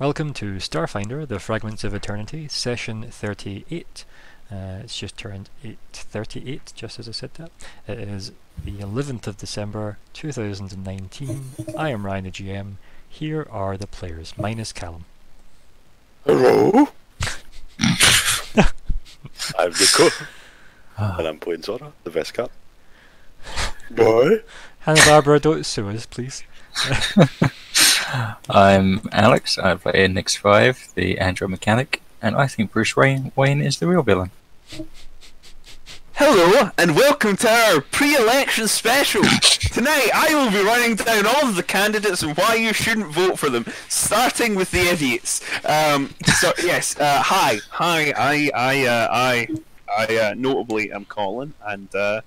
Welcome to Starfinder, the Fragments of Eternity, session 38. Uh, it's just turned 8.38, just as I said that. It is the 11th of December 2019. I am Ryan, the GM. Here are the players, minus Calum. Hello. I'm Nico, and I'm playing Zora, the Vest Cap. Boy. Hanna-Barbera, don't sue us, please. I'm Alex. I play Nyx Five, the android mechanic, and I think Bruce Wayne Wayne is the real villain. Hello, and welcome to our pre-election special. Tonight, I will be running down all of the candidates and why you shouldn't vote for them, starting with the idiots. Um, so yes, uh, hi, hi, I, I, uh, I, I uh, notably am Colin, and uh,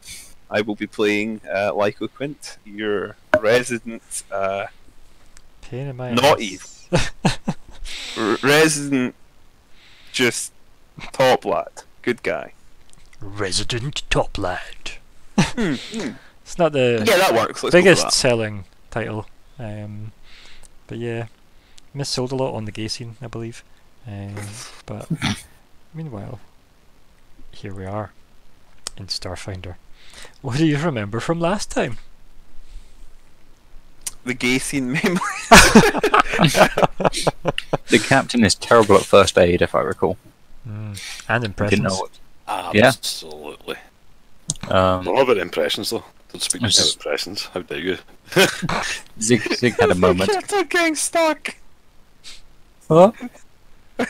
I will be playing uh, Lyko Quint, your resident, uh, Pain in my Naughty. resident, just top lad, good guy. Resident Top Lad. Hmm, hmm. It's not the Yeah, that works. Let's biggest selling title. Um, but yeah, missold a lot on the gay scene, I believe. Um, but meanwhile, here we are in Starfinder. What do you remember from last time? The gay scene meme. The captain is terrible at first aid, if I recall. Mm, and I didn't impressions. know what. Absolutely. Um, Not about impressions, though. Don't speak about Yes. impressions. How dare you? Zigg Zigg had a moment. They kept on getting stuck. What?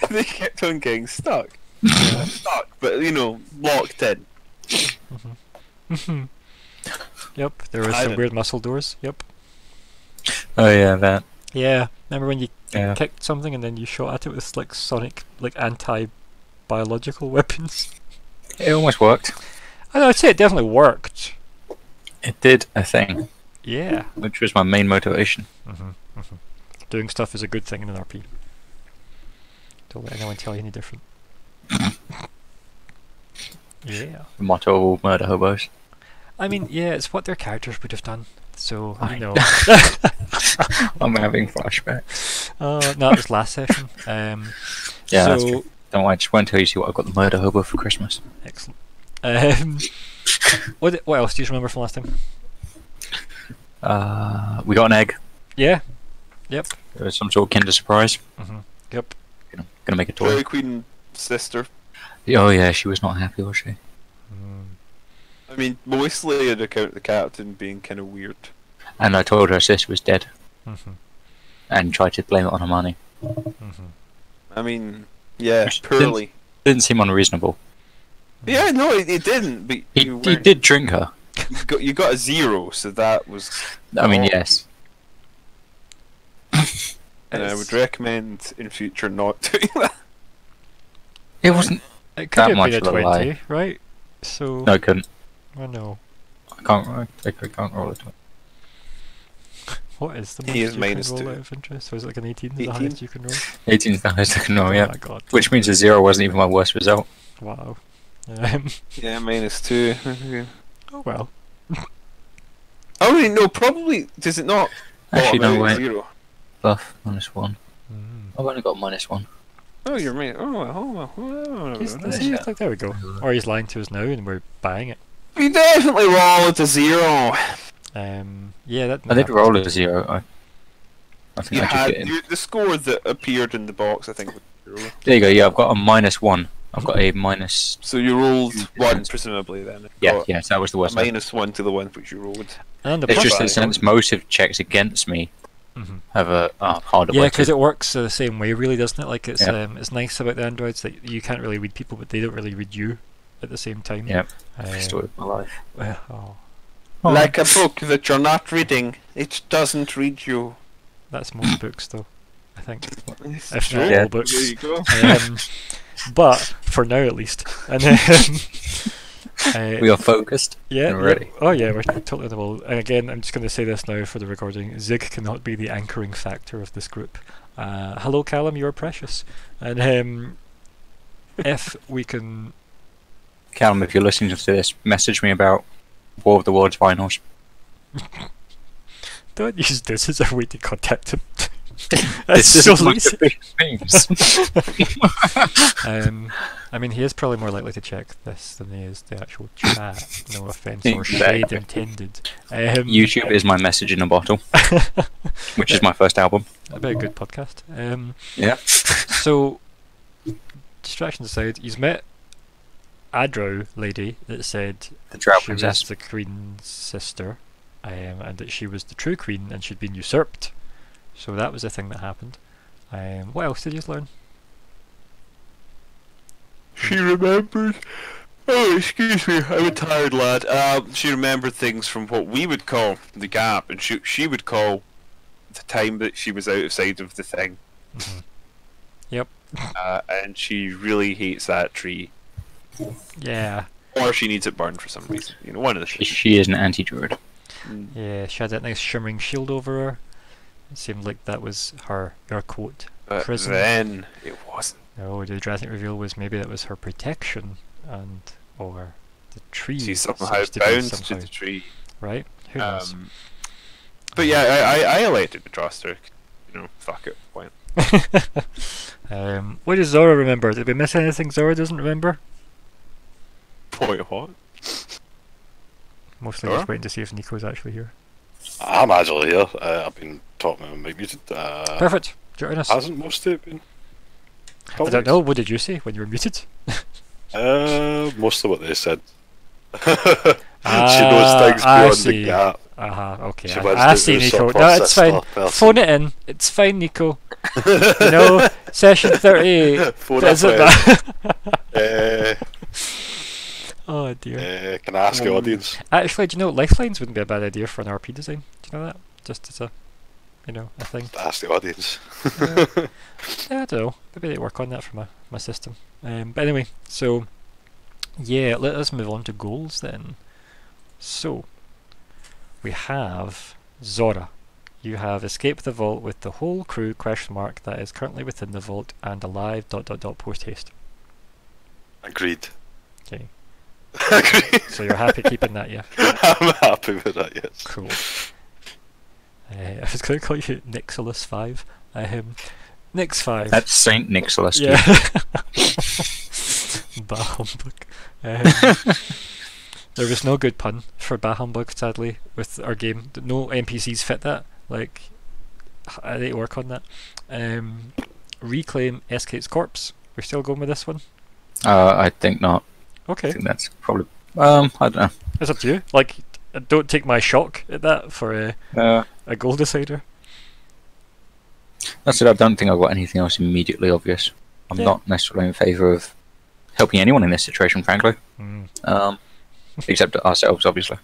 they kept on getting stuck. Stuck, but you know, locked in. Mhm. yep, there was some weird muscle doors. Yep. Oh yeah, that. Yeah, remember when you Yeah. kicked something and then you shot at it with like sonic, like anti-biological weapons? It almost worked. I know, I'd say it definitely worked. It did a thing, Yeah. which was my main motivation. hmm hmm Doing stuff is a good thing in an RP. Don't let anyone tell you any different. yeah. The motto of all murder hobos. I mean, yeah, it's what their characters would have done. So, I know. I'm having flashbacks. uh, no, it was last session. Um, Yeah, that's so, true. Don't worry, just wait until you see what I got the murder hobo for Christmas. excellent. Um, what, what else do you remember from last time? Uh, we got an egg. Yeah. Yep. There was some sort of Kinder surprise. hmm Yep. Gonna, gonna make a Fairy toy. Queen sister. Oh yeah, she was not happy, was she? Mm. I mean, mostly on account of the captain being kind of weird. And I told her sister was dead, hmm and tried to blame it on her money. hmm I mean, yeah, Which poorly. Didn't seem unreasonable. Yeah, no, it, it didn't. But He, he did drink her. you got you got a zero, so that was. I mean, yes. And I would recommend in future not doing that. It wasn't. It could That have much been a of a lie. 20, right? So, No, I couldn't. I know. I can't. I, I can't roll it. What is the most He is you minus can roll two. out of interest? So is it like an 18 is the highest you can roll? 18 is the highest I can roll, Oh yeah. my god. Which means a zero wasn't even my worst result. Wow. Um, Yeah, minus two. oh well. Oh wait, no, probably does it not? Actually, oh, no, wait. Zero. Buff, minus one. Mm. I've only got minus one. Oh, you're minus. Oh, well, oh, well, oh, well, He's, oh, nice, see, yeah. it's like, there we go. Or he's lying to us now and we're buying it. We definitely roll it to zero. Um, yeah, that. I did happens. roll a zero. I, I think You I had you, the score that appeared in the box. I think. There you go. Yeah, I've got a minus one. I've got a minus. So you rolled one, presumably then. Yeah, Got yeah. So that was the worst. one. minus one to the one which you rolled. And the It's just that since most of checks against me Mhm. have a uh, harder Yeah, because it works uh, the same way, really, doesn't it? Like it's Yeah. um, it's nice about the androids that you can't really read people, but they don't really read you at the same time. Yeah. Uh, Story of my life. well, oh, Oh. Like a book that you're not reading, it doesn't read you. that's most books, though. I think. It's If true. not Yeah. all books. There you go. Um, but for now, at least. And then. uh, We are focused. Yeah, and yeah. ready. Oh yeah, we're totally on the ball. And again, I'm just going to say this now for the recording. Zigg cannot be the anchoring factor of this group. Uh, hello, Calum. You're precious. And um, if we can, Calum, if you're listening to this, message me about War of the Worlds finals. don't use this as a way to contact him. This so is my lazy. official themes. Um, I mean, he is probably more likely to check this than he is the actual chat. No offense or shade intended. Um, YouTube is my message in a bottle, which is my first album. Be a good podcast. Um, Yeah. so, distractions aside, he's met a drow lady that said The Drow she was the queen's sister, um, and that she was the true queen and she'd been usurped. So that was the thing that happened. Um, what else did you learn? She remembers. Oh, excuse me, I'm a tired lad. Um, she remembered things from what we would call the gap, and she she would call the time that she was outside of sight of the thing. Mhm. Yep. Uh, and she really hates that tree, Yeah, or she needs it burned for some reason. You know, one of the She, she is an anti-druid. yeah, she had that nice shimmering shield over her. It seemed like that was her, your quote. But prison. then it wasn't. No, the drastic reveal was maybe that was her protection, and or the tree. She's somehow seems to be bound to the tree. right. Who knows? Um, but yeah, I, I, I elected to trust her. You know, fuck it. Why um, what does Zora remember? Did we miss anything Zora doesn't remember? Point what? Mostly Zora? just waiting to see if Nico's actually here. I'm actually here. Uh, I've been talking to my muted. Uh, Perfect. Join us. Hasn't most of it been? I don't know. What did you say when you were muted? Uh, most of what they said. she Ah, knows things I beyond see. the gap. Uh huh. Okay. I, wants I see, Nico. No, it's fine. person. Phone it in. It's fine, Nico. you know, session thirty-eight. Phone it friend. that? Uh, oh dear. uh, can I ask the Um, audience? Actually, do you know lifelines wouldn't be a bad idea for an RP design? Do you know that? Just as a, you know, a thing. Ask the audience. Yeah, I don't know. Maybe they work on that for my, my system. Um, but anyway, so yeah, let us move on to goals then. So we have Zora. You have escaped the vault with the whole crew question mark that is currently within the vault and alive dot dot dot post haste. Agreed. Okay. Agreed. So you're happy keeping that, yeah? I'm happy with that. Yes. Cool. Uh, I was going to call you Nixolus Five. Um, Nyx Five. That's Saint Nicholas. Yeah. bah humbug. Um, there was no good pun for bah humbug, sadly, with our game. No NPCs fit that. Like, I need to work on that. Um, reclaim Escape's corpse. We're still going with this one. Uh, I think not. I Okay, think that's probably. Um, I don't know. it's up to you. Like, don't take my shock at that for a. Uh, a goal decider. that's it. I don't think I've got anything else immediately obvious. I'm Yeah. not necessarily in favour of helping anyone in this situation, frankly. Mm. Um, except ourselves, obviously.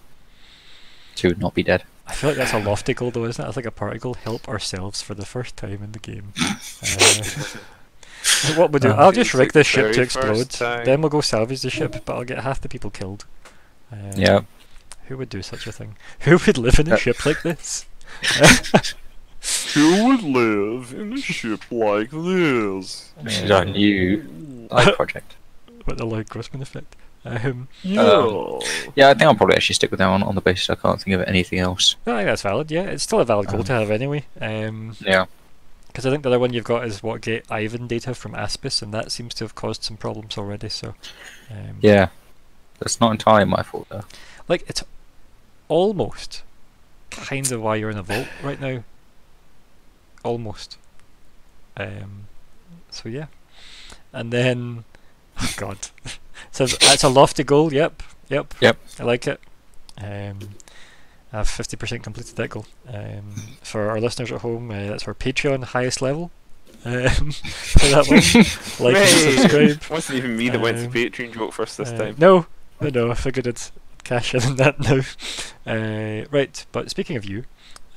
To not be dead. I feel like that's a lofty goal, though, isn't it? That's like a party goal. Help ourselves for the first time in the game. Uh, what we'll do? Uh, I'll just rig this ship to explode. Then we'll go salvage the ship, but I'll get half the people killed. Uh, Yeah. Who would do such a thing? Who would live in a Uh, ship like this? Who would live in a ship like this? This is our new side project. What the Lloyd Grossman effect? Um, Um, Yeah, I think I'll probably actually stick with that one on the basis I can't think of anything else. I think that's valid. Yeah, it's still a valid goal Um, to have anyway. Um, Yeah. Because I think the other one you've got is what get Ivan data from Aspis, and that seems to have caused some problems already. So, um, Yeah. That's not entirely my fault, though. like it's almost kind of why you're in a vault right now. Almost. Um. So yeah, and then, oh God, so that's a lofty goal. Yep, yep. Yep. I like it. Um, I've fifty percent completed that goal. Um, for our listeners at home, uh, that's our Patreon highest level. Um, for that one, like and Hey! subscribe. wasn't even me that went to Um, Patreon joke first this Uh, time. No, no, no. I figured I'd cash in on that now. Uh, right, but speaking of you,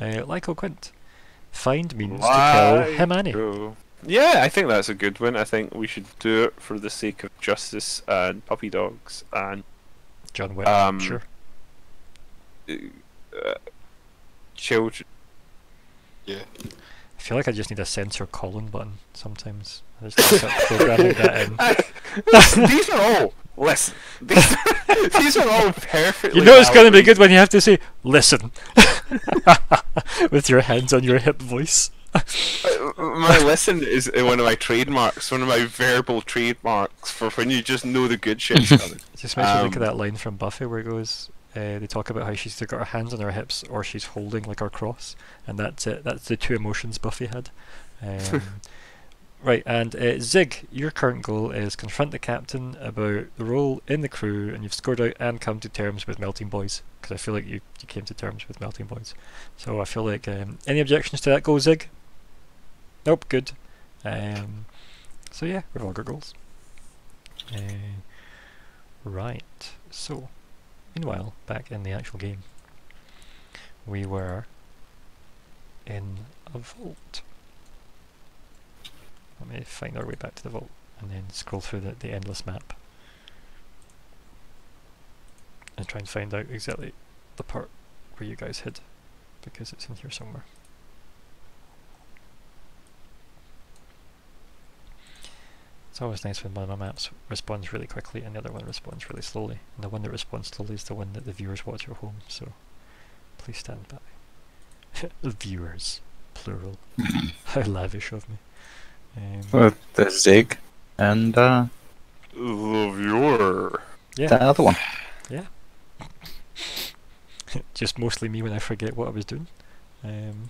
uh, Lyko Quint, find means to kill Himani. Go. Yeah, I think that's a good one. I think we should do it for the sake of justice and puppy dogs and John Wick, Um, sure. Uh, children. Yeah. I feel like I just need a censor calling button sometimes. I just start programming that in. listen, these are all listen. These, these are all perfectly. You know it's going to be good when you have to say, listen, with your hands on your hip voice. Uh, my listen is one of my trademarks, one of my verbal trademarks for when you just know the good shit's coming. Just makes me think look at that line from Buffy where it goes, uh, they talk about how she's either got her hands on her hips or she's holding like her cross, and that's it. That's the two emotions Buffy had. Um, right, and uh, Zigg, your current goal is confront the captain about the role in the crew, and you've scored out and come to terms with Melting Boys, because I feel like you, you came to terms with Melting Boys. So I feel like um, any objections to that goal, Zigg? Nope, good. Um, so yeah, we've all got goals. Uh, right, so meanwhile, back in the actual game, we were in a vault. Let me find our way back to the vault and then scroll through the, the endless map and try and find out exactly the part where you guys hid because it's in here somewhere. It's always nice when one of my maps responds really quickly and the other one responds really slowly. And the one that responds slowly is the one that the viewers watch at home, so please stand by. viewers, plural. How lavish of me. Um, Well, there's Zigg and uh, The viewer. yeah, that other one. Yeah. Just mostly me when I forget what I was doing. Um,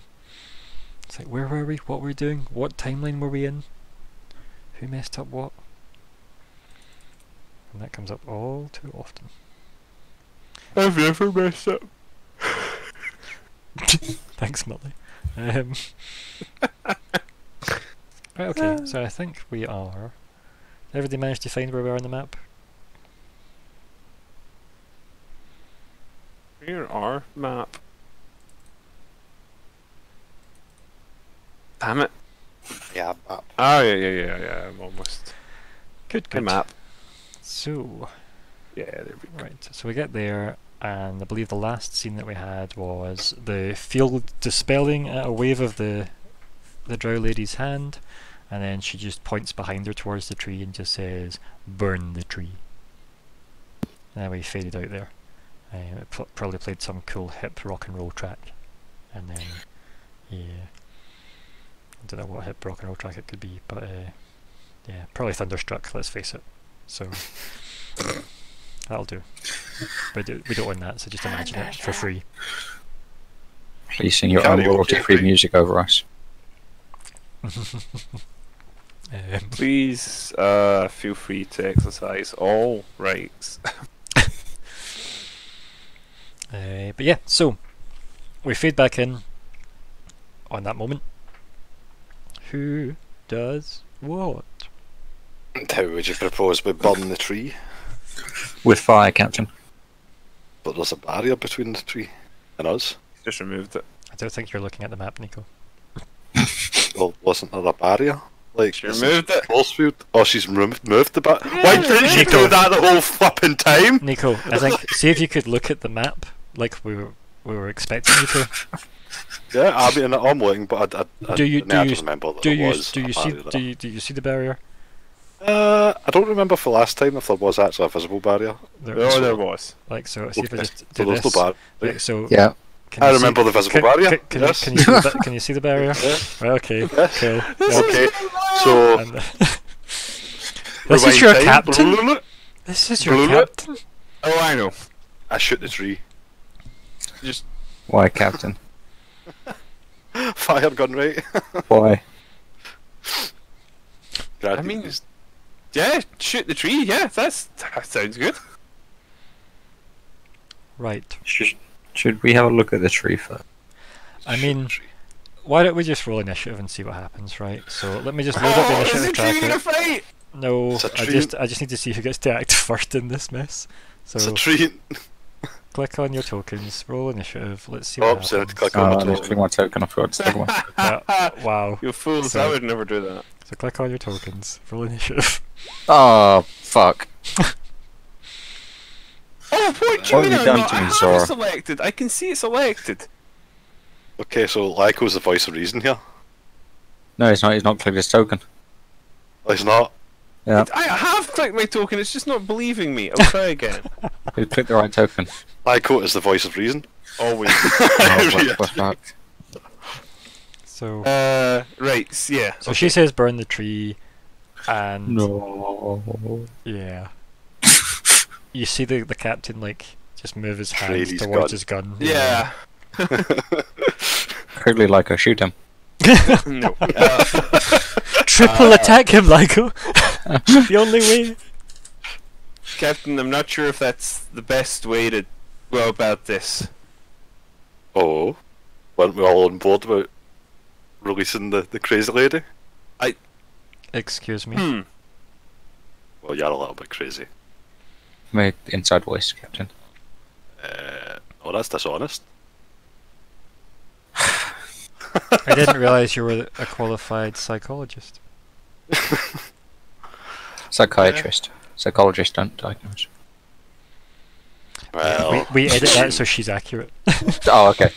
it's like, where were we? What were we doing? What timeline were we in? Who messed up what? And that comes up all too often. I've never messed up. Thanks, Mully. Um, right, okay, so I think we are. Did everybody manage to find where we are on the map? Here our map. Damn it. Yeah, uh, Oh yeah, yeah, yeah, yeah. I'm almost. Good, Good good. map. So, Yeah, there we go. Right, so we get there, and I believe the last scene that we had was the field dispelling at a wave of the the drow lady's hand, and then she just points behind her towards the tree and just says, "Burn the tree." And then we faded out there. Um, it pl- probably played some cool hip rock and roll track, and then yeah, I don't know what hip rock and roll track it could be, but uh, yeah, probably Thunderstruck. Let's face it. So. That'll do. We, do. we don't own that, so just imagine it for free. Please sing your own Karaoke royalty-free free. music over us. Um, Please uh, feel free to exercise all rights. uh, but yeah, so we fade back in on that moment. Who does what? how would you propose we burn the tree? With fire, Captain. But there's a barrier between the tree and us. Just removed it. I don't think you're looking at the map, Nico. Well, wasn't there a barrier? Like, She removed it. force field? Oh, she's moved, moved the barrier. Why didn't she do that the whole flipping time? Nico, I think see if you could look at the map like we were we were expecting you to. Yeah, I mean, I'm waiting, but I, I, I, Do you- now I do you- don't remember that Do you was do you see do you, do you see the barrier? Uh, I don't remember for last time if there was actually a visible barrier. There, Oh, there was. like so. See if I just So do there's this. barrier. Like, so Yeah. can I you see- remember the visible can, barrier. Can, can, yes. you, can, you see the, can you see the barrier? Yeah. Right, okay, Yes. cool. Yep. Okay, so And, this is rewind your captain. This is your captain. Oh, I know. I shoot the tree. Just Why, Captain? Fire gun, right? Why? Glad I mean- used- yeah, shoot the tree. Yeah, that's that sounds good. Right. Should, should we have a look at the tree first? I shoot mean, why don't we just roll initiative and see what happens, right? So let me just load up the Oh, is initiative tree gonna tracker. fight? No, It's a I tree. just I just need to see who gets to act first in this mess. it's a So tree. Click on your tokens, roll initiative. Let's see Oh, what so I had happens. to click on I the token. click my token. I forgot to take one. Uh, wow. You fools! So- I would never do that. So click on your tokens, roll initiative. Oh, fuck. Oh, what do you What have mean you I'm done not? to me, I have Zora? it selected. I can see it selected. Okay, so Lyko's the voice of reason here. No, he's not. He's not clicked his token. Oh, he's not. Yeah. I have clicked my token. It's just not believing me. I'll try again. He clicked the right token. Lyko is the voice of reason. Always. Oh, what the fuck? So, Uh, right. Yeah. so she says burn the tree, and No. yeah, you see the the captain like just move his hands Raise his towards gun. his gun. Yeah. Clearly, like I shoot him. No. Uh, Triple attack him, Lyko. the only way. Captain, I'm not sure if that's the best way to go about this. Oh, weren't we all on board about releasing the, the crazy lady? I. Excuse me. Hmm. Well, you're a little bit crazy. My inside voice, Captain. Uh, oh, that's dishonest. I didn't realize you were a qualified psychologist. Psychiatrist. Psychologist don't diagnose. Well, we, we edit that so she's accurate. Oh, okay.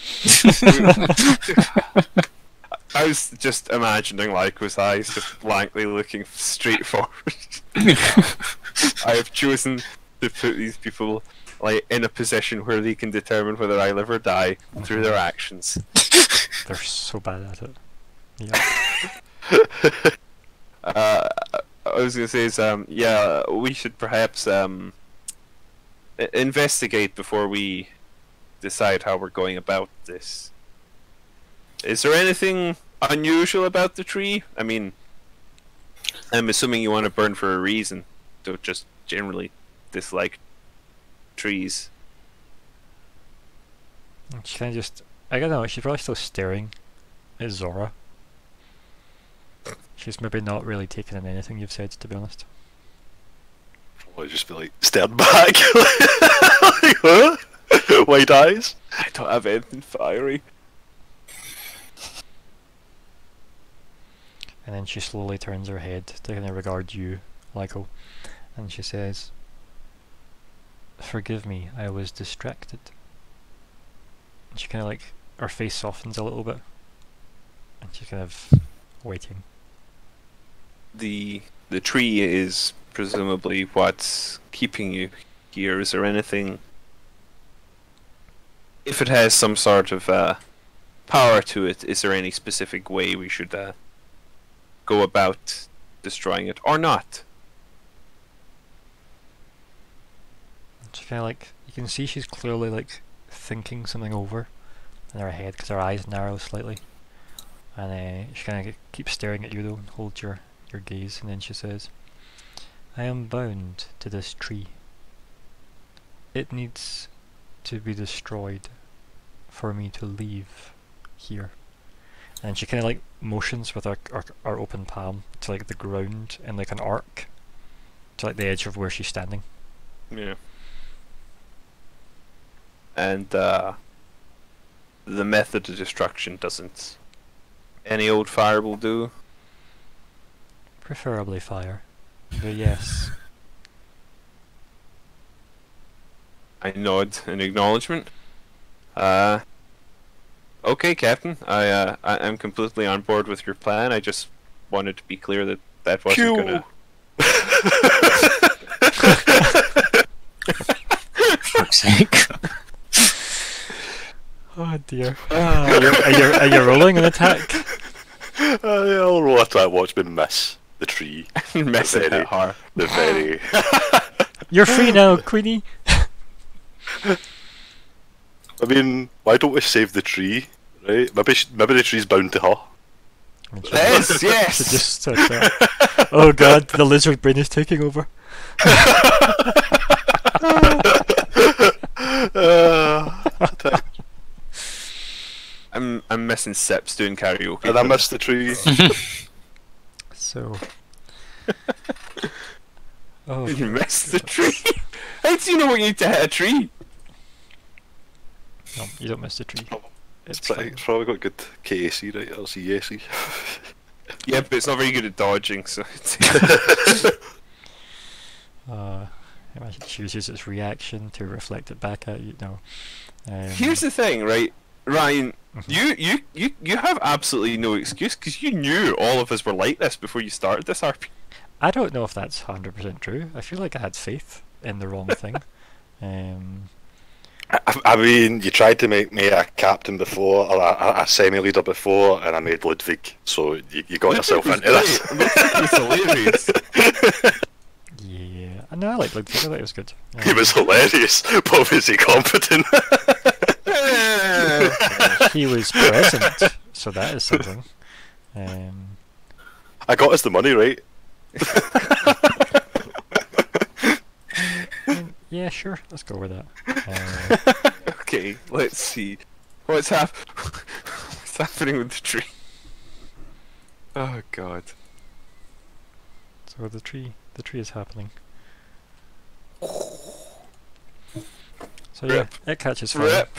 I was just imagining like Lyko's eyes just blankly looking straight forward. I have chosen to put these people like in a position where they can determine whether I live or die through their actions. They're so bad at it. Yeah. Uh, I was gonna say is um yeah we should perhaps um investigate before we decide how we're going about this. Is there anything unusual about the tree? I mean, I'm assuming you want to burn for a reason. Don't just generally dislike trees. She kind of just. I don't know, she's probably still staring at Zora. She's maybe not really taking in anything you've said, to be honest. I'll just be like, stand back. like, huh? White eyes. I don't have anything fiery. And then she slowly turns her head to kind of regard you, Lyko, and she says, Forgive me, I was distracted. She kind of like, her face softens a little bit, and she's kind of waiting. The the tree is presumably what's keeping you here. Is there anything? If it has some sort of uh, power to it, is there any specific way we should uh, go about destroying it, or not? And she kind of like, you can see she's clearly like thinking something over in her head because her eyes narrow slightly. And uh, she kind of keeps staring at you though and holds your, your gaze. And then she says, I am bound to this tree. It needs to be destroyed for me to leave here. And she kind of like motions with her, her, her open palm to like the ground in like an arc to like the edge of where she's standing. Yeah. And uh, the method of destruction doesn't. Any old fire will do. Preferably fire. But yes. I nod in acknowledgement. Uh, okay, Captain. I uh, I, I'm completely on board with your plan. I just wanted to be clear that that wasn't Pew. gonna. For fuck's sake. Oh dear. are, you, are, you, are you rolling an attack? Uh, I'll roll a try watch me miss the tree. messing Very. it hard. The very. You're free now, Queenie. I mean, why don't we save the tree? Right? Maybe sh- maybe the tree's bound to her. Yes, yes. just said. Oh god, the lizard brain is taking over. Uh, I'm I'm missing Sips doing karaoke. and I missed the tree. So. Oh, You missed the tree. How do you know when you need to hit a tree? no, you don't miss the tree. It's, It's pretty, it's probably got good KAC, right? Or CAC. Yeah, but it's not very good at dodging. So it's Uh, imagine it chooses its reaction to reflect it back at you. No. Um, here's the thing, right, Ryan. Mhm. You you you you have absolutely no excuse because you knew all of us were like this before you started this RP. I don't know if that's hundred percent true. I feel like I had faith in the wrong thing. Um, I, I mean, you tried to make me a captain before, or a, a- a semi-leader before, and I made Ludwig. So you, you got yourself into this. It's hilarious. Yeah, I know I like Ludwig. I thought it was good. he Um, was hilarious, but was he competent? he was present, so that is something. Um, I got us the money right. yeah, sure. Let's go with that. Uh, okay, let's see. What's hap- What's happening with the tree? Oh god. so the tree, the tree is happening. So yeah, Rip. it catches fire. Rip.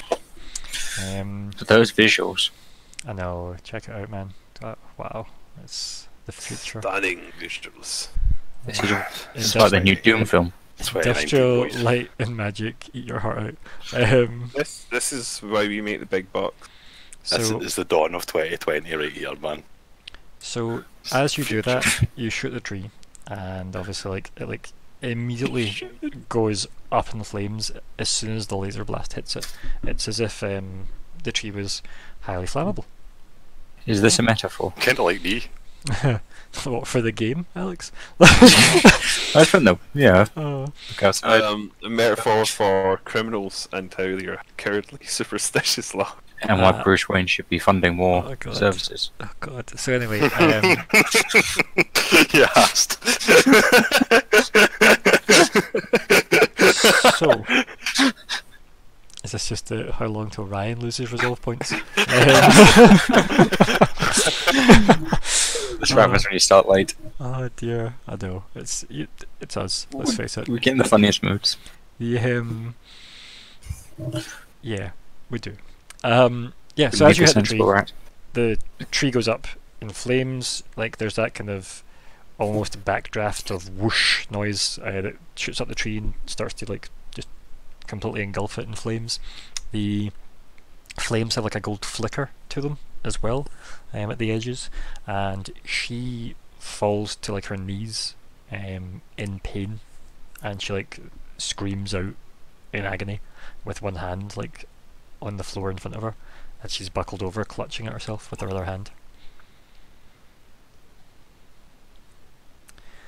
Um, For those visuals, I know. Check it out, man. That, wow, it's the future. Stunning visuals. this is it's like the new Doom film. That's why Industrial light and magic. Eat your heart out. Um, This this is why we make the big bucks. This so is the dawn of 2020 right here, man. So as you do that, you shoot the tree, and obviously, like it like immediately goes up in flames as soon as the laser blast hits it. It's as if um, the tree was highly flammable. Is this a metaphor? Kind of like me. what for the game, Alex? That's from the yeah. oh, Look. Um, a metaphor for criminals and how they're cowardly, superstitious law. And why uh, Bruce Wayne should be funding more Oh, services. oh god. So anyway, um, you asked. so is this just uh, how long till Ryan loses resolve points? Um, This happens when you start late. oh dear, I know it's you, it's us. Let's face it. We get in the funniest moods. The um, yeah, we do. Um, yeah. So as you hit the tree, rat. the tree goes up in flames. Like there's that kind of almost backdraft of whoosh noise uh, that shoots up the tree and starts to like just completely engulf it in flames. The flames have like a gold flicker to them as well um, at the edges, and she falls to like her knees um, in pain, and she like screams out in agony with one hand like on the floor in front of her, and she's buckled over, clutching at herself with her other hand.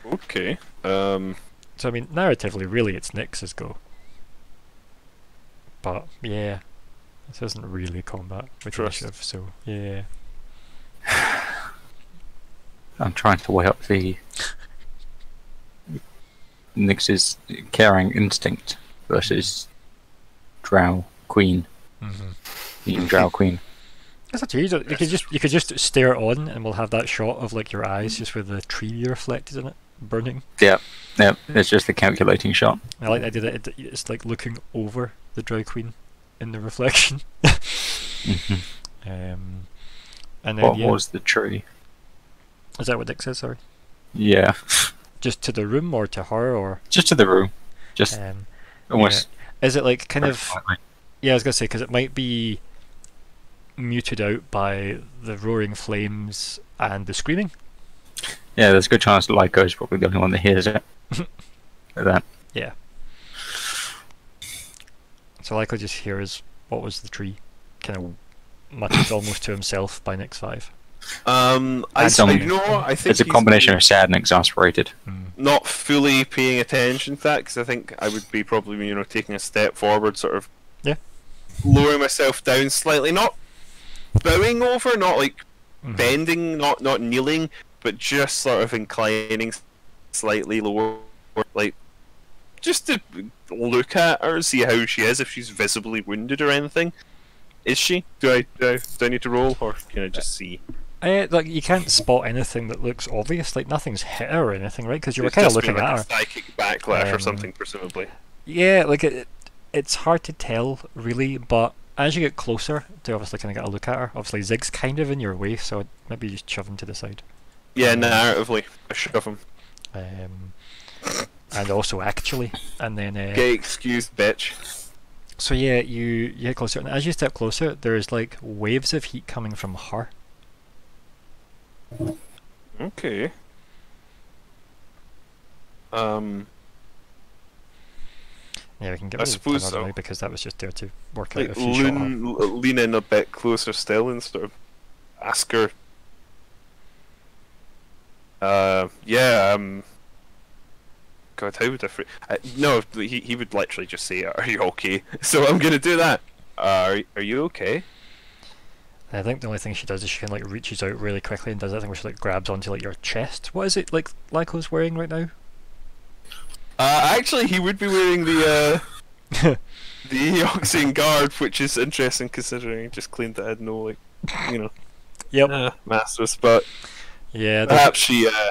Okay. Um, So I mean, narratively, really, it's Nyx's go. But yeah, this isn't really combat with Trust. initiative, so yeah. I'm trying to weigh up the Nyx's caring instinct versus Drow Queen. Mm-hmm. Being Drow Queen. That's to you. You could just you could just stare on, and we'll have that shot of like your eyes just with the tree reflected in it, burning. Yep, it's just a calculating shot. I like the idea that it, it's like looking over the Drow Queen in the reflection. mm-hmm. Um, and then What yeah, was the tree? is that what Nick says? Sorry, Yeah, just to the room or to her or just to the room. Just um, almost. is it like kind of? slightly. Yeah, I was gonna say because it might be muted out by the roaring flames and the screaming. Yeah, there's a good chance Lyko's probably the only one that hears it. like that. Yeah. So likely just hears what was the tree, kind of muttered almost to himself by Nyx Five. um, I, I you know? I think It's a combination of sad and exasperated. Mm. not fully paying attention to that because I think I would be probably you know taking a step forward, sort of Yeah. Lowering myself down slightly, not bowing over, not like Mhm. bending, not not kneeling, but just sort of inclining slightly lower, like just to look at her, see how she is, if she's visibly wounded or anything. Is she? Do I do I, do I need to roll, or can I just see? Uh, like you can't spot anything that looks obvious. Like nothing's hit her or anything, right? Because you were kind of looking like at her. a psychic backlash or Um, something, presumably. Yeah, like it- it's hard to tell really, but as you get closer to obviously kind of get a look at her, obviously Zigg's kind of in your way, so maybe just shove him to the side. Yeah, um, narratively, I shove him. Um, and also actually, and then uh, Get excused, bitch. so yeah, you you get closer, and as you step closer, there's like waves of heat coming from her. Okay. Um. Yeah, we can get I rid of suppose Tanner so. because that was just there to work out Like if you lean, lean in a bit closer still and sort of ask her. Uh, yeah. Um. God, how would I? Fr- uh, no, he he would literally just say, "Are you okay?" So I'm gonna do that. Uh, are are you okay? I think the only thing she does is she kind of like reaches out really quickly and does that thing where she like grabs onto like your chest. What is it like Lyko's wearing right now? Uh, actually, he would be wearing the uh the Eoxian guard, which is interesting considering he just claimed that I had no like, you know, Yep. uh, masters. But Yeah. there's- perhaps she uh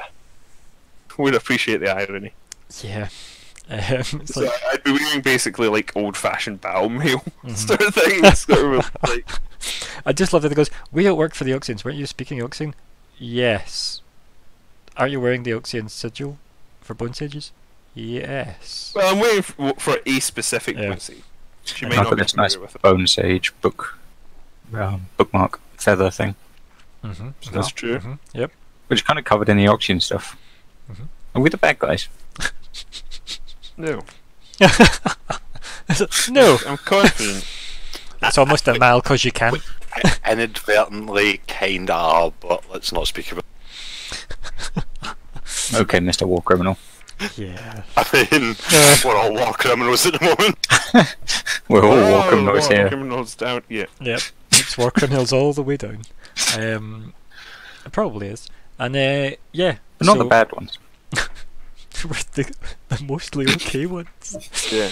would appreciate the irony. Yeah. Um, it's So like, I'd be wearing basically like old-fashioned battle mail Mhm. sort of thing. sort of like, I just love that it goes, We don't work for the Eoxians, weren't you speaking Eoxian? Yes. Aren't you wearing the Eoxian sigil for Bone Sages? Yes. well, I'm waiting for, for a specific Yeah. Quincy. She may I've not got be this nice with it. bone sage book, um, bookmark feather thing, Mm-hmm. That's true. hmm Yep. which kind of covered in the auction stuff. Mhm. Are we the bad guys? No, no! I'm confident. It's almost a mile because you can. Inadvertently, kinda but let's not speak about. Okay, Mr. War Criminal. Yeah. I mean, Uh. we're all war criminals at the moment. We're all Oh, war criminals war here. Criminals down. Yeah. Yep. It's war criminals all the way down. Um, it probably is. And uh, yeah. But not so the bad ones. we're the, the mostly okay ones. Yeah.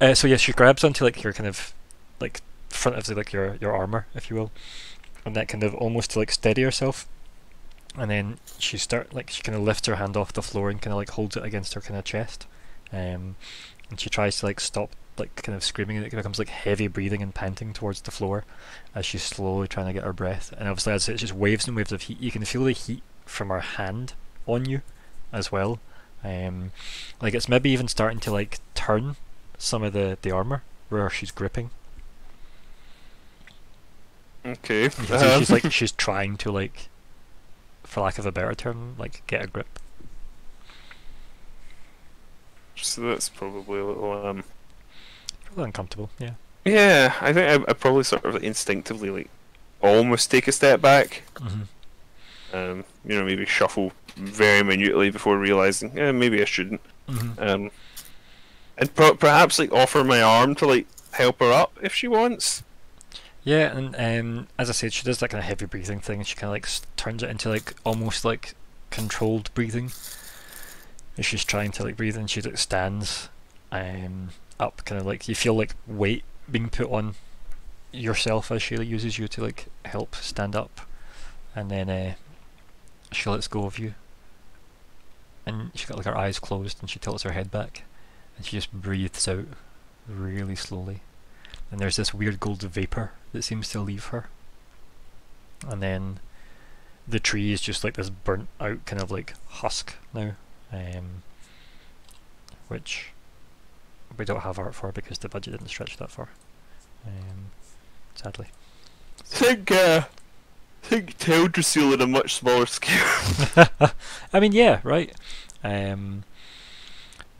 Uh, so yeah, she grabs onto like your kind of like front of the like your your armor, if you will, and that kind of almost to like steady herself. And then she start like she kind of lifts her hand off the floor and kind of like holds it against her kind of chest, um, and she tries to like stop like kind of screaming and it becomes like heavy breathing and panting towards the floor as she's slowly trying to get her breath. And obviously, as it's just waves and waves of heat, you can feel the heat from her hand on you as well. Um, like it's maybe even starting to like turn some of the the armor where she's gripping. Okay. See she's um, like she's trying to like, for lack of a better term, like get a grip. so that's probably a little um. Really uncomfortable. Yeah. Yeah, I think I, I probably sort of instinctively like almost take a step back. hmm Um, you know, maybe shuffle very minutely before realizing, eh, maybe I shouldn't. hmm Um, and per- perhaps like offer my arm to like help her up if she wants. Yeah, and um, as I said, she does that kind of heavy breathing thing, and she kind of like turns it into like almost like controlled breathing. As she's trying to like breathe, and she like stands um, up, kind of like you feel like weight being put on yourself as she like, uses you to like help stand up, and then uh, she lets go of you, and she got like her eyes closed, and she tilts her head back, and she just breathes out really slowly. And there's this weird gold vapor that seems to leave her. And then the tree is just like this burnt out kind of like husk now, um, which we don't have art for because the budget didn't stretch that far, um, sadly. Think, uh, think Teldrassil at a much smaller scale. I mean, yeah, right. Um,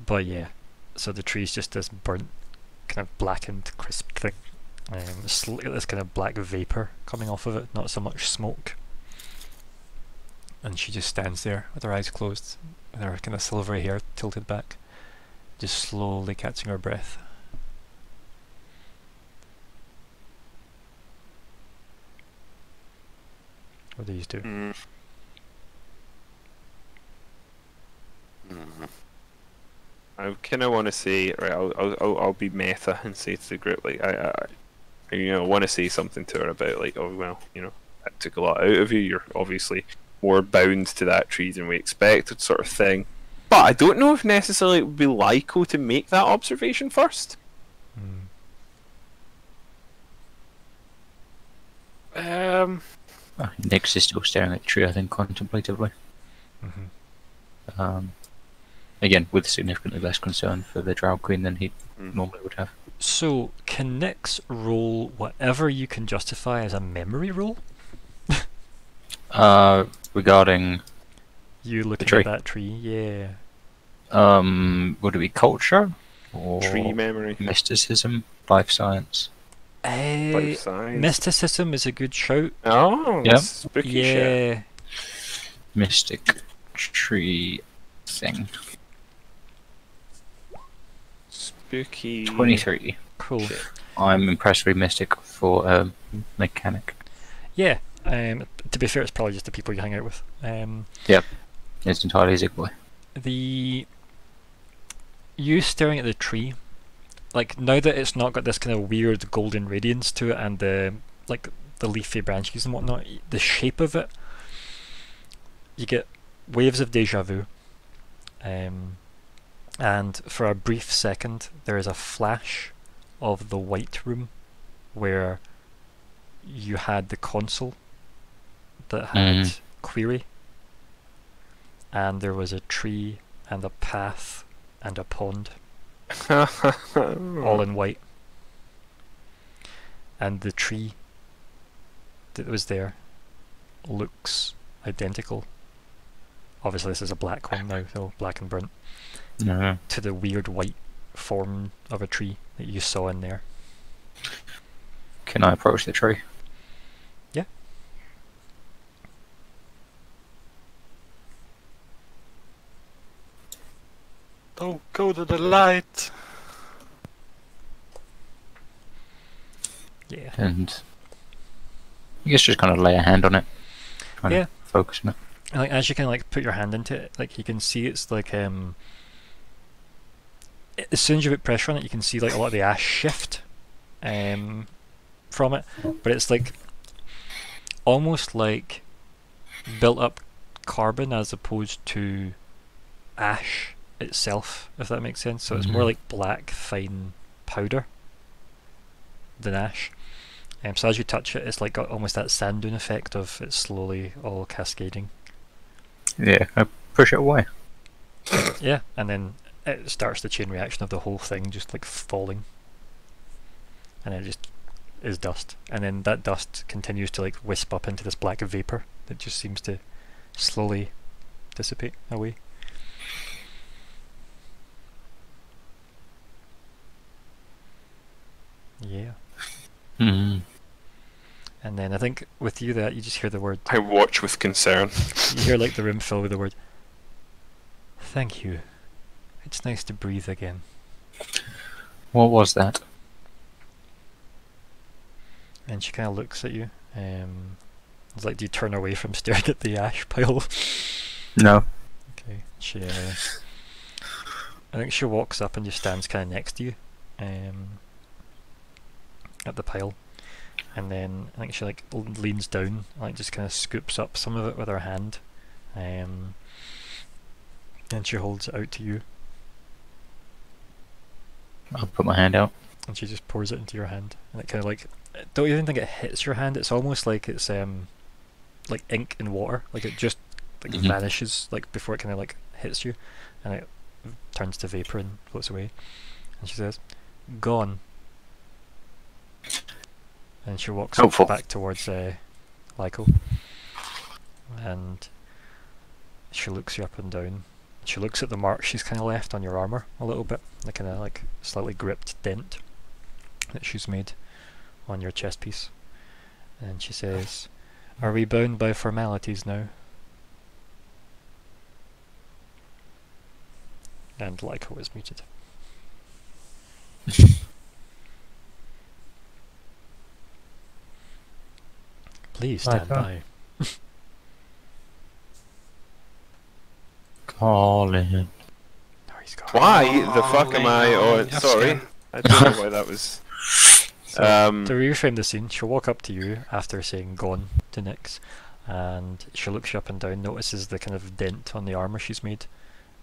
but yeah, so the tree's just this burnt, kind of blackened, crisp thing. Um, sl- this kind of black vapor coming off of it, not so much smoke. And she just stands there with her eyes closed, with her kind of silvery hair tilted back, just slowly catching her breath. What do you do? Mm. Mm. I kind of want to say, right, I'll, I'll, I'll, be meta and say to the group, like, I, I you know, want to say something to her about, like, oh, well, you know, that took a lot out of you. You're obviously more bound to that tree than we expected, sort of thing. But I don't know if necessarily it would be Lyko to make that observation first. Mm. Um, Oh, Nyx is still staring at the tree, I think, contemplatively. hmm Um, again, with significantly less concern for the Drow Queen than he Mm. normally would have. So, can Nyx roll whatever you can justify as a memory roll? Uh, regarding, You looking tree. at that tree, yeah. um, would it be culture or Tree memory. mysticism, life science. Eh, Life science. mysticism is a good shout. Oh, Yep. that's spooky shit. Yeah. Mystic tree thing. Spooky. 23. Cool. I'm impressively mystic for a mechanic. Yeah. Um, to be fair, it's probably just the people you hang out with. Um, It's entirely Zigboy. the you staring at the tree, like now that it's not got this kind of weird golden radiance to it and the like the leafy branches and whatnot, the shape of it, you get waves of deja vu. Um, and for a brief second, there is a flash of the white room where you had the console that had Mm. query. And there was a tree and a path and a pond. All in white. And the tree that was there looks identical. Obviously this is a black one now so black and burnt No. to the weird white form of a tree that you saw in there Can I approach the tree? Yeah. Don't go to the light. yeah And I guess just kind of lay a hand on it. Kind Yeah. of focus on it. And, like as you can like put your hand into it, like you can see it's like um. As soon as you put pressure on it, you can see like a lot of the ash shift, um, from it. But it's like almost like built up carbon as opposed to ash itself, if that makes sense. So it's more Mhm. like black fine powder than ash. Um, so as you touch it, it's like got almost that sand dune effect of it's slowly all cascading. Yeah, I push it away. Yeah, and then it starts the chain reaction of the whole thing just like falling. And it just is dust. And then that dust continues to like wisp up into this black vapor that just seems to slowly dissipate away. Yeah. Mm. And then I think with you that you just hear the word I watch with concern. you hear like the room fill with the word Thank you. It's nice to breathe again. What was that? And she kind of looks at you. Um, it's like, do you turn away from staring at the ash pile? No. okay. She, uh, I think she walks up and just stands kind of next to you, um, at the pile, and then I think she like leans down, like just kind of scoops up some of it with her hand, um, and she holds it out to you, I'll put my hand out. and she just pours it into your hand, and it kind of like, don't even think it hits your hand. It's almost like it's um, like ink in water. Like it just like Mhm. vanishes like before it kind of like hits you, and it turns to vapor and floats away. And she says, "Gone." And she walks Helpful. back towards uh, Lyko, and she looks you up and down. She looks at the mark she's kind of left on your armor a little bit, the kind of like slightly gripped dent that she's made on your chest piece. And she says, Are we bound by formalities now? And Lyko is muted. Please stand Lyko? by. Colin. Oh, he's gone. Why the fuck am I? Oh, Yes, sorry. yeah. I don't know why that was. So, Um, to reframe the scene, she'll walk up to you after saying gone to Nyx, and she looks you up and down, notices the kind of dent on the armour she's made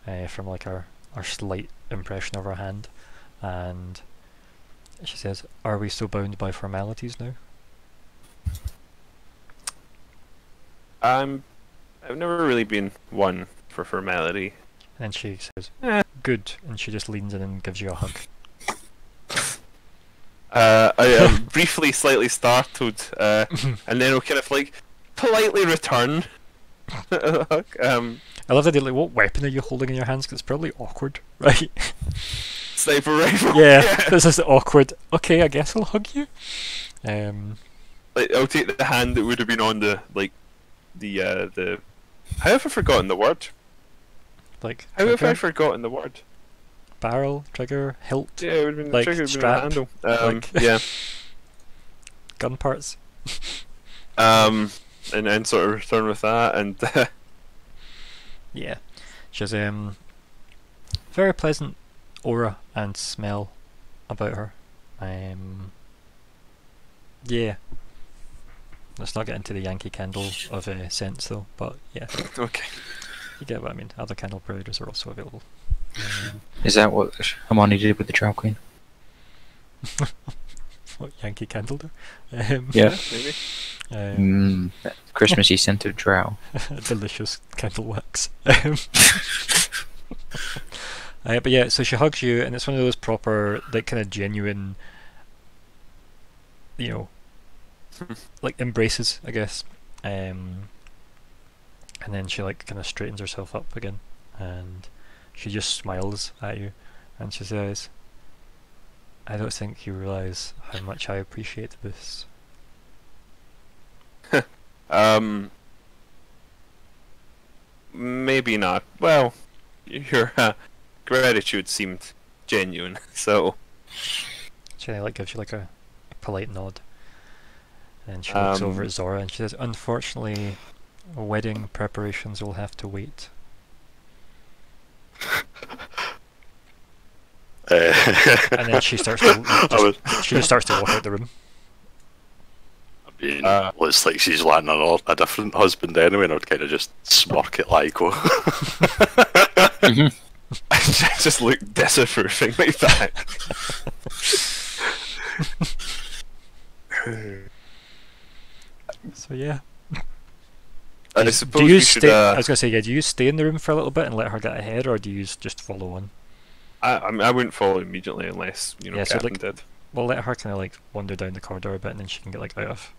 uh, from like our, our slight impression of her hand, and she says, Are we so bound by formalities now? I'm. I've never really been one for formality. And she says, Eh. Good, and she just leans in and gives you a hug. Uh, I am briefly, slightly startled, uh, and then will kind of like politely return. um, I love that like, What weapon are you holding in your hands? 'Cause it's probably awkward, right? sniper rifle. Yeah, this is awkward. Okay, I guess I'll hug you. Um, Like, I'll take the hand that would have been on the like the uh the. How have I forgotten the word? Like How have I forgotten the word? barrel, trigger, hilt, Yeah, it would have been Like, trigger, strap, been. Um, like- yeah. gun parts. Um, and then sort of return with that, and Yeah, she has um very pleasant aura and smell about her. Um, yeah. Let's not get into the Yankee Candle of uh, scents though, but yeah, okay. You get what I mean. Other candle providers are also available. Um, Is that what Hermione did with the Drow Queen? what Yankee Candle do? Um, Yeah. Maybe. um, Mm, Christmassy scented Drow. delicious candle wax. Um, uh, but yeah, so she hugs you, and it's one of those proper, like, kind of genuine, you know, like embraces, I guess. Um, and then she like kind of straightens herself up again, and she just smiles at you, and she says, "I don't think you realize how much I appreciate this." Um, maybe not. Well, your uh, gratitude seemed genuine, so She like gives you like a, a polite nod. And she looks over Um, at Zora and she says, Unfortunately, wedding preparations will have to wait. Uh, And then she starts to I was- she just starts to walk out the room. I mean, Uh, looks like she's landing on a different husband anyway, and I'd kind of just smirk at Lyko. I just look disapproving like that. So yeah. I Do- suppose do you we stay, should. I Uh, was gonna say, yeah, do you stay in the room for a little bit and let her get ahead or do you just follow on? I, I, mean, I wouldn't follow immediately unless you know Yeah, so, Captain like- did. We'll let her kinda like wander down the corridor a bit and then she can get like out of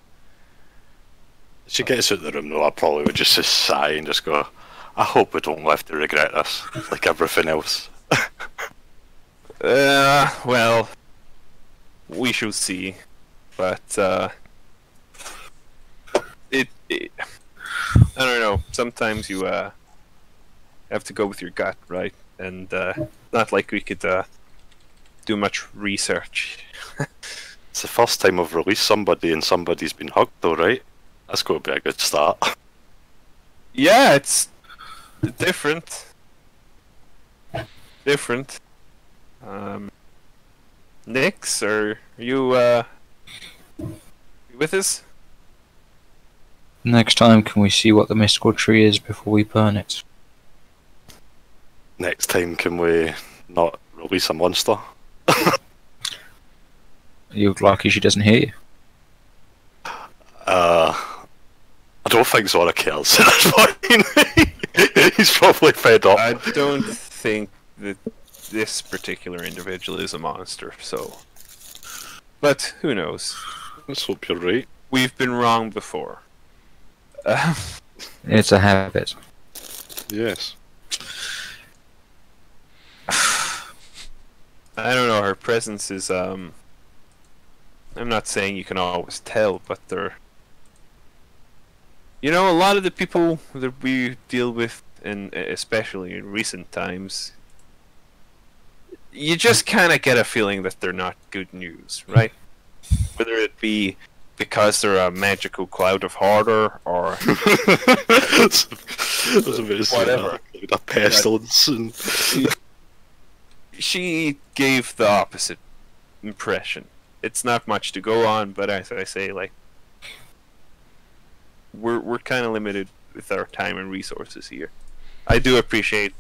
she gets out of the room though, I probably would just sigh and just go, I hope we don't live to regret this, like everything else. Uh, well, we shall see. But uh, it, it, I don't know. Sometimes you uh have to go with your gut, right? And uh, not like we could uh do much research. It's the first time I've released somebody and somebody's been hugged though, right? That's going to be a good start. Yeah, it's different. Different. Um, Nyx, are you uh you with us? Next time, can we see what the mystical tree is before we burn it? Next time, can we not release a monster? You're lucky she doesn't hear you. Uh, I don't think Zora cares at. He's probably fed up. I don't think that this particular individual is a monster, so. But who knows? Let's hope you're right. We've been wrong before. It's a habit. Yes. I don't know. Her presence is. Um, I'm not saying you can always tell, but they're. You know, a lot of the people that we deal with, and especially in recent times, you just kind of get a feeling that they're not good news, right? Whether it be because they're a magical cloud of horror, or There's a bit of Whatever. a pestilence and she gave the opposite impression. It's not much to go on, but as I say, like we're we're kind of limited with our time and resources here. I do appreciate.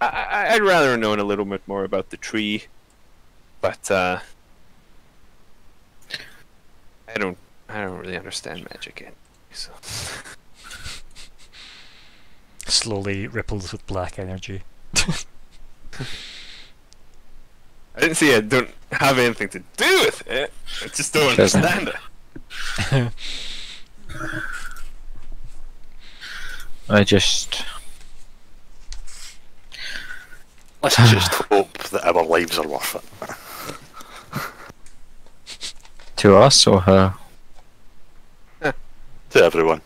I, I I'd rather have known a little bit more about the tree, but uh, I don't I don't really understand magic yet. So slowly ripples with black energy. I didn't say I don't have anything to do with it. I just don't Doesn't. understand it. I just. let's just hope that our lives are worth it. To us or her? To everyone.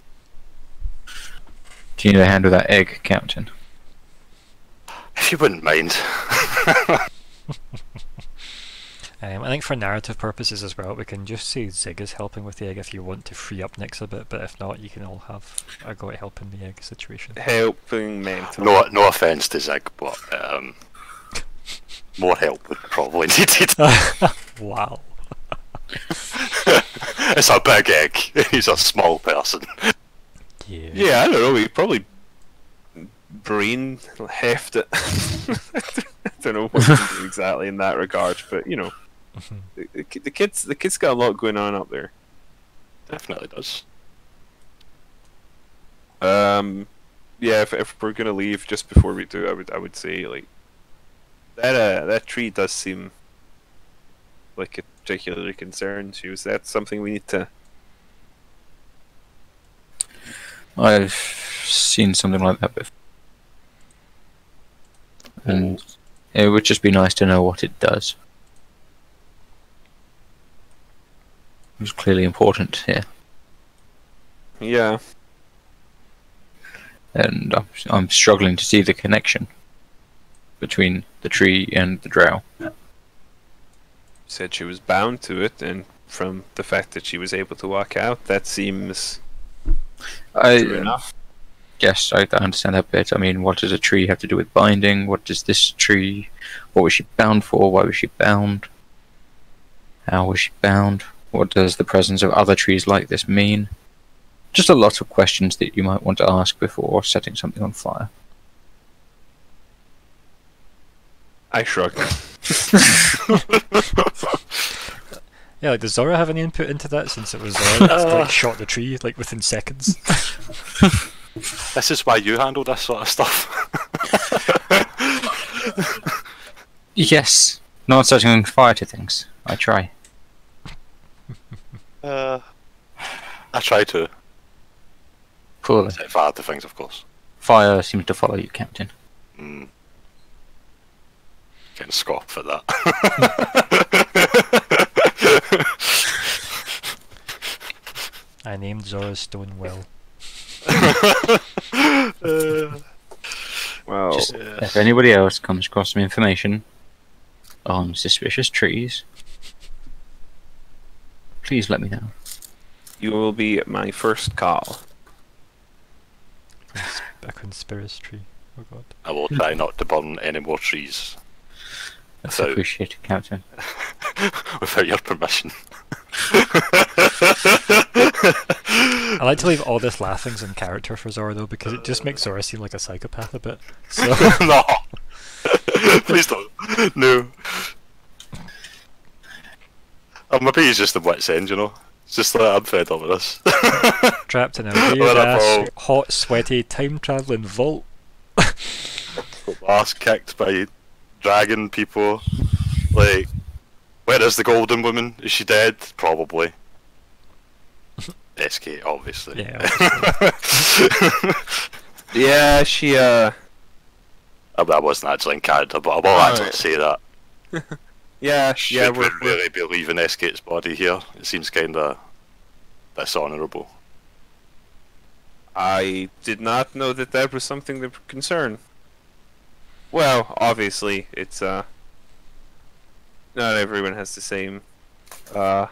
Do you need a hand with that egg, Captain? If you wouldn't mind. Um, I think for narrative purposes as well, we can just say Zigg is helping with the egg if you want to free up Nyx a bit, but if not, you can all have a go at helping the egg situation. Helping mental. no, no offense to Zigg, but um, more help would probably needed. wow. it's a big egg. He's a small person. Yeah. Yeah, I don't know. He probably brain heft it. I don't know what exactly in that regard, but you know, the, the the kids, the kids got a lot going on up there. Definitely does. Um, yeah, if, if we're gonna leave just before we do, I would I would say like that uh that tree does seem like it particularly concerns you. Is that something we need to? I've seen something like that before. And mm. it would just be nice to know what it does. It's clearly important here, Yeah, and I'm, I'm struggling to see the connection between the tree and the drow. Said she was bound to it, and from the fact that she was able to walk out, that seems I enough. Yes, I, I understand that bit. I mean, what does a tree have to do with binding? What does this tree? What was she bound for? Why was she bound? How was she bound? What does the presence of other trees like this mean? Just a lot of questions that you might want to ask before setting something on fire. I shrug. Yeah, like does Zora have any input into that since it was Zora that Uh. like shot the tree like within seconds? This is why you handle this sort of stuff. Yes, not setting fire to things. I try. uh, I try to Poorly. set fire to things, of course. Fire seems to follow you, Captain. Mm. Getting scoffed for that. I named Zora Stonewell. Uh, Well, Just- yeah. If anybody else comes across some information on suspicious trees, please let me know. you will be my first call. Cons- a conspiracy. Oh god. I will try not to burn any more trees That's So- appreciated, Captain. without your permission. I like to leave all this laughings in character for Zora though because it just makes Zora seem like a psychopath a bit. So no. Please don't. No. Or maybe he's just the wit's end, you know? It's just like, I'm fed up with this. trapped in a weird ass, hot, sweaty, time traveling vault. Ass kicked by dragon people. Like, where is the golden woman? Is she dead? Probably. SK, obviously. Yeah. Yeah, she uh, I, I wasn't actually in character, but I will Oh, actually right. say that. yeah, Should yeah, we we're, we're really be leaving Escape's body here? It seems kind of dishonourable. I did not know that that was something that concern. Well, obviously, it's uh, not everyone has the same uh,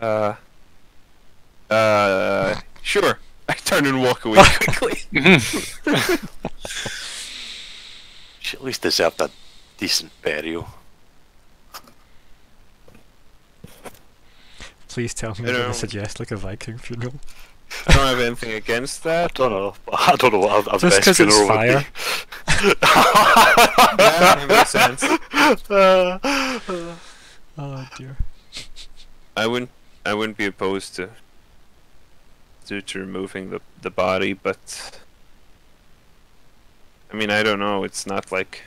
uh, uh, sure. I turn and walk away quickly. She at least deserved a decent burial. Please tell me I you're going to suggest like a Viking funeral. I don't have anything against that. I don't know. I don't know what a, a Just best 'cause it's funeral would fire. be. that makes sense. Oh dear. I wouldn't. I wouldn't be opposed to to, to removing the the body, but I mean, I don't know. It's not like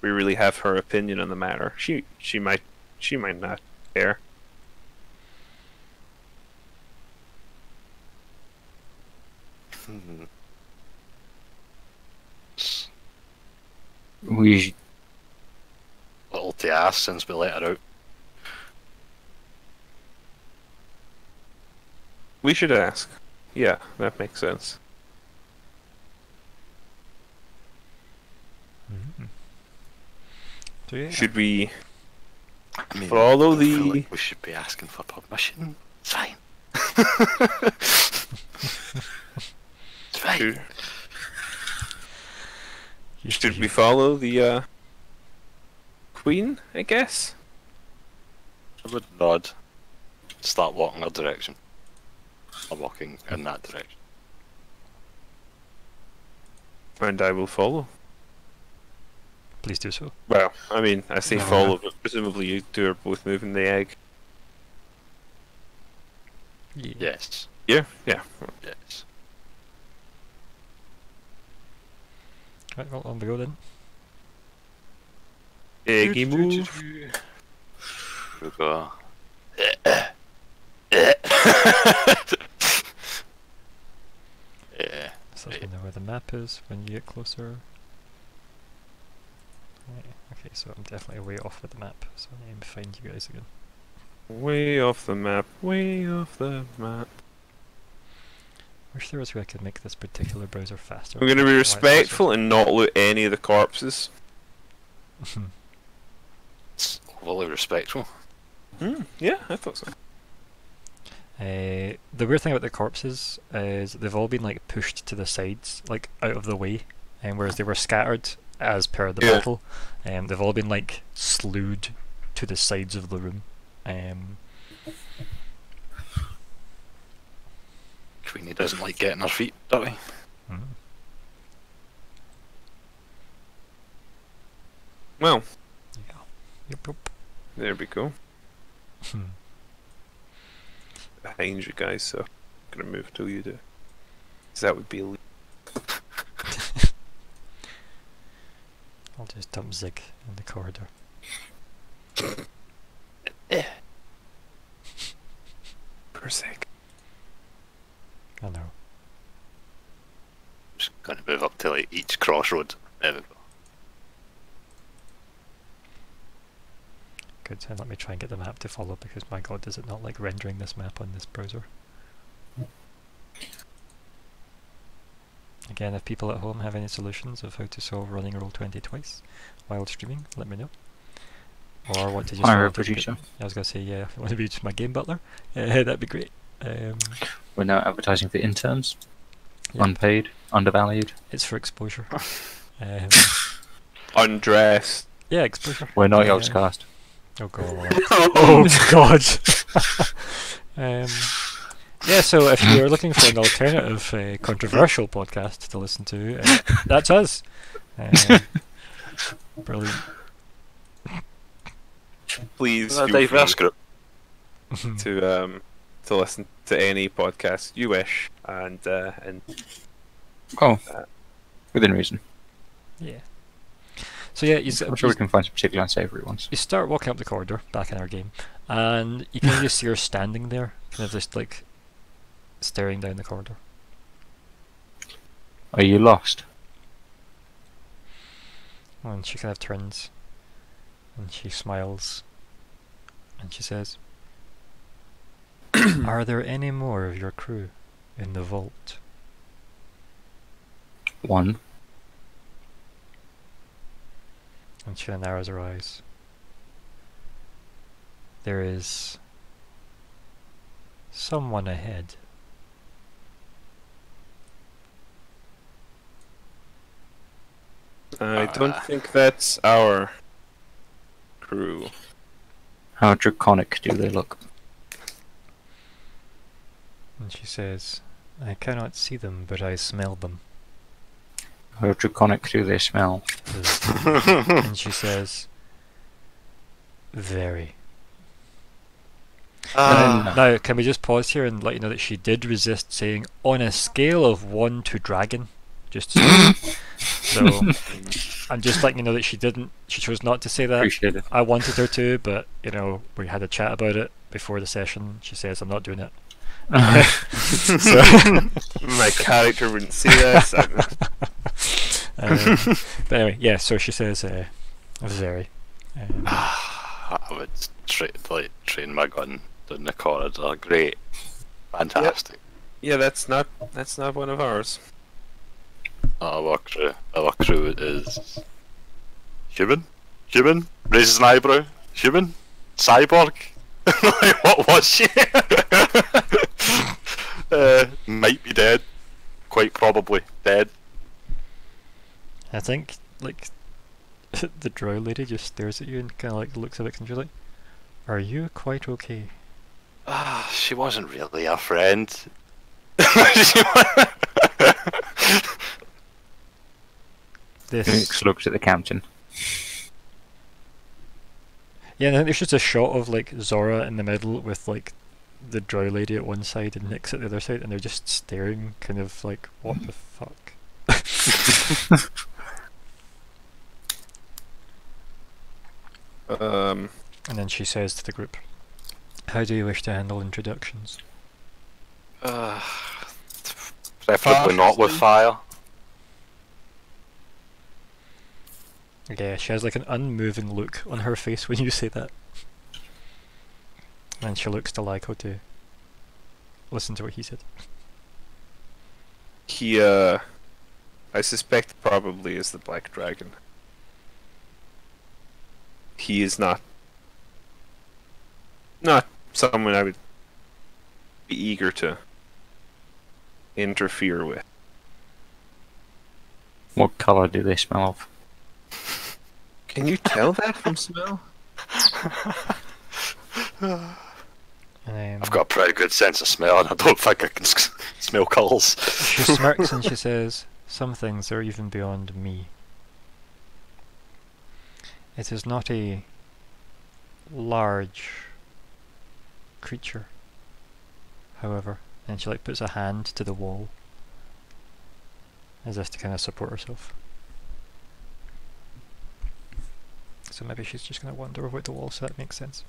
we really have her opinion on the matter. She she might she might not care. Hmm. we to ask since we let her out. We should ask. Yeah, that makes sense. Mhm. So yeah, Should we? I mean, Follow I feel the- like we should be asking for permission. It's fine. it's fine. Should, you should we follow the uh, Queen? I guess. I would nod. Start walking her direction. Or walking in that direction. And I will follow. Please do so. Well, I mean, I say No. follow, but presumably you two are both moving the egg. Yes. Yeah, yeah. Yes. Right, well, on we go then. Eh, Eggy move. We go. yeah. So let me know where the map is when you get closer. Right, okay, so I'm definitely way off with the map, so I need to find you guys again. Way off the map. Way off the map. Wish there was a way I could make this particular browser faster. I'm gonna be respectful and not loot any of the corpses. faster. It's overly respectful. Hmm. Yeah, I thought so. Uh, the weird thing about the corpses is they've all been like pushed to the sides, like out of the way, and whereas they were scattered as per the Yeah. battle, um, they've all been like slewed to the sides of the room. Um, Queenie doesn't like getting her feet dirty. mm. Well, yeah. Yep, yep. there we go. Hmm. Behind you guys, so I'm gonna move till you do. 'Cause that would be illegal. I'll just dump Zigg in the corridor. per sec. I know. Just gonna move up to like each crossroad. There we go. Good, and let me try and get the map to follow because my god, does it not like rendering this map on this browser? Again, if people at home have any solutions of how to solve running Roll20 twice while streaming, let me know. Or want to just Hire a volunteer to get- producer. I was gonna say, yeah, if you want to be just my game butler, uh, that'd be great. Um, We're now advertising for interns. Yeah. Unpaid, undervalued. it's for exposure. um, Undressed. yeah, exposure. We're not Uh, Yogscast. Oh god. oh god. um, yeah, so if you're looking for an alternative, uh, controversial podcast to listen to, uh, that's us. Um, brilliant. Please Well, feel diverse free group. to um to listen to any podcast you wish, and uh, and Oh, within reason. yeah. So yeah, you, s- I'm sure we can find some particularly unsavory ones. you start walking up the corridor back in our game, and you can just see her standing there, kind of just like staring down the corridor. Are you lost? And she kind of turns and she smiles and she says, Are there any more of your crew in the vault? One. And she narrows her eyes. There is someone ahead. I don't Ah. think that's our crew. How draconic do they look? And she says, I cannot see them, but I smell them. How draconic do they smell? and she says, Very. Ah, Now, can we just pause here and let you know that she did resist saying on a scale of one to dragon, just so. so I'm just letting you know that she didn't. She chose not to say that. Appreciate it. I wanted her to, but you know we had a chat about it before the session. She says I'm not doing it. so, My character wouldn't see this. I'm- um, but anyway, yeah. So she says, uh, "Very." Um, tra- like train my gun down the corridor. Great, fantastic. Yeah, that's not that's not one of ours. Our crew, our crew is human, human. Raises an eyebrow. Human, cyborg. what was she? uh, might be dead. Quite probably dead. I think like the drow lady just stares at you and kind of like looks at a bit confused. Like, are you quite okay? Ah, she wasn't really a friend. This Nyx looks at the captain. yeah, and I think there's just a shot of like Zora in the middle with like the drow lady at one side and Nyx at the other side, and they're just staring, kind of like, what the fuck? Um, And then she says to the group, "How do you wish to handle introductions?" Uh, preferably not with fire. Yeah, she has like an unmoving look on her face when you say that. And she looks to Lyko to listen to what he said. he uh, I suspect probably is the Black Dragon. He is not not someone I would be eager to interfere with. What colour do they smell of? Can you tell that from smell? Um, I've got a pretty good sense of smell, and I don't think I can s- smell colours. She smirks and she says, Some things are even beyond me. It is not a large creature, however. And she like puts a hand to the wall as if to kind of support herself. So maybe she's just gonna wander over the wall so that makes sense.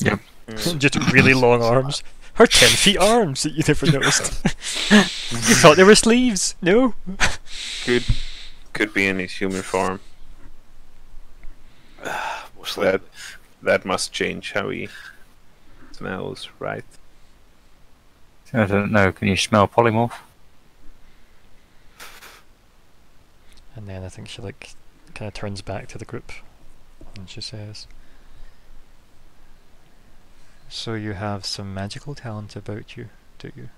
Mm. just really long arms. Her 10 feet arms that you never noticed. you thought they were sleeves. No. Could could be in his human form. Mostly That that must change how he smells, right? I don't know. Can you smell polymorph? And then I think she like kind of turns back to the group and she says, So you have some magical talent about you, do you?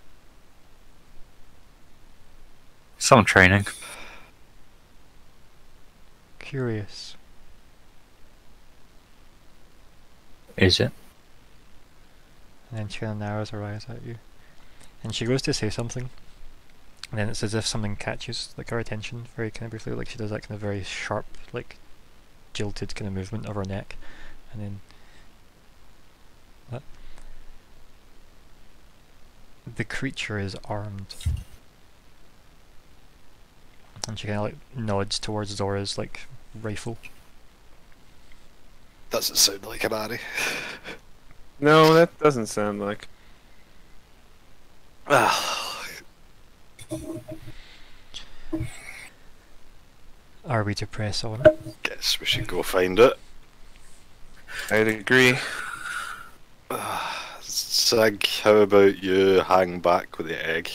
Some training. Curious. Is it? And then she kind of narrows her eyes at you. And she goes to say something. And then it's as if something catches like her attention very kind of briefly, like she does that kind of very sharp, like jilted kind of movement of her neck. And then The creature is armed. And she kind of like nods towards Zora's like rifle. doesn't sound like an Ari. No, that doesn't sound like. Ah. Are we to press on? Guess we should go find it. I'd agree. Ah. Zigg, how about you hang back with the egg?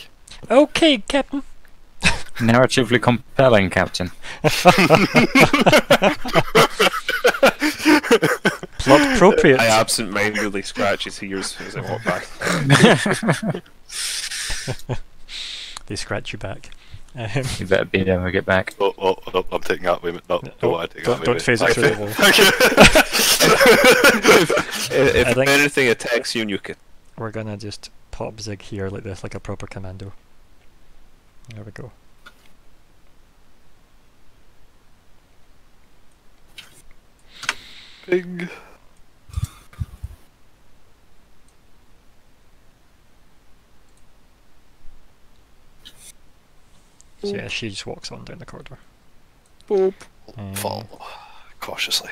Okay, Captain. Narratively compelling, Captain. Plot appropriate. I absent-mindedly scratch his ears as I walk back. They scratch you back. Um, You better be there when we get back. Oh, oh, oh, I'm taking that. Wait a minute. No, No, don't want to take don't- that. don't wait a phase it minute. through the wall. if if I think- anything attacks you, nuke it. we're gonna just pop Zigg here like this, like a proper commando. There we go. Big. So yeah, she just walks on down the corridor. Boop. Um, Follow cautiously.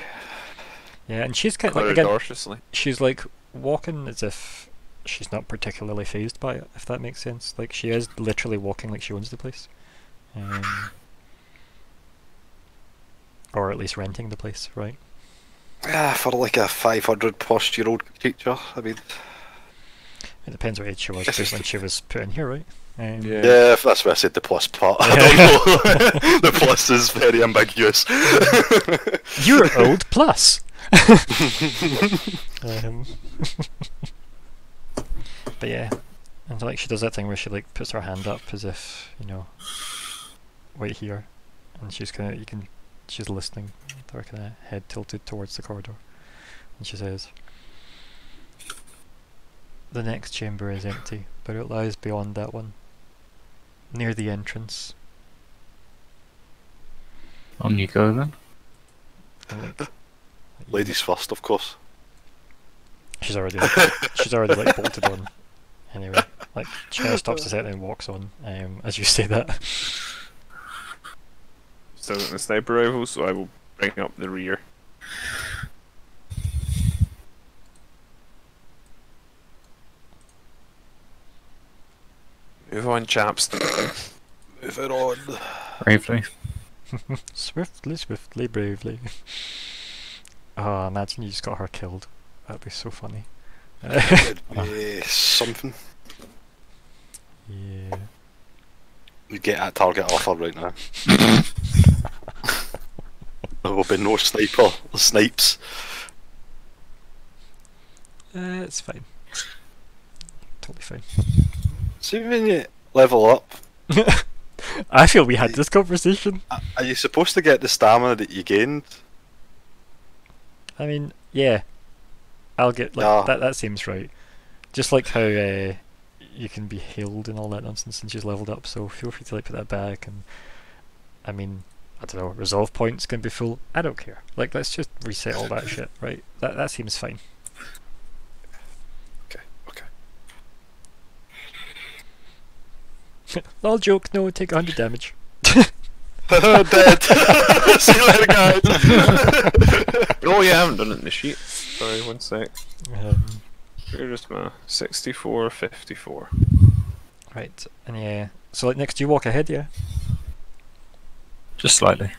Yeah, and she's kind of like, again, Cautiously. she's like walking as if she's not particularly phased by it, if that makes sense. Like she is literally walking like she owns the place, um, or at least renting the place, right? Yeah, for like a 500 plus year old creature. I mean, It depends what age she was when she was put in here, right? Um, Yeah. yeah, that's why I said the plus part. I don't know. the plus is very ambiguous. You're old plus. um, but yeah, and like she does that thing where she like puts her hand up as if you know, wait here, and she's kind of you can, she's listening, with her kind of head tilted towards the corridor, and she says, "The next chamber is empty, but it lies beyond that one, near the entrance." On you go then. Like, Ladies first, of course. She's already like, she's already like bolted on. Anyway, like she kind of stops to second and walks on. Um, as you say that. Still got the sniper rifle, so I will bring up the rear. Move on, chaps. Move it on. Bravely. swiftly, swiftly, bravely. Oh, imagine you just got her killed. That'd be so funny. It'd be something. yeah. We get at target offer right now. there will be no sniper snipes. Uh, it's fine. Totally fine. See when you level up, I feel we had this conversation. are you supposed to get the stamina that you gained? I mean, yeah. I'll get like that. That seems right. Just like how uh, you can be healed and all that nonsense, and she's leveled up. So feel free to like put that back. And I mean, I don't know. Resolve points can be full. I don't care. Like let's just reset all that shit. Right. That that seems fine. Okay, okay. All joke. No, take 100 damage. Dead. See you later, guys. oh yeah, I haven't done it in the sheet. Sorry, one sec. Um, Here is my 64, 54. right. And yeah. So like next, you walk ahead. Yeah. Just slightly.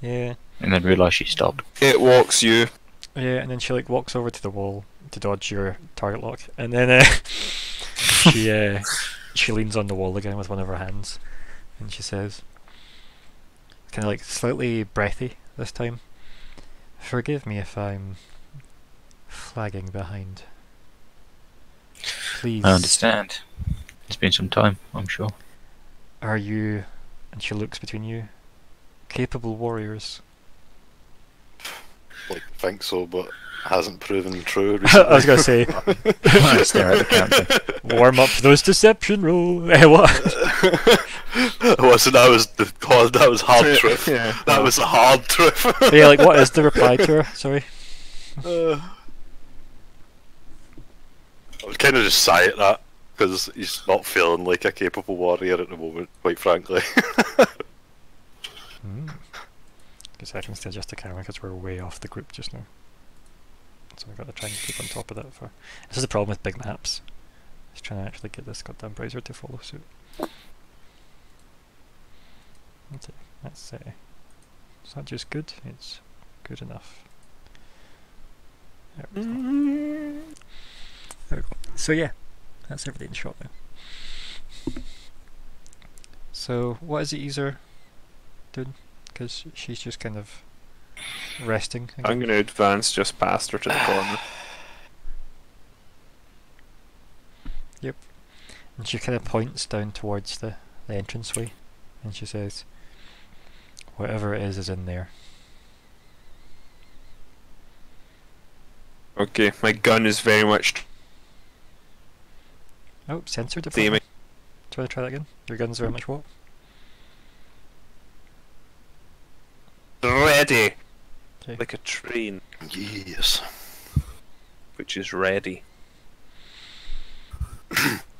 Yeah. And then realise she stopped. It walks you. Yeah, and then she like walks over to the wall to dodge your target lock, and then uh, she uh, she leans on the wall again with one of her hands, and she says, kind of like slightly breathy this time. Forgive me if I'm flagging behind. Please. I understand. It's been some time, I'm sure. Are you? And she looks between you. Capable warriors. like, think so, but hasn't proven true I was gonna say, I stare at the counter. warm up those deception roll. Eh, what? wasn't that was the God, that was hard truth. yeah. That was a hard truth. yeah, like what is the reply to her? Sorry. Uh, I would kind of just sigh at that because he's not feeling like a capable warrior at the moment, quite frankly. Mm. Two seconds to adjust the camera because we're way off the group just now. So I've got to try and keep on top of that for. This is the problem with big maps. Just trying to actually get this goddamn browser to follow suit. That's it. That's uh, it's not just good, it's good enough. There we go. There we go. So yeah, that's everything shot now. So what is it user doing? Because she's just kind of resting. I'm going to advance just past her to the corner. Yep. And she kind of points down towards the, the entranceway and she says, Whatever it is, is in there. Okay, my gun is very much Oh, censored it. aiming. Try to try that again. Your gun's very much what? ready. Okay. Like a train, yes. which is ready.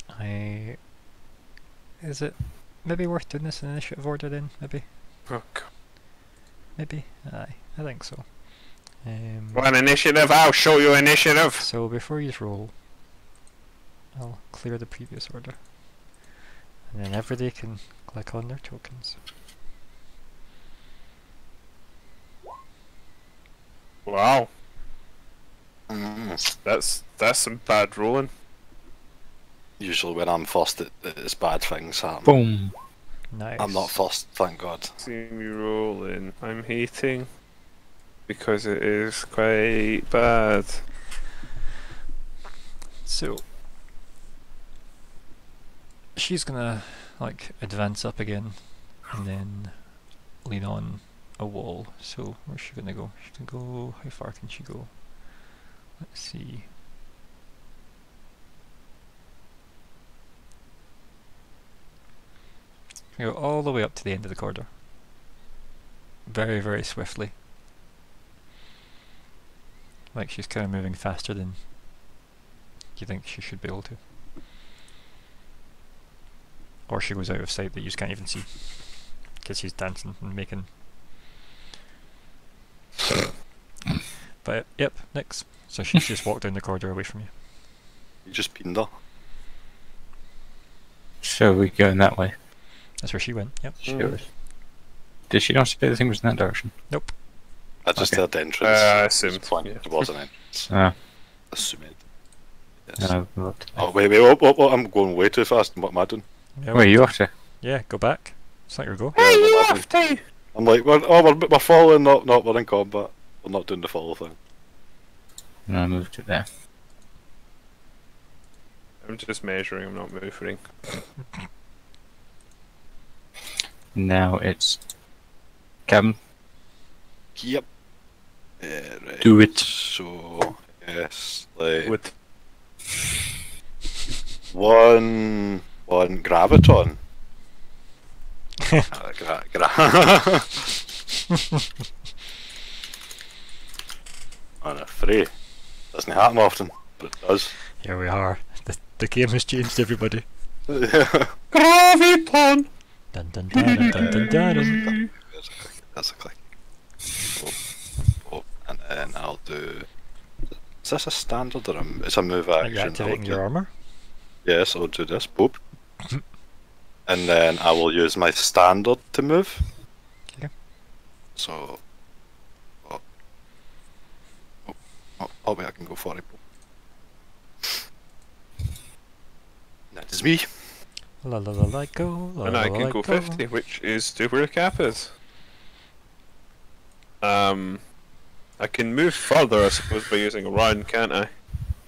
I. Is it maybe worth doing this in initiative order then? Maybe? Oh, Maybe? Aye, I think so. Um, What initiative? I'll show you initiative. So before you roll, I'll clear the previous order. And then everybody can click on their tokens. Wow. Mm. That's that's some bad rolling. Usually when I'm first, it, it's bad things happen. Boom. Nice. I'm not first, thank God. See me rolling. I'm hating because it is quite bad. So she's gonna like advance up again and then lean on a wall. So where's she gonna go? She's gonna go how far can she go? Let's see. Go all the way up to the end of the corridor. Very, very swiftly. Like she's kind of moving faster than you think she should be able to. Or she goes out of sight that you can't even see. Because she's dancing and making. But yep, next. So she's just walked down the corridor away from you. You just pinned her. So we going that way. That's where she went. Yep. Sure. Did she not say the thing was in that direction? Nope. I just Okay. heard the entrance. Uh, I It's assumed, fine. yeah. It was an entrance. Ah, Assuming. Yes. no, what? Oh, wait, wait, what, what, what, I'm going way too fast. What am I doing? Yeah, Where are you off to? yeah, go back. It's not your go. Hey, you well, have to. I'm like, well, oh, we're, we're following, not, not, we're in combat. We're not doing the follow thing. No, I moved it there. I'm just measuring. I'm not moving. Now it's cabin. Yep. Yeah, right. Do it. So, yes, like, With one, one graviton. Uh, gra- gra- On a three. Doesn't happen often, but it does. Here we are. The, the game has changed everybody. graviton. Dun dun dun dun dun dun dun. dun. That's a click. Oh, oh, and then I'll do. Is this a standard or a, it's a move action? Are you I'll activating your armor? Yes, I'll do this. Boop. and then I will use my standard to move. Okay. So. Oh, oh, oh, oh wait, I can go for it. That is me. La la la la go. La, and la, I can la, go 50, which is to where Cap is. Um, I can move further, I suppose, by using a run, can't I?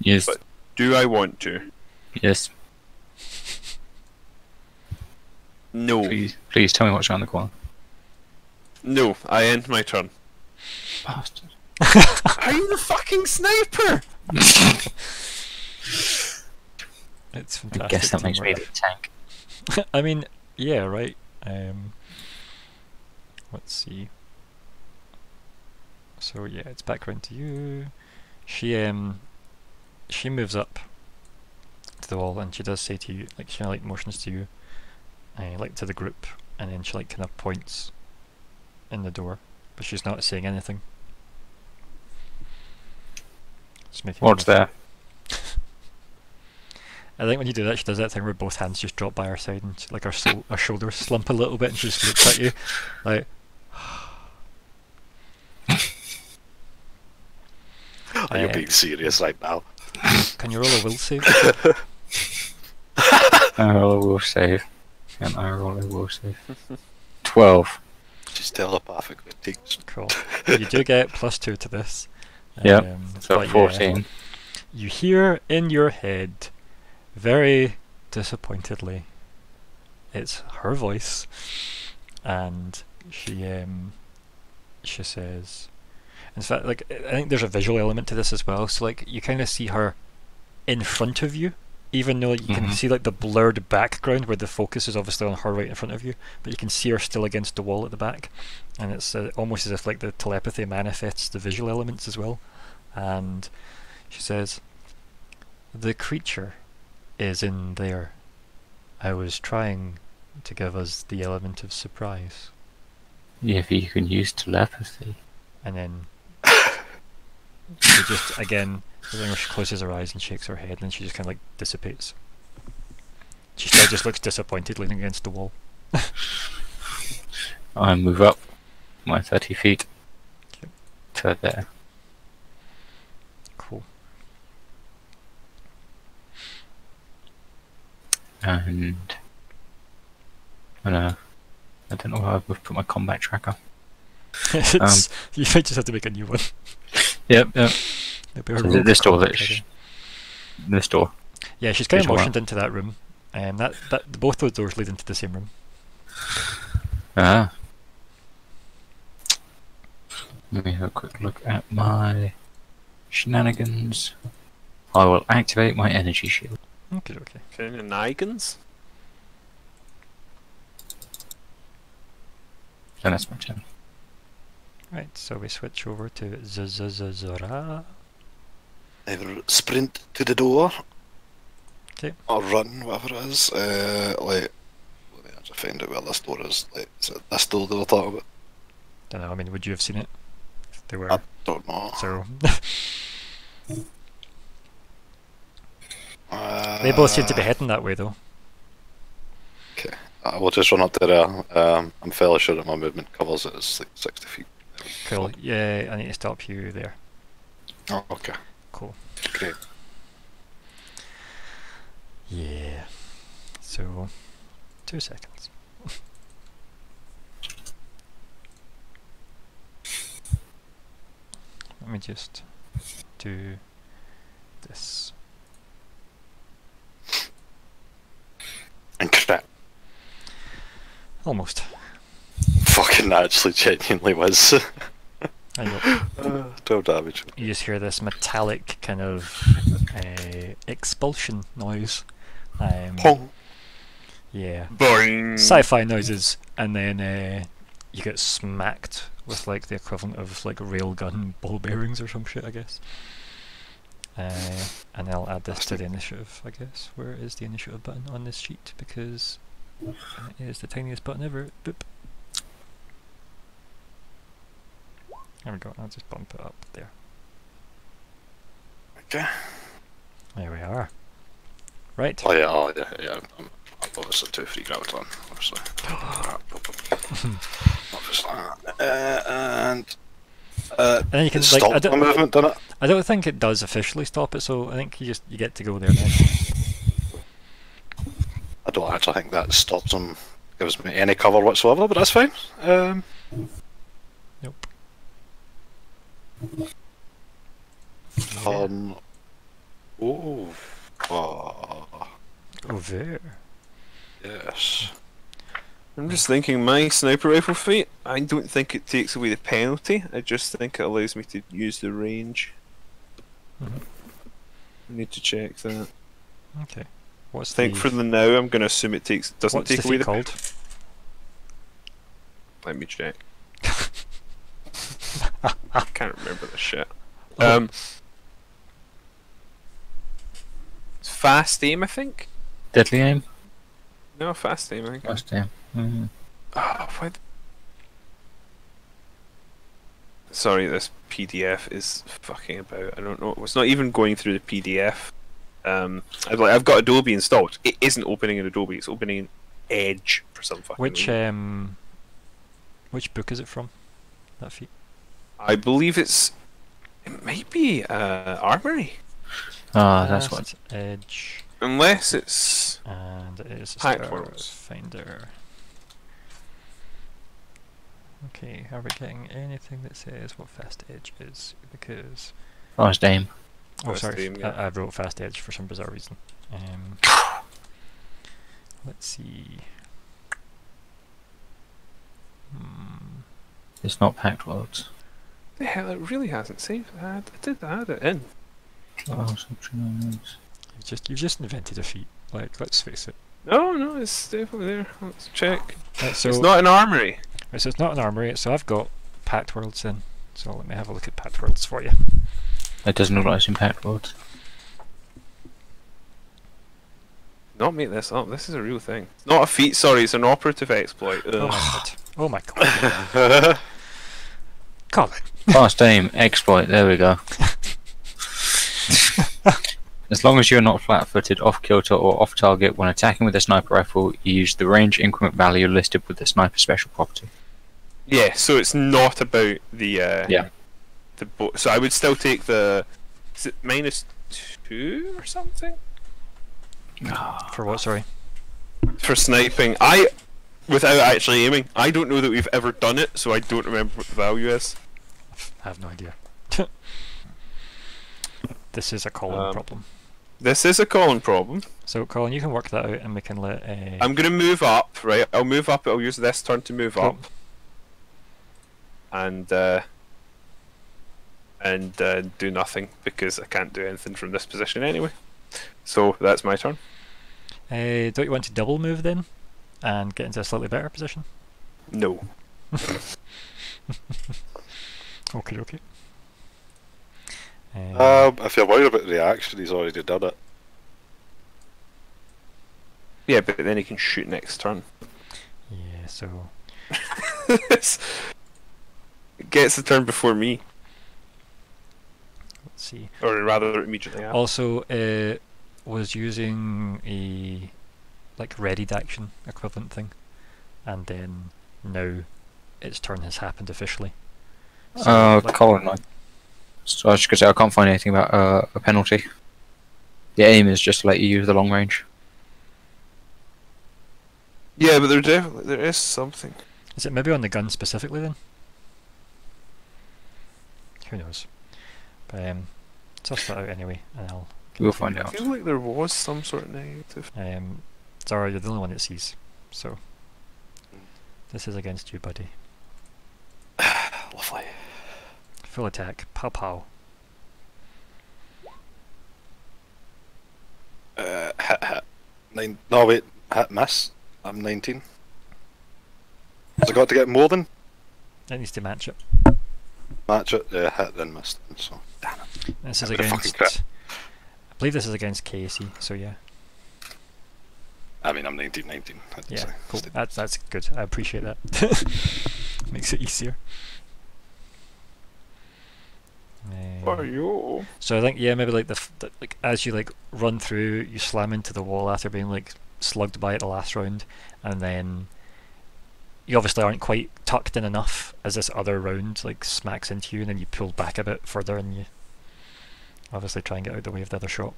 Yes. But- Do I want to? Yes. No. Please, please tell me what's around the corner. No, I end my turn. Bastard. Are you the fucking sniper? It's fantastic. I guess that makes me teamwork. the tank. I mean, yeah, right. Um, let's see. So yeah, it's back round to you. She um, she moves up to the wall and she does say to you, like she kinda, like motions to you, uh, like to the group, and then she like kind of points in the door, but she's not saying anything. Just making What's there? I think when you do that, she does that thing where both hands just drop by her side and like her, so- her shoulders slump a little bit, and she just looks at you like. Are you Uh, being serious right now? Can you roll a will save? I roll a will save. And I roll a will save. 12. She's telepathically takes. Cool. You do get plus two to this. Yep, Um, So but yeah, 14. you hear in your head, very disappointedly, it's her voice, and she um, she says, in fact, like I think there's a visual element to this as well. So like you kind of see her in front of you, even though you can Mhm. see like the blurred background where the focus is obviously on her right in front of you, but you can see her still against the wall at the back, and it's uh, almost as if like the telepathy manifests the visual elements as well. And she says, "The creature is in there. I was trying to give us the element of surprise." If you can use telepathy. and then she just again, she closes her eyes and shakes her head, and she just kind of like dissipates. She still just looks disappointed, leaning against the wall. I move up my thirty feet to there. Cool. And I know. I don't know how I've put my combat tracker. um, you might just have to make a new one. Yep, yep. It'll be a So this door, that tracker. sh- this door. Yeah, she's kind of Visual motioned into that room. Um, that that both those doors lead into the same room. Ah. Let me have a quick look at my shenanigans. I will activate my energy shield. Okay, okay. Kind of Nigans? And that's my turn. Right, so we switch over to Zazazazara. Either sprint to the door. 'Kay. Or run, whatever it is. Uh, like, let me actually find out where this door is. Like, is it this door that we're talking about? Don't know. I mean, would you have seen it? If they were. I don't know. so Uh, they both seem to be heading that way, though. Okay. I will just run up there. Um, I'm fairly sure that my movement covers it. It's like 60 feet. Cool. Yeah, I need to stop you there. Oh, okay. Cool. Great. Yeah. So, two seconds. Let me just do this. And crap. Almost. Fucking actually genuinely was. There you uh, 12 damage. You just hear this metallic kind of uh, expulsion noise. Um, Pong. yeah. Boing! sci-fi noises, and then uh, you get smacked with like the equivalent of like a railgun ball bearings or some shit, I guess. Uh, and I'll add this to the initiative, I guess. Where is the initiative button on this sheet? Because it is the tiniest button ever. Boop. There we go. I'll just bump it up there. Okay. There we are. Right. Oh, yeah, oh, yeah, yeah. I'm, I'm obviously two free graviton, obviously. obviously. Uh, and. Uh, And then you can it like I don't, movement, didn't it? I don't think it does officially stop it, so I think you just you get to go there now. I don't actually think that stops him, gives me any cover whatsoever, but that's fine. Um. Um, oh, oh, Over. yes. I'm just thinking my sniper rifle feat, I don't think it takes away the penalty, I just think it allows me to use the range. Mhm. I need to check that. Okay. What's I think the for the now I'm gonna assume it takes doesn't what's take the away the called? Let me check. I can't remember the shit. Oh. Um it's fast aim I think? Deadly aim? No, fast aim I think. Last aim. Mm. Oh, why Sorry, this PDF is fucking about. I don't know. It's not even going through the PDF. Um, I've, like, I've got Adobe installed. It isn't opening in Adobe. It's opening in Edge for some fucking Which reason. um, which book is it from? That feat. I believe it's. It might be uh, Armory, Ah, that's what. Edge, unless it's. and it is Pact Star Worlds. Finder. Okay, are we getting anything that says what Fast Edge is? Because Last aim. oh, Fast sorry, aim, I, yeah. I wrote Fast Edge for some bizarre reason. Um, let's see. Hmm. It's not Pact Worlds. The hell, it really hasn't saved. I, had, I did add it in. Oh, subtractions. You've just you've just invented a feat. Like, let's face it. No, no, it's definitely there. Let's check. Right, so it's not an Armory. Right, so it's not an armory, so I've got Pact Worlds in. So let me have a look at Pact Worlds for you. It doesn't look like it's in Pact Worlds. Not make this up. This is a real thing. It's not a feat. Sorry, it's an operative exploit. Oh my god. Oh my god. Colin. Fast aim, exploit, there we go. as long as you're not flat footed, off kilter, or off target when attacking with a sniper rifle, you use the range increment value listed with the sniper special property. Yeah, so it's not about the uh, Yeah. the bo- So I would still take the is it minus two or something. For what, sorry? for sniping. I, without actually aiming, I don't know that we've ever done it, so I don't remember what the value is. I have no idea. this is a Colin Um, problem. This is a Colin problem. So Colin, you can work that out, and we can let. Uh, I'm gonna move up, right? I'll move up. I'll use this turn to move Cool. up, and uh, and uh, do nothing because I can't do anything from this position anyway. So that's my turn. uh, don't you want to double move then, and get into a slightly better position? No. Okay, okay. Um, Um, if you're worried about the reaction, he's already done it. Yeah, but then he can shoot next turn. yeah. So gets the turn before me, let's see. or rather immediately after. Also, uh, was using a like readied action equivalent thing, and then now its turn has happened officially. So, Uh, like- Colin, I, so I was just gonna say I can't find anything about uh, a penalty. The aim is just to let you use the long range. Yeah, but there definitely there is something. Is it maybe on the gun specifically then? Who knows? But um, suss that out anyway, and I'll. We'll continue. find I out. feel like there was some sort of negative. Um, Zara, you're the only one that sees, so this is against you, buddy. Lovely. Full attack, pow pow. Uh, hit, hit. Nine. No, wait. Hit, miss. I'm 19. Has I got to get more than It needs to match it. match it? Yeah, hit then missed. So damn it. This is Bit of fucking against. I believe this is against Casey, so yeah. I mean, I'm 19, 19. I'd Yeah, say. cool. That's that's good. I appreciate that. Makes it easier. Are Um, you? so I think yeah, maybe like the, the like as you like run through, you slam into the wall after being like slugged by it the last round, and then you obviously aren't quite tucked in enough as this other round like smacks into you, and then you pull back a bit further, and you obviously try and get out the way of the other shot.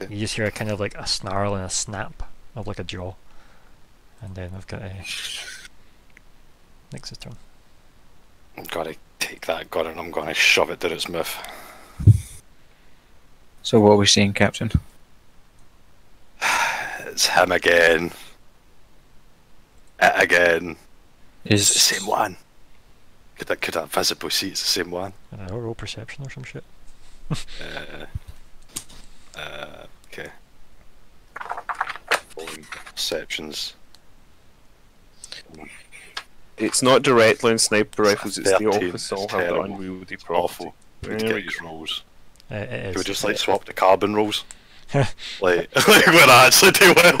Yeah. You just hear a kind of like a snarl and a snap of like a jaw, and then I've got a next turn. I'm gonna take that gun and I'm gonna shove it down its mouth. So what are we seeing, Captain? It's him again. It again. Is It's the same one. Could I, could I visibly see it's the same one? I don't know, roll perception or some shit. Uh, uh, okay. Following perceptions. It's not directly on sniper rifles. It's the 13, opposite. All it's have that terrible. unwieldy It's property. awful. We There to we get these rolls. Uh, it is. Can we just like swap the carbon rolls? like, like when I actually do well.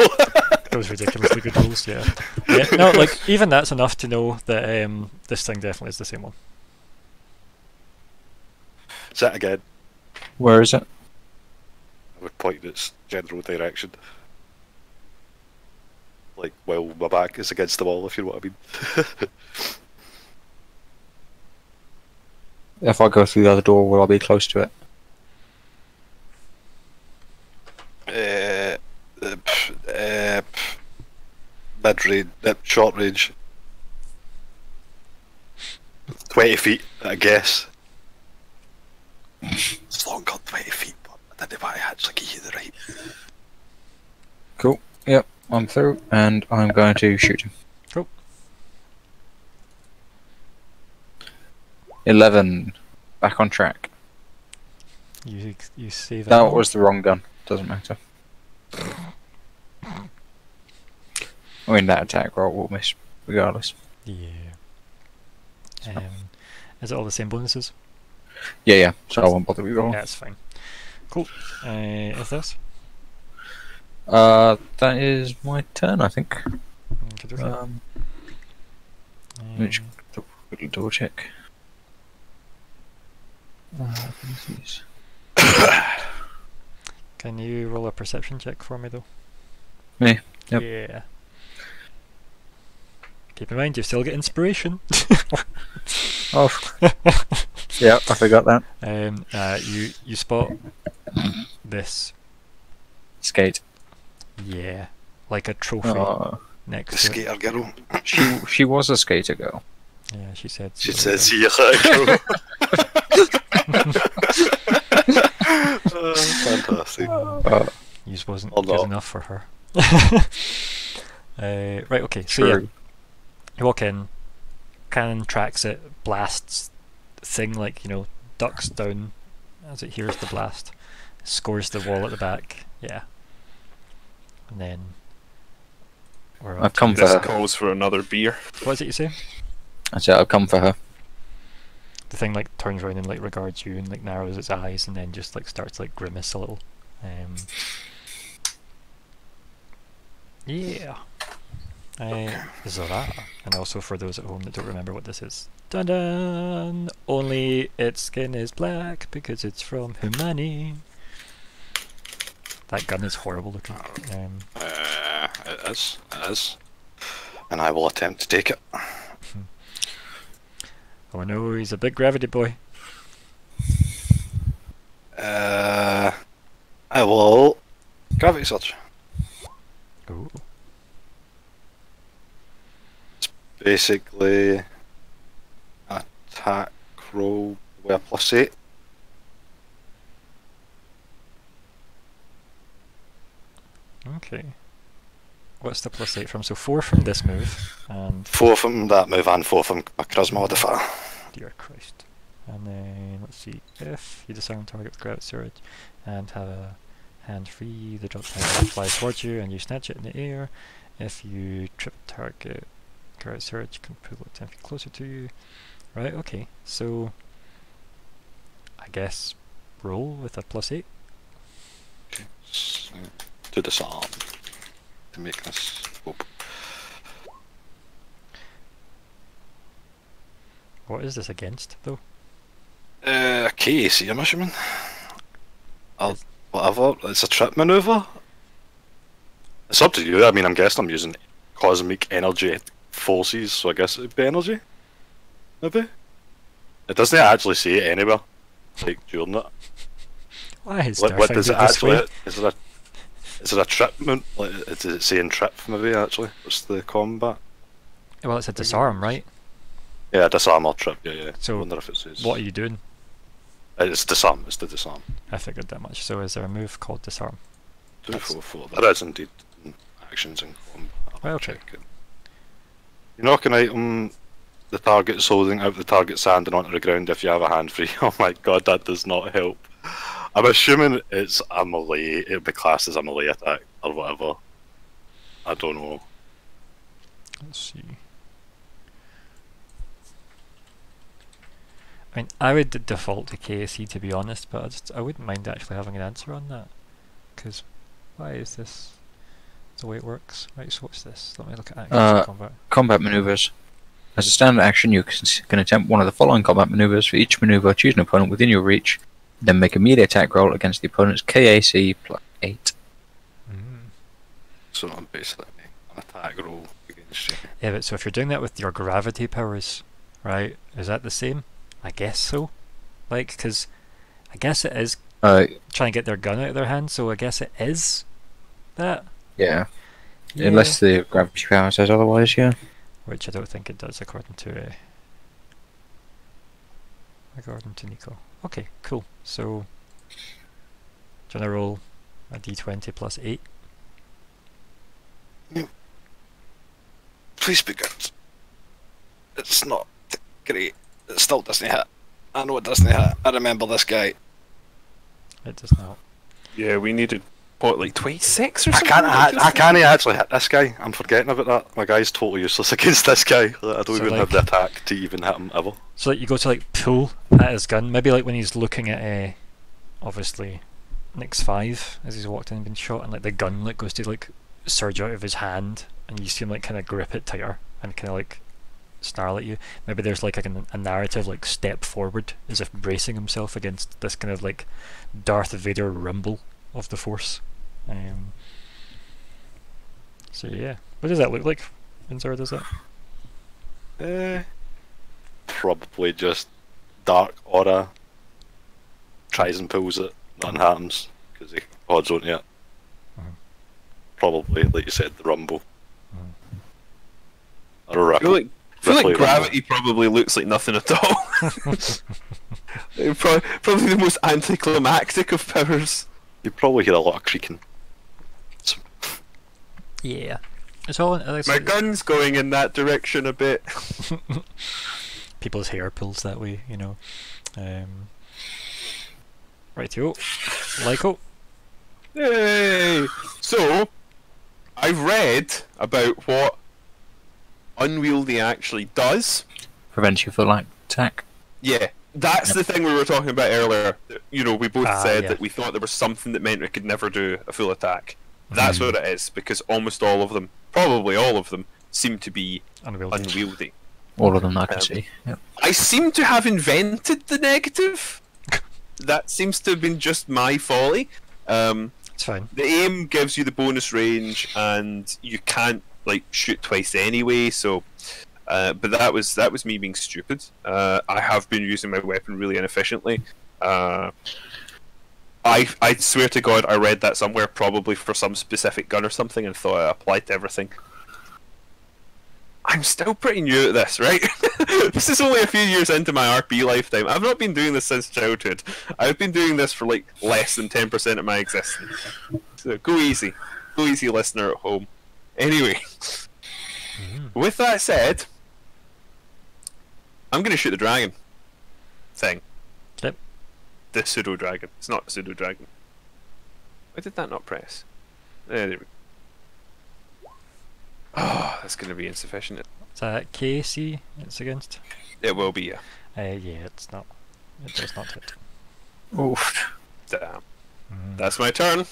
Those ridiculously good rolls, yeah. yeah. No, like even that's enough to know that um, this thing definitely is the same one. Is that again? where is it? I would point its general direction. Like, while my back is against the wall, if you know what I mean. If I go through the other door, will I be close to it? Uh, uh, pff, uh, mid range, uh, short range. 20 feet, I guess. It's longer than 20 feet, but I didn't know why I actually give you the right. Cool. Yep, I'm through, and I'm going to shoot him. Cool. Eleven. Back on track. You you save it. That all. was the wrong gun. Doesn't matter. I mean, that attack roll will miss regardless. Yeah. Um, is it all the same bonuses? Yeah, yeah. So I won't bother with roll. Yeah, it's fine. Cool. Uh, is this? Uh, that is my turn, I think. Okey-dokey. Um, let me Um, quickly double check. Uh, Can you roll a perception check for me though? Me? Yep. Yeah. Keep in mind, you still get inspiration. oh, yeah, I forgot that. um, uh, you you spot this. Skate. Yeah. like a trophy The next to it. skater girl. she she was a skater girl. Yeah, she said. She so, says, yeah. "See you later." Fantastic. Uh, Use wasn't good on. enough for her. uh, right, okay, so yeah, you walk in, cannon tracks it, blasts thing like, you know, ducks down as it hears the blast, scores the wall at the back, yeah. And then. We're on I've come for This her. calls for another beer. What is it you say? I said I've come for her. The thing like turns around and like regards you and like narrows its eyes and then just like starts like grimace a little. Um, yeah. Uh, Zara. And also for those at home that don't remember what this is. Dun dun! Only its skin is black because it's from Humani. That gun is horrible looking. Um, Uh, it is. It is. And I will attempt to take it. oh no, he's a big gravity boy. Uh, I will gravity search. Ooh. Basically, attack roll with a plus eight. Okay. What's the plus 8 from? So 4 from this move, and Four from that move and four from my charisma modifier. Dear Christ. And then, let's see, if you disarm target with Grout Surge and have a hand free, the drop down flies towards you and you snatch it in the air. If you trip target, Grout Surge can pull it 10 feet closer to you. Right, okay, so I guess roll with a plus 8. S- To disarm. To make this. Oh, What is this against, though? Uh, KAC, I'm assuming. I'll, whatever. It's a trip maneuver. It's up to you. I mean, I'm guessing I'm using cosmic energy forces, so I guess it'd be energy. Maybe. It doesn't actually say it anywhere. Like during it. Why is What, what does it this actually? way? Is it a? Is it a trip? mon- Like, is it saying trip? Maybe actually. What's the combat? Well, it's a disarm, right? Yeah, disarm or trip. Yeah, yeah. So, I wonder if it says. What are you doing? Uh, it's disarm. It's the disarm. I figured that much. So is there a move called disarm? Two, That's- four, four. There is indeed actions in combat. I'll Well, okay. check it. You knock an item, the target's holding out the target's hand and onto the ground if you have a hand free. Oh my god, that does not help. I'm assuming it's a melee, it would be classed as a melee attack or whatever. I don't know. Let's see. I mean, I would default to KSC to be honest, but I just I wouldn't mind actually having an answer on that. Because why is this the way it works? Right, so what's this? Let me look at actions Uh, combat. Combat maneuvers. As a standard action, you can, can attempt one of the following combat maneuvers. For each maneuver, choose an opponent within your reach, then make a melee attack roll against the opponent's KAC plus 8. Mm. So I'm basically an attack roll against you. Yeah, but so if you're doing that with your gravity powers, right? Is that the same? I guess so. Like, because I guess it is Uh, trying to get their gun out of their hand, so I guess it is that. yeah. Yeah. Unless the gravity power says otherwise, yeah. Which I don't think it does according to uh, according to Nico. Okay, cool. So, do you want to roll a d20 plus eight? Please be good. It's not great. It still doesn't hit. I know it doesn't hit. I remember this guy. It does not. Yeah, we needed what, like twenty six or something? I can't. I, I can't actually hit this guy. I'm forgetting about that. My guy's totally useless against this guy. I don't So, even have the attack to even hit him ever. So like you go to like pull at his gun, maybe like when he's looking at uh, obviously Nyx Five as he's walked in and been shot, and like the gun like goes to like surge out of his hand, and you see him like kind of grip it tighter and kind of like snarl at you. Maybe there's like a, a narrative like step forward as if bracing himself against this kind of like Darth Vader rumble of the Force. Um, so yeah, what does that look like? When Zora does that? Eh, probably just dark aura. Tries and pulls it. Nothing happens because the odds don't yet. probably, like you said, the Rumble. Or a I ripple. feel like, I feel like Ripley, gravity probably looks like nothing at all. probably, probably the most anticlimactic of powers. You probably hear a lot of creaking. Yeah. It's all it's My gun's going in that direction a bit. people's hair pulls that way, you know. Um, rightio. Lyko. Yay! So, I've read about what unwieldy actually does. Prevents you from like attack. Yeah, that's the thing we were talking about earlier. You know, we both Ah, said yeah. that we thought there was something that meant we could never do a full attack. That's what it is, because almost all of them, probably all of them, seem to be Unwieldy. unwieldy. All of them I can Um, see. Yep. I seem to have invented the negative. that seems to have been just my folly. Um, It's fine. the aim gives you the bonus range, and you can't like shoot twice anyway. So, uh, but that was that was me being stupid. Uh, I have been using my weapon really inefficiently. Uh, I I swear to God, I read that somewhere, probably for some specific gun or something, and thought it applied to everything. I'm still pretty new at this, right? this is only a few years into my RP lifetime. I've not been doing this since childhood. I've been doing this for like less than 10% of my existence. So go easy. Go easy, listener at home. Anyway, mm-hmm. with that said, I'm going to shoot the dragon thing. Yep. The pseudo dragon. It's not a pseudo dragon. Why did that not press? There, there we go. Oh, that's going to be insufficient. Is that KC it's against? It will be, yeah. Uh, yeah, it's not. It does not hit. Oof. Damn. Mm. That's my turn.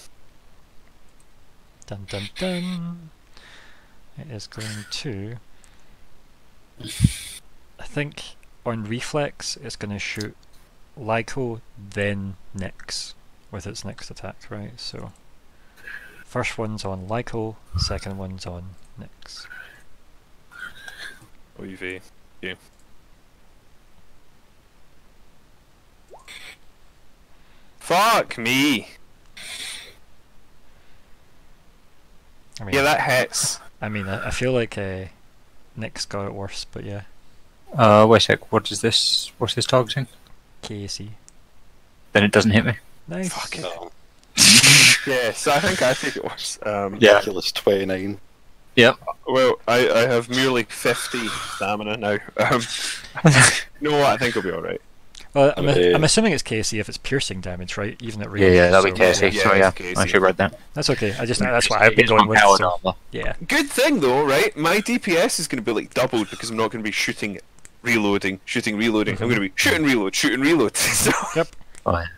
Dun dun dun. It is going to. I think on reflex it's going to shoot Lyko, then Nyx with its next attack, right? So first one's on Lyko, second one's on Nyx. OUV. Yeah. Fuck me. I mean, Yeah, that hits. I mean, I, I feel like uh, Nyx got it worse, but yeah, Uh, wait a sec. What is this? What's this targeting? KC. Then it doesn't hit me. Nice. Fuck it. No, Yeah, so I think I think it was. Um, Yeah. ridiculous 29. Well, I, I have merely 50 stamina now. Um, you know what? I think I'll be alright. Well, I'm, Uh, I'm assuming it's KC if it's piercing damage, right? Even at range. Yeah, yeah, that'd be so- KC. yeah, Sorry, yeah, KC. I should have read that. That's okay. I just that's what I've been going with. so- armor. yeah. Good thing though, right? My DPS is going to be like doubled because I'm not going to be shooting, reloading, shooting, reloading. I'm going to be shoot and reload, shoot and reload. so, Yep. Fine.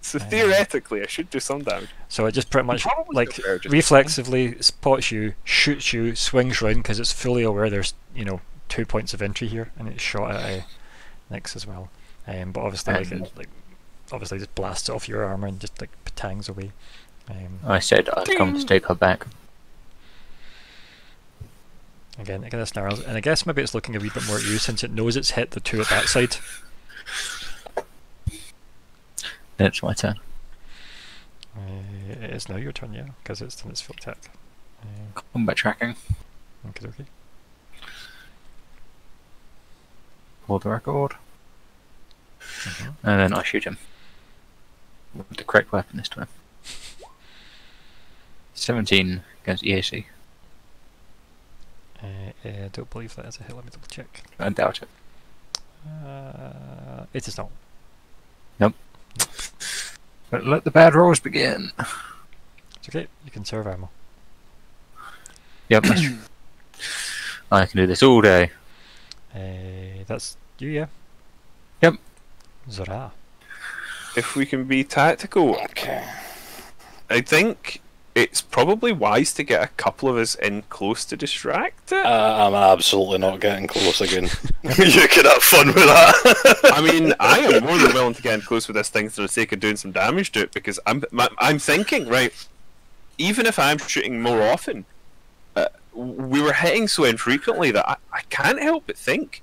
so theoretically, I should do some damage. So it just pretty much Probably like still fair, reflexively spots you, shoots you, swings round because it's fully aware there's you know two points of entry here, and it's shot at uh, Nyx as well. Um, but obviously, like, it, like obviously just blasts off your armor and just like patangs away. Um, I said I'd come to take her back. Again, again, it snarls, and I guess maybe it's looking a wee bit more at you since it knows it's hit the two at that side. Then it's my turn. Uh, it is now your turn, yeah, because it's done its full attack. Uh, Combat tracking okay, okay. for the record. Mhm. And then I shoot him. With the correct weapon this time. 17 against E EAC. Uh, I don't believe that is a hit. Let me double check. I doubt it. Uh, it is not. But let the bad rolls begin. It's okay. You can serve ammo. Yep, that's true. I can do this all day. Uh, that's you, yeah. Yep. Zora. If we can be tactical, Okay. I think it's probably wise to get a couple of us in close to distract it. Uh, I'm absolutely not getting close again. you can have fun with that. I mean, I am more than willing to get in close with this thing for the sake of doing some damage to it because I'm my, I'm thinking right. Even if I'm shooting more often, uh, we were hitting so infrequently that I, I can't help but think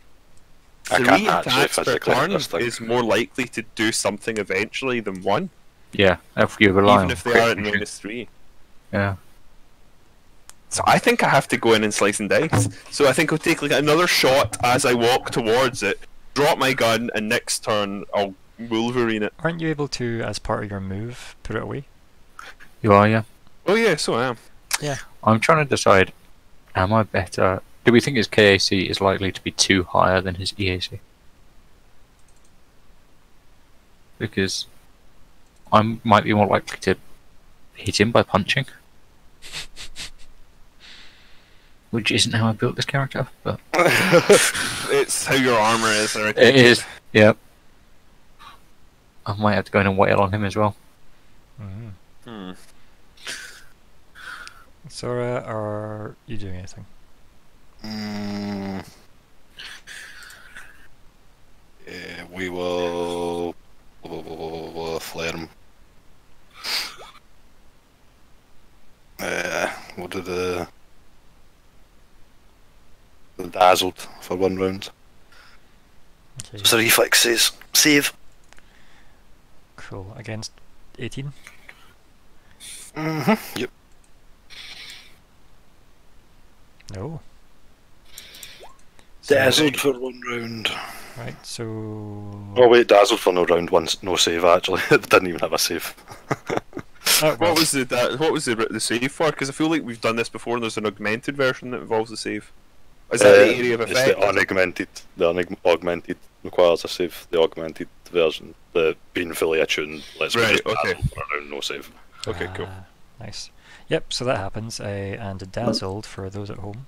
I three can't actually attacks per turn is more likely to do something eventually than one, Yeah, if you rely even on if they crit are at vision. minus three. Yeah. So I think I have to go in and slice and dice. So I think I'll take like another shot as I walk towards it, drop my gun, and next turn I'll Wolverine it. Aren't you able to, as part of your move, put it away? You are, yeah. Oh yeah, so I am. Yeah. I'm trying to decide. Am I better? Do we think his KAC is likely to be too higher than his EAC? Because I might be more likely to hit him by punching. Which isn't how I built this character, but It's how your armor is. I it reckon. is. Yep. I might have to go in and wail on him as well. Mm. Hmm. Zora, are you doing anything? Mm. Yeah, we will. We'll, we'll, we'll, we'll flare him. Uh, we'll do the. The dazzled for one round. Okay, So reflexes save. cool. Against 18? Mm-hmm. Yep. No. So- Dazzled for one round. Right, so. Oh wait, dazzled for no round once, no save actually. it didn't even have a save. Well, What was the that, what was the the save for? Because I feel like we've done this before, and there's an augmented version that involves the save. Is that Uh, the area of effect? It's effect? the unaugmented. The unaugmented requires a save. The augmented version, the being fully attuned, lets me Right, just okay. dazzle for no save. Okay, cool. Ah, Nice. Yep, so that happens. Uh, and dazzled for those at home.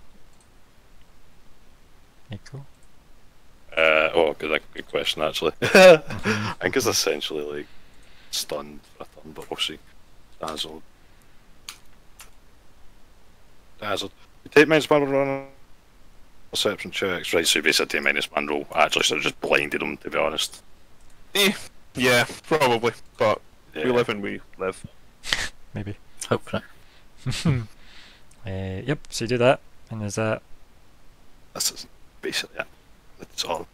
Nico. Uh, oh, good, good question actually. I think it's essentially like stunned for a turn, but we'll see. Dazzled. Dazzled. You take minus one run perception checks, right? So you basically take minus one roll. I actually sort of just blinded him to be honest. Yeah, probably. But Yeah. we live and we live. Maybe. Hopefully. uh, yep, so you do that. And there's that That's is basically it. That's all.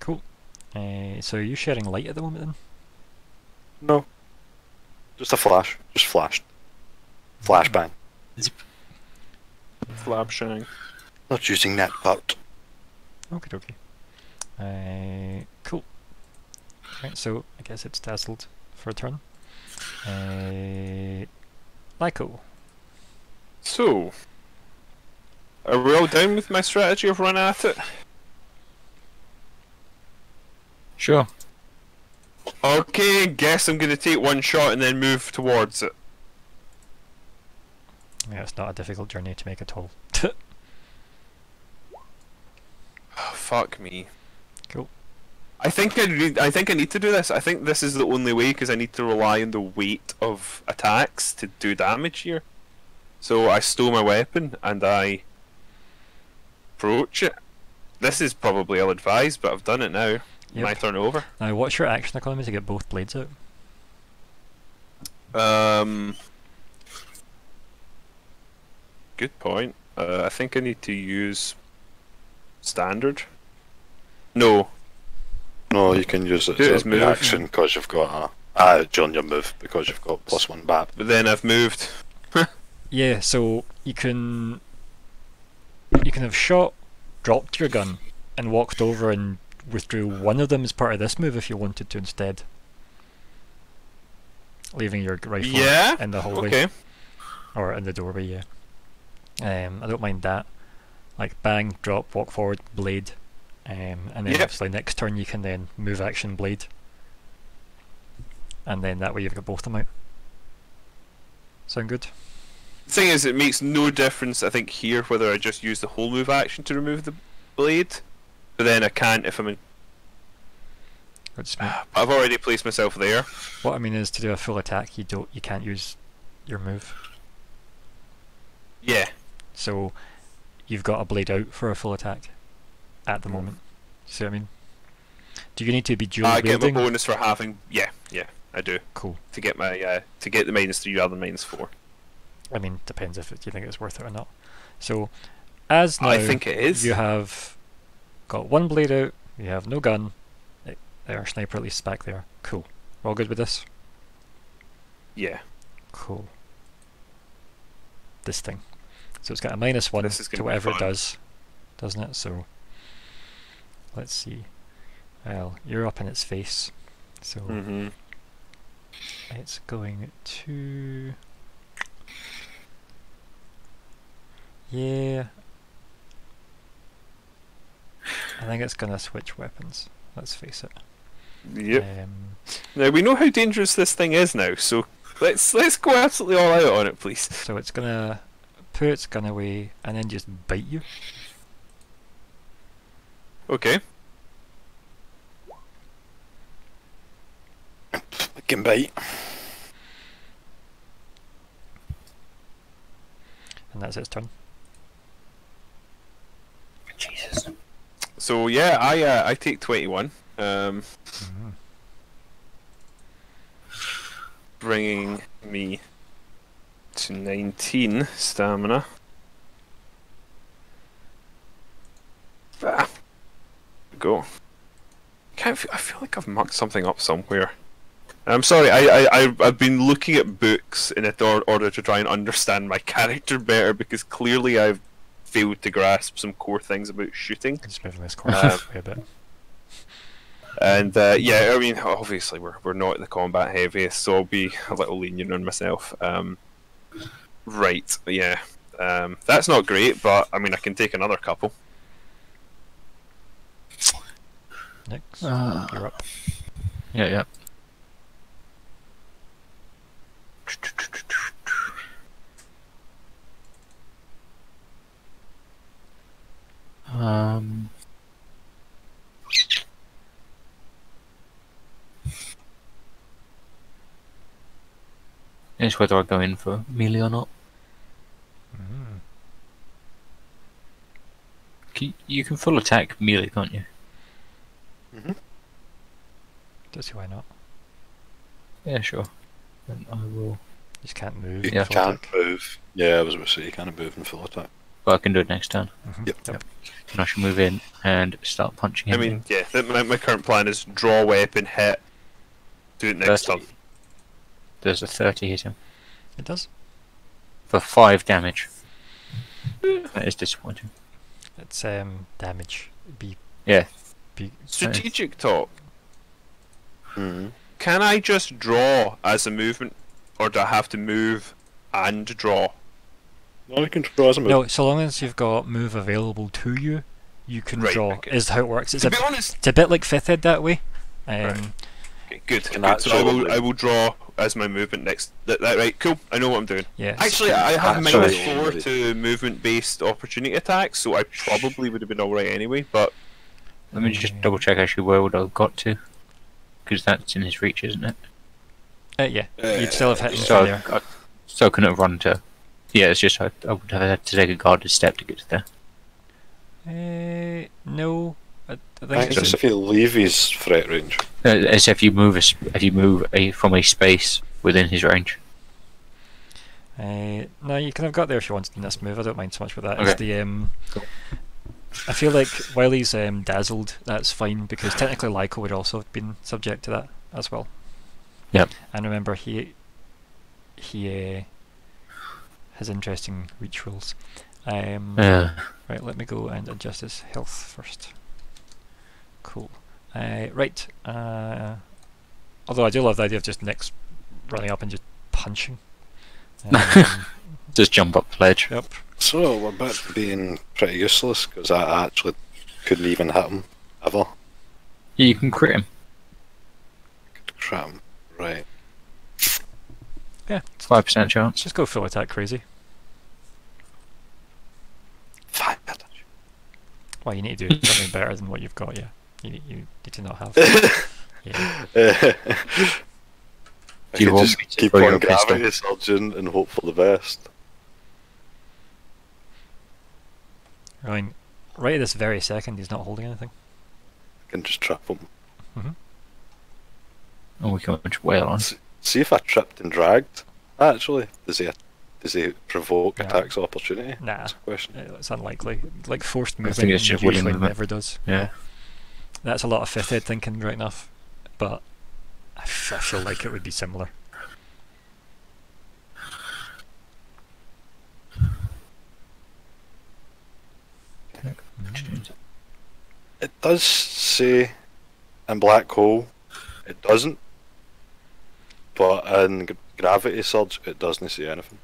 cool? Uh, so are you sharing light at the moment then? No. Just a flash. Just flashed. Flashbang. Flabshang. Not using that part. Okay, okay. Uh, cool. Right, so I guess it's dazzled for a turn. Uh, Lyko. So, are we all down with my strategy of run at it? Sure. Okay, guess I'm gonna take one shot and then move towards it. Yeah, it's not a difficult journey to make at all. Oh, fuck me. Cool. I think I need, I think I need to do this. I think this is the only way because I need to rely on the weight of attacks to do damage here. So I stole my weapon and I approach it. This is probably ill advised, but I've done it now. My Yep. turn over. Now, what's your action economy to get both blades out? Um. Good point. Uh, I think I need to use standard. No, No, you can use it as as a move. reaction because you've got a. Ah, join your move because you've got plus one BAB. but then I've moved. Yeah, so you can you can have shot, dropped your gun, and walked over and withdrew one of them as part of this move if you wanted to instead. Leaving your rifle Yeah. in the hallway Okay. or in the doorway, yeah. Um, I don't mind that. Like bang, drop, walk forward, blade, um, and then Yep. obviously next turn you can then move action blade, and then that way you've got both of them out. Sound good? The thing is, it makes no difference. I think here whether I just use the whole move action to remove the blade, but then I can't if I'm in. I've already placed myself there. What I mean is to do a full attack, you don't, you can't use your move. Yeah. So you've got a blade out for a full attack at the Mm. moment. See what I mean? Do you need to be dual I get my bonus for having. Yeah, yeah, I do Cool. to get my uh, to get the minus three rather than minus four. I mean, depends if it, you think it's worth it or not. So as now I think it is. you have got one blade out, you have no gun. Our sniper at least back there. Cool. We're all good with this. Yeah. Cool. this thing. So it's got a minus one to whatever it does, doesn't it? So let's see. Well, you're up in its face, so Mm-hmm. it's going to. Yeah. I think it's gonna switch weapons. Let's face it. Yep. Um, Now we know how dangerous this thing is now, so let's let's go absolutely all out on it, please. so it's gonna put its gun away and then just bite you. Okay. It Can bite. and that's its turn. Jesus. So yeah, I uh, I take twenty one, um, Mhm. bringing me to nineteen stamina. Ah. Go. Can't feel, I feel like I've mucked something up somewhere. I'm sorry. I I I've been looking at books in order to try and understand my character better because clearly I've failed to grasp some core things about shooting. Just moving this corner Um, way a bit. And uh, yeah, I mean, obviously we're we're not the combat heaviest, so I'll be a little lenient on myself. Um, right, yeah, um, that's not great, but I mean, I can take another couple. Next, Uh, you're up. yeah, yeah. Um. It's whether I go in for melee or not. Mm. Can- You can full attack melee, can't you? Don't see why not. Yeah, sure. Then I will. You just can't move. You Yeah. full can't attack. move. Yeah, I was about to say you can't move in full attack. But I can do it next turn. Mhm. Yep. Yep. And I should move in and start punching I him. I mean, yeah, my, my current plan is draw weapon, hit, do it next 30. turn. There's a 30 hit him It does. for 5 damage. That is disappointing. It's um damage. Be Yeah. be. Strategic talk. Mm-hmm. Can I just draw as a movement, or do I have to move and draw? No, you can draw as a move. No, so long as you've got move available to you, you can Right, draw. okay. Is how it works. It's to a be honest, it's a bit like fifth ed that way. Um, Right. okay, good. Can good. So I will actually- I will draw as my movement next. That, that right? Cool. I know what I'm doing. Yeah. Actually, I have Actually- minus four to movement-based opportunity attacks, so I probably would have been alright anyway. But Let me just double check actually where would I have got to. Because that's in his reach, isn't it? Uh, yeah. You'd still have hit him So, from there. I, so I couldn't have run to. Yeah, it's just I, I would have had to take a guarded step to get to there. Uh, no. I, I think I it's guess if you leave his threat range. Uh, as if you move a, sp- if you move a, from a space within his range. Uh, no, you can have got there if you wanted in this move. I don't mind so much with that. It's Okay. the um, Cool. I feel like while he's um, dazzled, that's fine because technically Lyko would also have been subject to that as well. Yep. And remember, he he uh, has interesting reach rules. Um, Uh, Right, let me go and adjust his health first. Cool. Uh, right. Uh, although I do love the idea of just Nyx running up and just punching. Um, just jump up the ledge. yep. So we're back to being pretty useless because I actually couldn't even hit him ever. Yeah, you can crit him. Crap. him. Right. Yeah. Five percent chance. Just go full attack crazy. Fine. Well, you need to do something better than what you've got. Yeah. You need, you need to not have. yeah. I Do you just keep throw on your pistol? gravity surgeon and hope for the best. I mean, right at this very second, he's not holding anything. I can just trap him. Mm-hmm. Oh, we can just wail on. See if I tripped and dragged. Actually, does he does it provoke attacks a opportunity? Nah, that's question. It's unlikely. Like forced movement it's usually movement. never does. Yeah. that's a lot of fifth ed thinking right enough, but I feel like it would be similar. It does say in black hole, it doesn't, but in gravity surge, it doesn't say anything.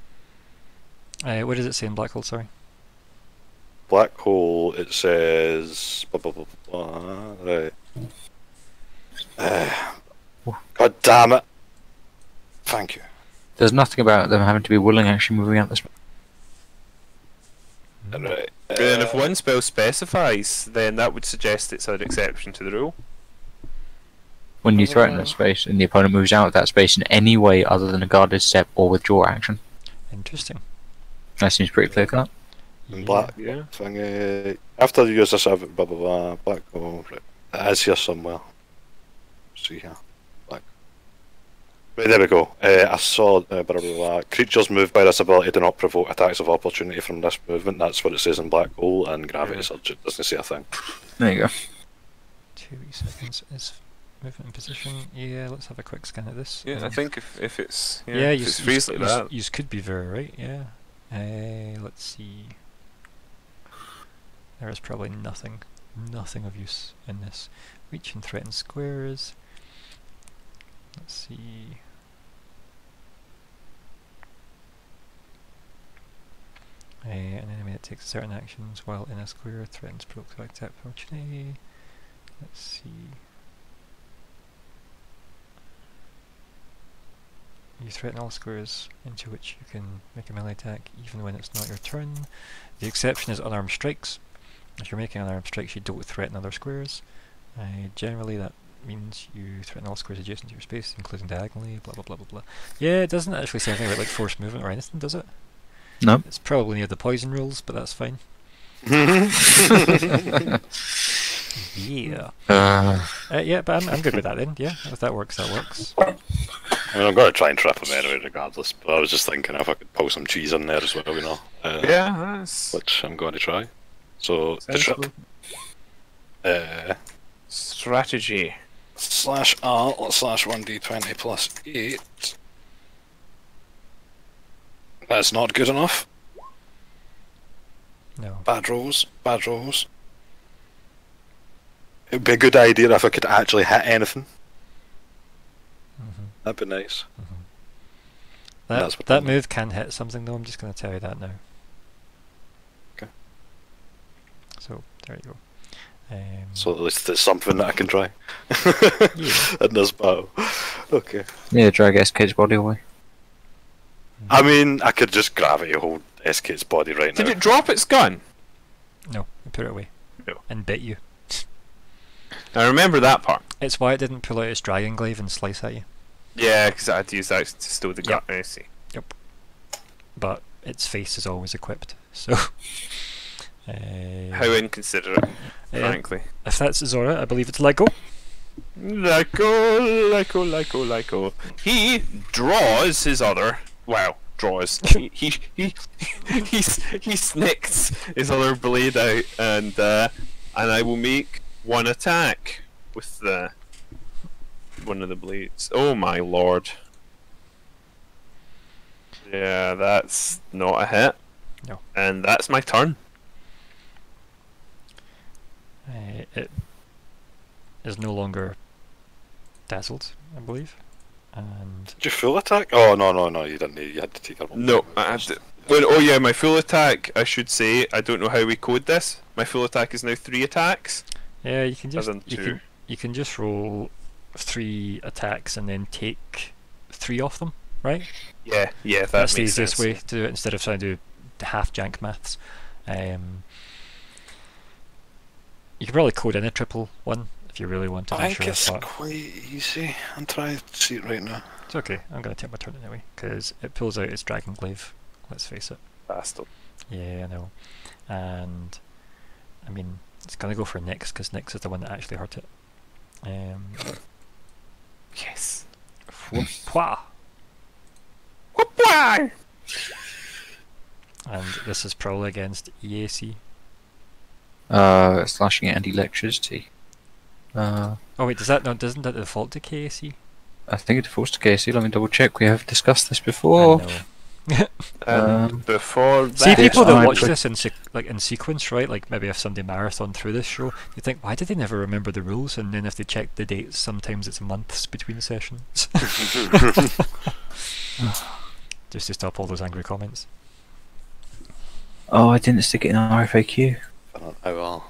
Uh, what does it say in Black Hole? Sorry. Black Hole, it says. Blah, blah, blah, blah, right. Uh, God damn it. Thank you. There's nothing about them having to be willing actually moving out this. Right. And if uh, one spell specifies, then that would suggest it's an exception to the rule. When you threaten Uh. a space and the opponent moves out of that space in any way other than a guarded step or withdraw action, Interesting. That seems pretty clear cut. in Black Yeah. thing, uh, after you use this, blah blah blah. Black Hole. Right. It is here somewhere. See here. Black. Right, there we go. Uh, I saw uh, blah, blah, blah. creatures moved by this ability do not provoke attacks of opportunity from this movement. That's what it says in Black Hole and Gravity Yeah. Surge. It doesn't say a thing. There you go. Two seconds is movement in position. Yeah, let's have a quick scan of this. Yeah, I Um, think if, if it's yeah, Yeah, if you it's s- you like s- that, you could be very right. Yeah. Let's see. There is probably nothing, nothing of use in this. Reach and threaten squares. Let's see. Uh, an enemy that takes certain actions while in a square threatens provoke attack opportunity. Let's see. You threaten all squares into which you can make a melee attack even when it's not your turn. The exception is unarmed strikes. If you're making unarmed strikes, you don't threaten other squares. Uh, generally, that means you threaten all squares adjacent to your space, including diagonally, blah blah blah blah blah. Yeah, it doesn't actually say anything about like forced movement or anything, does it? No. It's probably near the poison rules, but that's fine. Yeah. Uh, Uh, yeah, but I'm, I'm good with that then. Yeah, if that works, that works. I mean, I'm going to try and trap him anyway, regardless. But I was just thinking if I could pull some cheese in there as well, you know. Uh, yeah, that's Which I'm going to try. So, the trip. Uh, strategy. slash R slash 1d20 plus 8. That's not good enough. No. Bad rolls, bad rolls. It would be a good idea if I could actually hit anything. Hmm That'd be nice. That, That's what that I'm- move can hit something though, I'm just going to tell you that now. Okay. So, there you go. Um, So at least there's something that I can try Yeah. in this battle. Okay. yeah, drag SK's body away. I mean, I could just gravity hold SK's body right Did now. Did it drop its gun? No, I put it away. No. And bit you. I remember that part. It's why it didn't pull out its dragon glaive and slice at you. Yeah, because I had to use that to stow the. Yep. I see. But its face is always equipped, so. uh, How inconsiderate, uh, frankly. if that's Zora, I believe it's Lego. Lyko, Lyko, Lyko, Lyko. He draws his other. Wow, draws. he he he he, he snicks his other blade out, and uh, and I will make one attack with the one of the blades. Oh my lord. Yeah, that's not a hit. No. And that's my turn. Uh, it is no longer dazzled, I believe. And Did you full attack? Oh, no, no, no, you didn't need You had to take her one. No, I had to. Well, oh yeah, my full attack. I should say. I don't know how we code this. My full attack is now three attacks. yeah, you can just you two. can you can just roll three attacks and then take three off them, right? Yeah, yeah, that That's the easiest sense. way to do it instead of trying to do half jank maths. Um, you could probably code in a triple one if you really want to. I think sure, it's quite easy. I'm trying to see it right now. it's okay. I'm gonna take my turn anyway because it pulls out its dragon glaive. Let's face it. Bastard. Yeah, I know. And I mean, it's gonna go for Nyx because Nyx is the one that actually hurt it. Um, Yes. whoop-wah. Whoop-wah! and this is probably against EAC. Uh, slashing at anti-electricity. Uh, Oh wait, does that not doesn't that default to KAC? I think it defaults to KAC. Let me double check. We have discussed this before. I know. And Um, before that, See, people that watch to- this in sec- like in sequence, right? Like maybe if somebody marathon through this show, you think, why did they never remember the rules? And then if they check the dates, sometimes it's months between sessions. Just to stop all those angry comments. oh, I didn't stick it in RFAQ. I will.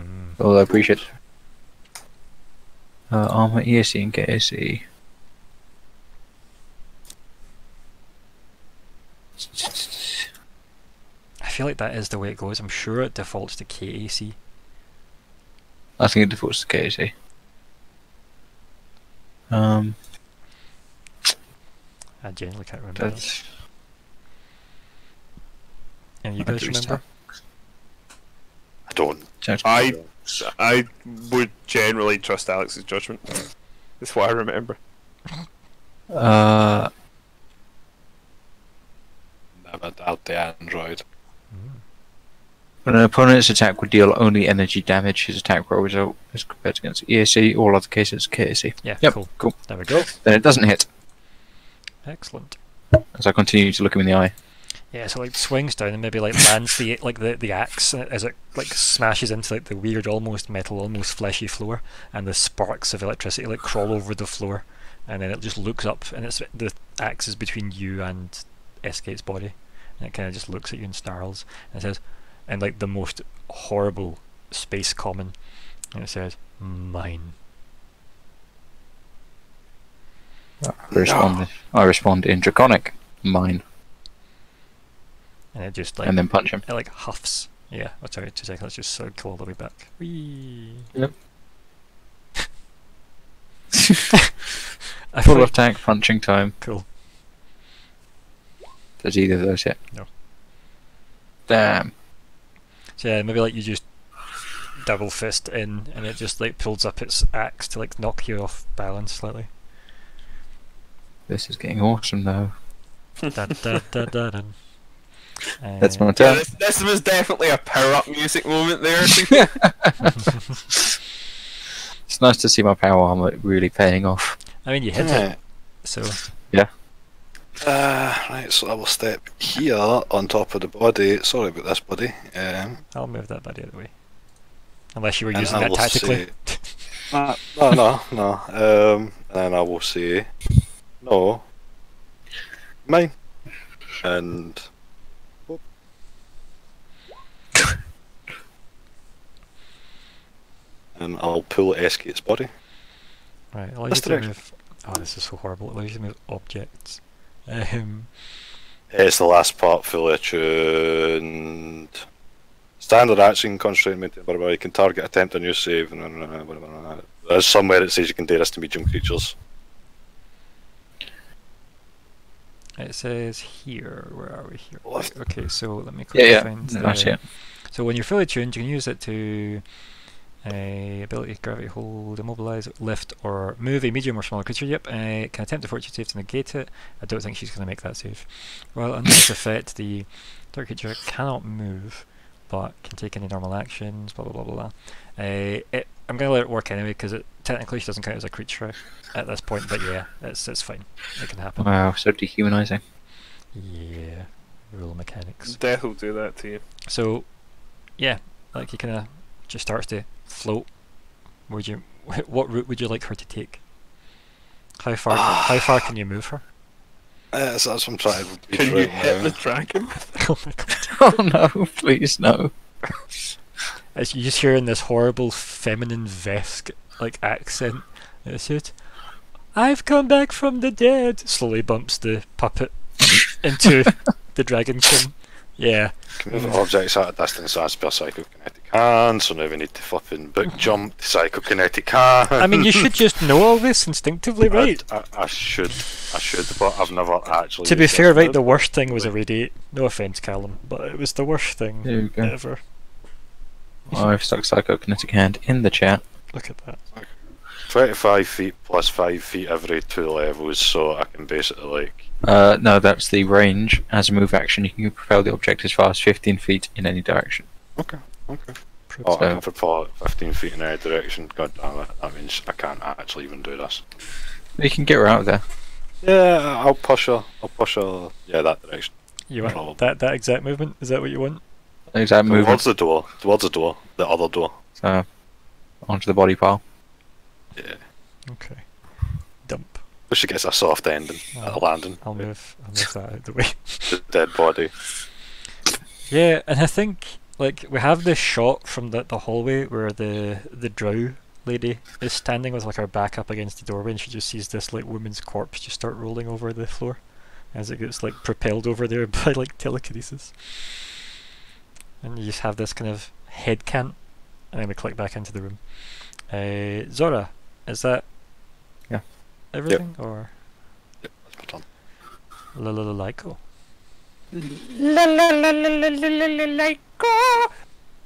Mm. Well, I appreciate it. Uh, Armor, EAC, and KAC. I feel like that is the way it goes. I'm sure it defaults to KAC. I think it defaults to KAC. Um, I genuinely can't remember. that. And you I guys do remember? I don't. sounds- I I would generally trust Alex's judgment. That's what I remember. Uh, Never doubt the android. Mm. when an opponent's attack would deal only energy damage, his attack roll result is compared against EAC. All other cases, KAC. Yeah, Yep, cool. cool. There we go. Then it doesn't hit. Excellent. As I continue to look him in the eye. Yeah, so like swings down and maybe like lands the like the, the axe as it like smashes into like the weird almost metal, almost fleshy floor, and the sparks of electricity like crawl over the floor, and then it just looks up and it's the axe is between you and SK's body, and it kind of just looks at you and snarls and it says, and like the most horrible space common, and it says mine. I respond. I respond in draconic, mine, And it just like and then punch him. it like huffs. Yeah, oh, sorry, two seconds. Let's just circle all the way back. Whee. Yep. Full feel like- attack, punching time. Cool. Does either of those hit? No. Damn. So yeah, maybe like you just double fist in, and it just like pulls up its axe to like knock you off balance slightly. This is getting awesome though. da, da, da, da, dun. That's Uh, my Yeah, turn. this, this was definitely a power up music moment there. It's nice to see my power armor really paying off. I mean, you hit it, so Yeah. Uh, right, so I will step here on top of the body. Sorry about this, buddy. Um, I'll move that buddy out of the way. Unless you were using that tactically. say- Uh, no, no, no. Um, and then I will say, no, mine. And and I'll pull SK's body. Right, you to move. Oh, this is so horrible. Allows you to move objects. Um, It's the last part fully attuned. Standard action, constraint maintain, blah, blah, blah. You can target, attempt a new save. blah, blah, blah, blah, blah, blah. There's somewhere it says you can do this to medium creatures. it says here. Where are we here? Left. Okay, so let me Yeah, quickly yeah. find That's the- it. So when you're fully tuned, you can use it to uh, ability gravity hold, immobilize, lift, or move a medium or smaller creature. Yep, uh, can attempt a fortune save to negate it. I don't think she's going to make that save. Well, under this effect, the dark creature cannot move, but can take any normal actions. Blah blah blah blah. blah. Uh, it, I'm going to let it work anyway because it technically she doesn't count as a creature at this point. But yeah, it's it's fine. It can happen. Wow, so dehumanizing. Yeah, rule mechanics. Death will do that to you. So, yeah, like he kind of just starts to float. Would you? What route would you like her to take? How far? how far can you move her? Uh, so that's what I'm trying to Can you hit now. the dragon? oh my god! Oh no, please no. As you just hearing this horrible feminine Vesk like accent. and It "I've come back from the dead." Slowly bumps the puppet into the dragon king. Yeah, Can move objects at a distance as per psychokinetic hand, so now we need to flipping book jump to psychokinetic hand. I mean, you should just know all this instinctively, right? I, I, I should, I should, but I've never actually. To be fair, right, the worst thing was irradiate. No offense, Calum, but it was the worst thing There we go. ever. I've stuck psychokinetic hand in the chat. Look at that. 25 feet plus 5 feet every two levels, so I can basically, like. Uh, no, that's the range. As a move action, you can propel the object as far as 15 feet in any direction. Okay, okay. Prove Oh, I can propel 15 feet in any direction. God damn it, that means I can't actually even do this. You can get her out of there. Yeah, I'll push her. I'll push her. Yeah, that direction. You want Probably. that that exact movement? Is that what you want? Exact movement. Towards the door. Towards the door. The other door. So, onto the body pile. Yeah. Okay. Dump. She gets a soft ending at a Oh. landing. I'll move. I'll move that out of the way. The dead body. Yeah, and I think like we have this shot from the the hallway where the the drow lady is standing with like her back up against the doorway, and she just sees this like woman's corpse just start rolling over the floor as it gets like propelled over there by like telekinesis. And you just have this kind of head cant, and then we click back into the room. Uh, Zora, is that Yeah. Everything or Yep, that's put on. Lalaliko?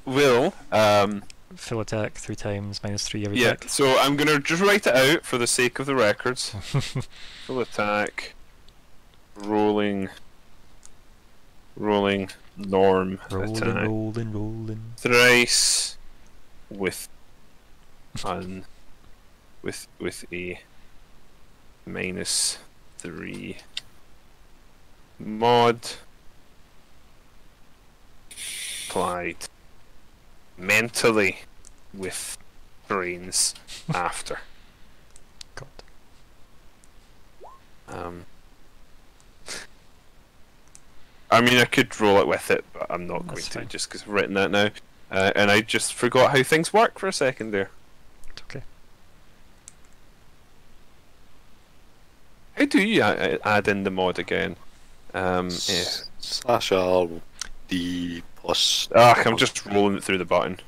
Will, um, Full attack three times, minus three every yeah, attack. so I'm gonna just write it out for the sake of the records. Full attack, rolling, rolling, norm rolling, attack. rolling, rolling. thrice with an with with a minus three mod applied mentally with brains after God. um I mean I could roll it with it but I'm not going That's to fine. just because I've written that now uh, and I just forgot how things work for a second there. It's okay. How do you add in the mod again? Um, yeah. Slash R D plus. Ah, I'm just rolling it through the button.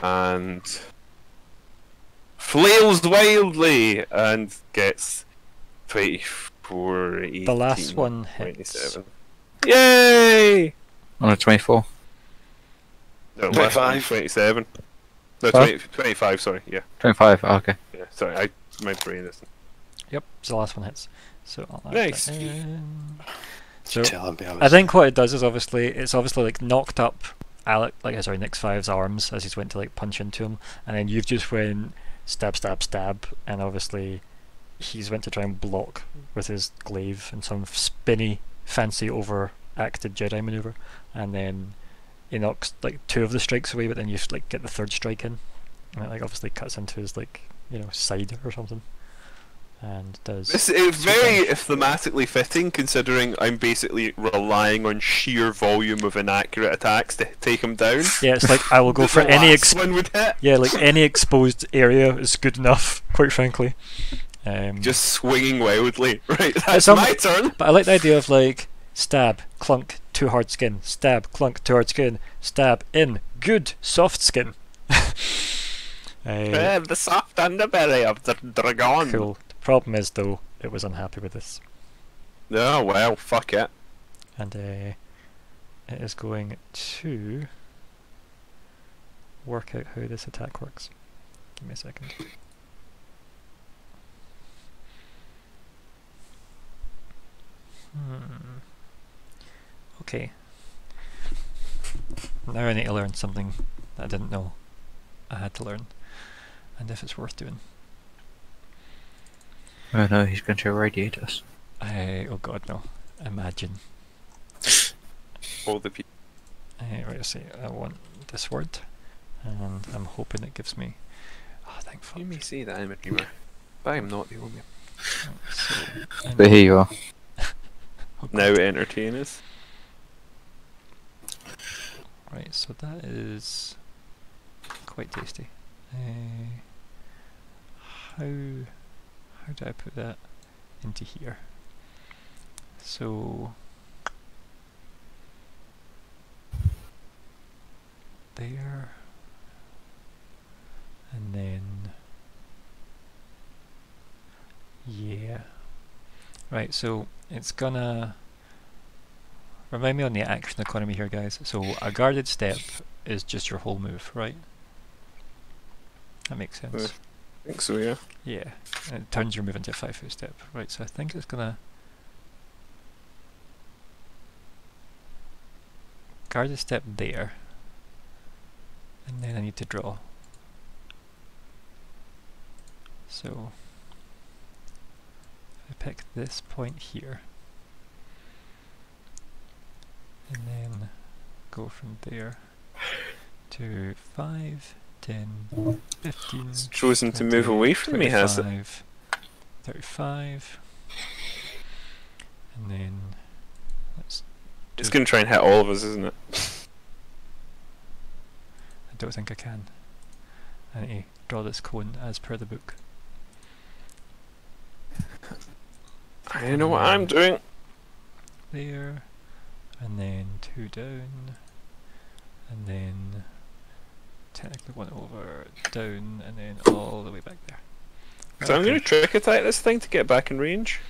And flails wildly and gets 24, 18, The last one hits. 27. Yay! On a 24. No, 25. 27. No, 20, 25, sorry, yeah. 25, oh, okay. Yeah, sorry, I, my brain isn't. Yep, so the last one hits. So I'll add Nice. that in. So I, I think what it does is obviously it's obviously like knocked up Alec like sorry Nyx Five's arms as he's went to like punch into him, and then you've just went stab stab stab, and obviously he's went to try and block with his glaive and some spinny, fancy overacted Jedi maneuver, and then he knocks like two of the strikes away, but then you like get the third strike in, and it like obviously cuts into his like you know side or something, and does. This is very thematically fitting considering I'm basically relying on sheer volume of inaccurate attacks to take him down. Yeah, it's like I will go for any ex- one would hit. Yeah, like any exposed area is good enough, quite frankly. Um, Just swinging wildly. Right, that's It's um- my turn. but I like the idea of like stab, clunk, too hard skin, stab, clunk, too hard skin, stab, in, good, soft skin. uh, the soft underbelly of the dragon. cool. Problem is though, it was unhappy with this, Oh well, fuck it. and uh, it is going to work out how this attack works. Give me a second. Hmm. Okay. Now I need to learn something that I didn't know I had to learn, and if it's worth doing. Oh no, he's going to irradiate us. I oh god no! Imagine. All the people. Uh, right, I see. I want this word, and I'm hoping it gives me. Oh, thank fuck. You may see that imagery, man. But I'm not the only. So, But here you are. oh Now entertain us. Right, so that is quite tasty. Uh, how how do I put that into here? So there, and then yeah. Right, so it's gonna Remind me on the action economy here, guys. So a guarded step is just your whole move, right? That makes sense. I think so, yeah. Uh, yeah, and it turns your move into a five foot step, right? So I think it's gonna guarded step there, and then I need to draw. So I pick this point here. And then go from there to 5, 10, 15, It's chosen to move away from me, has it? 35. And then let's It's going to try and hit all of us, isn't it? I don't think I can. I need to draw this cone as per the book. I know what I'm doing. There, and then two down, and then technically one over, down, and then all the way back there. So I'm going to trick attack this thing to get back in range.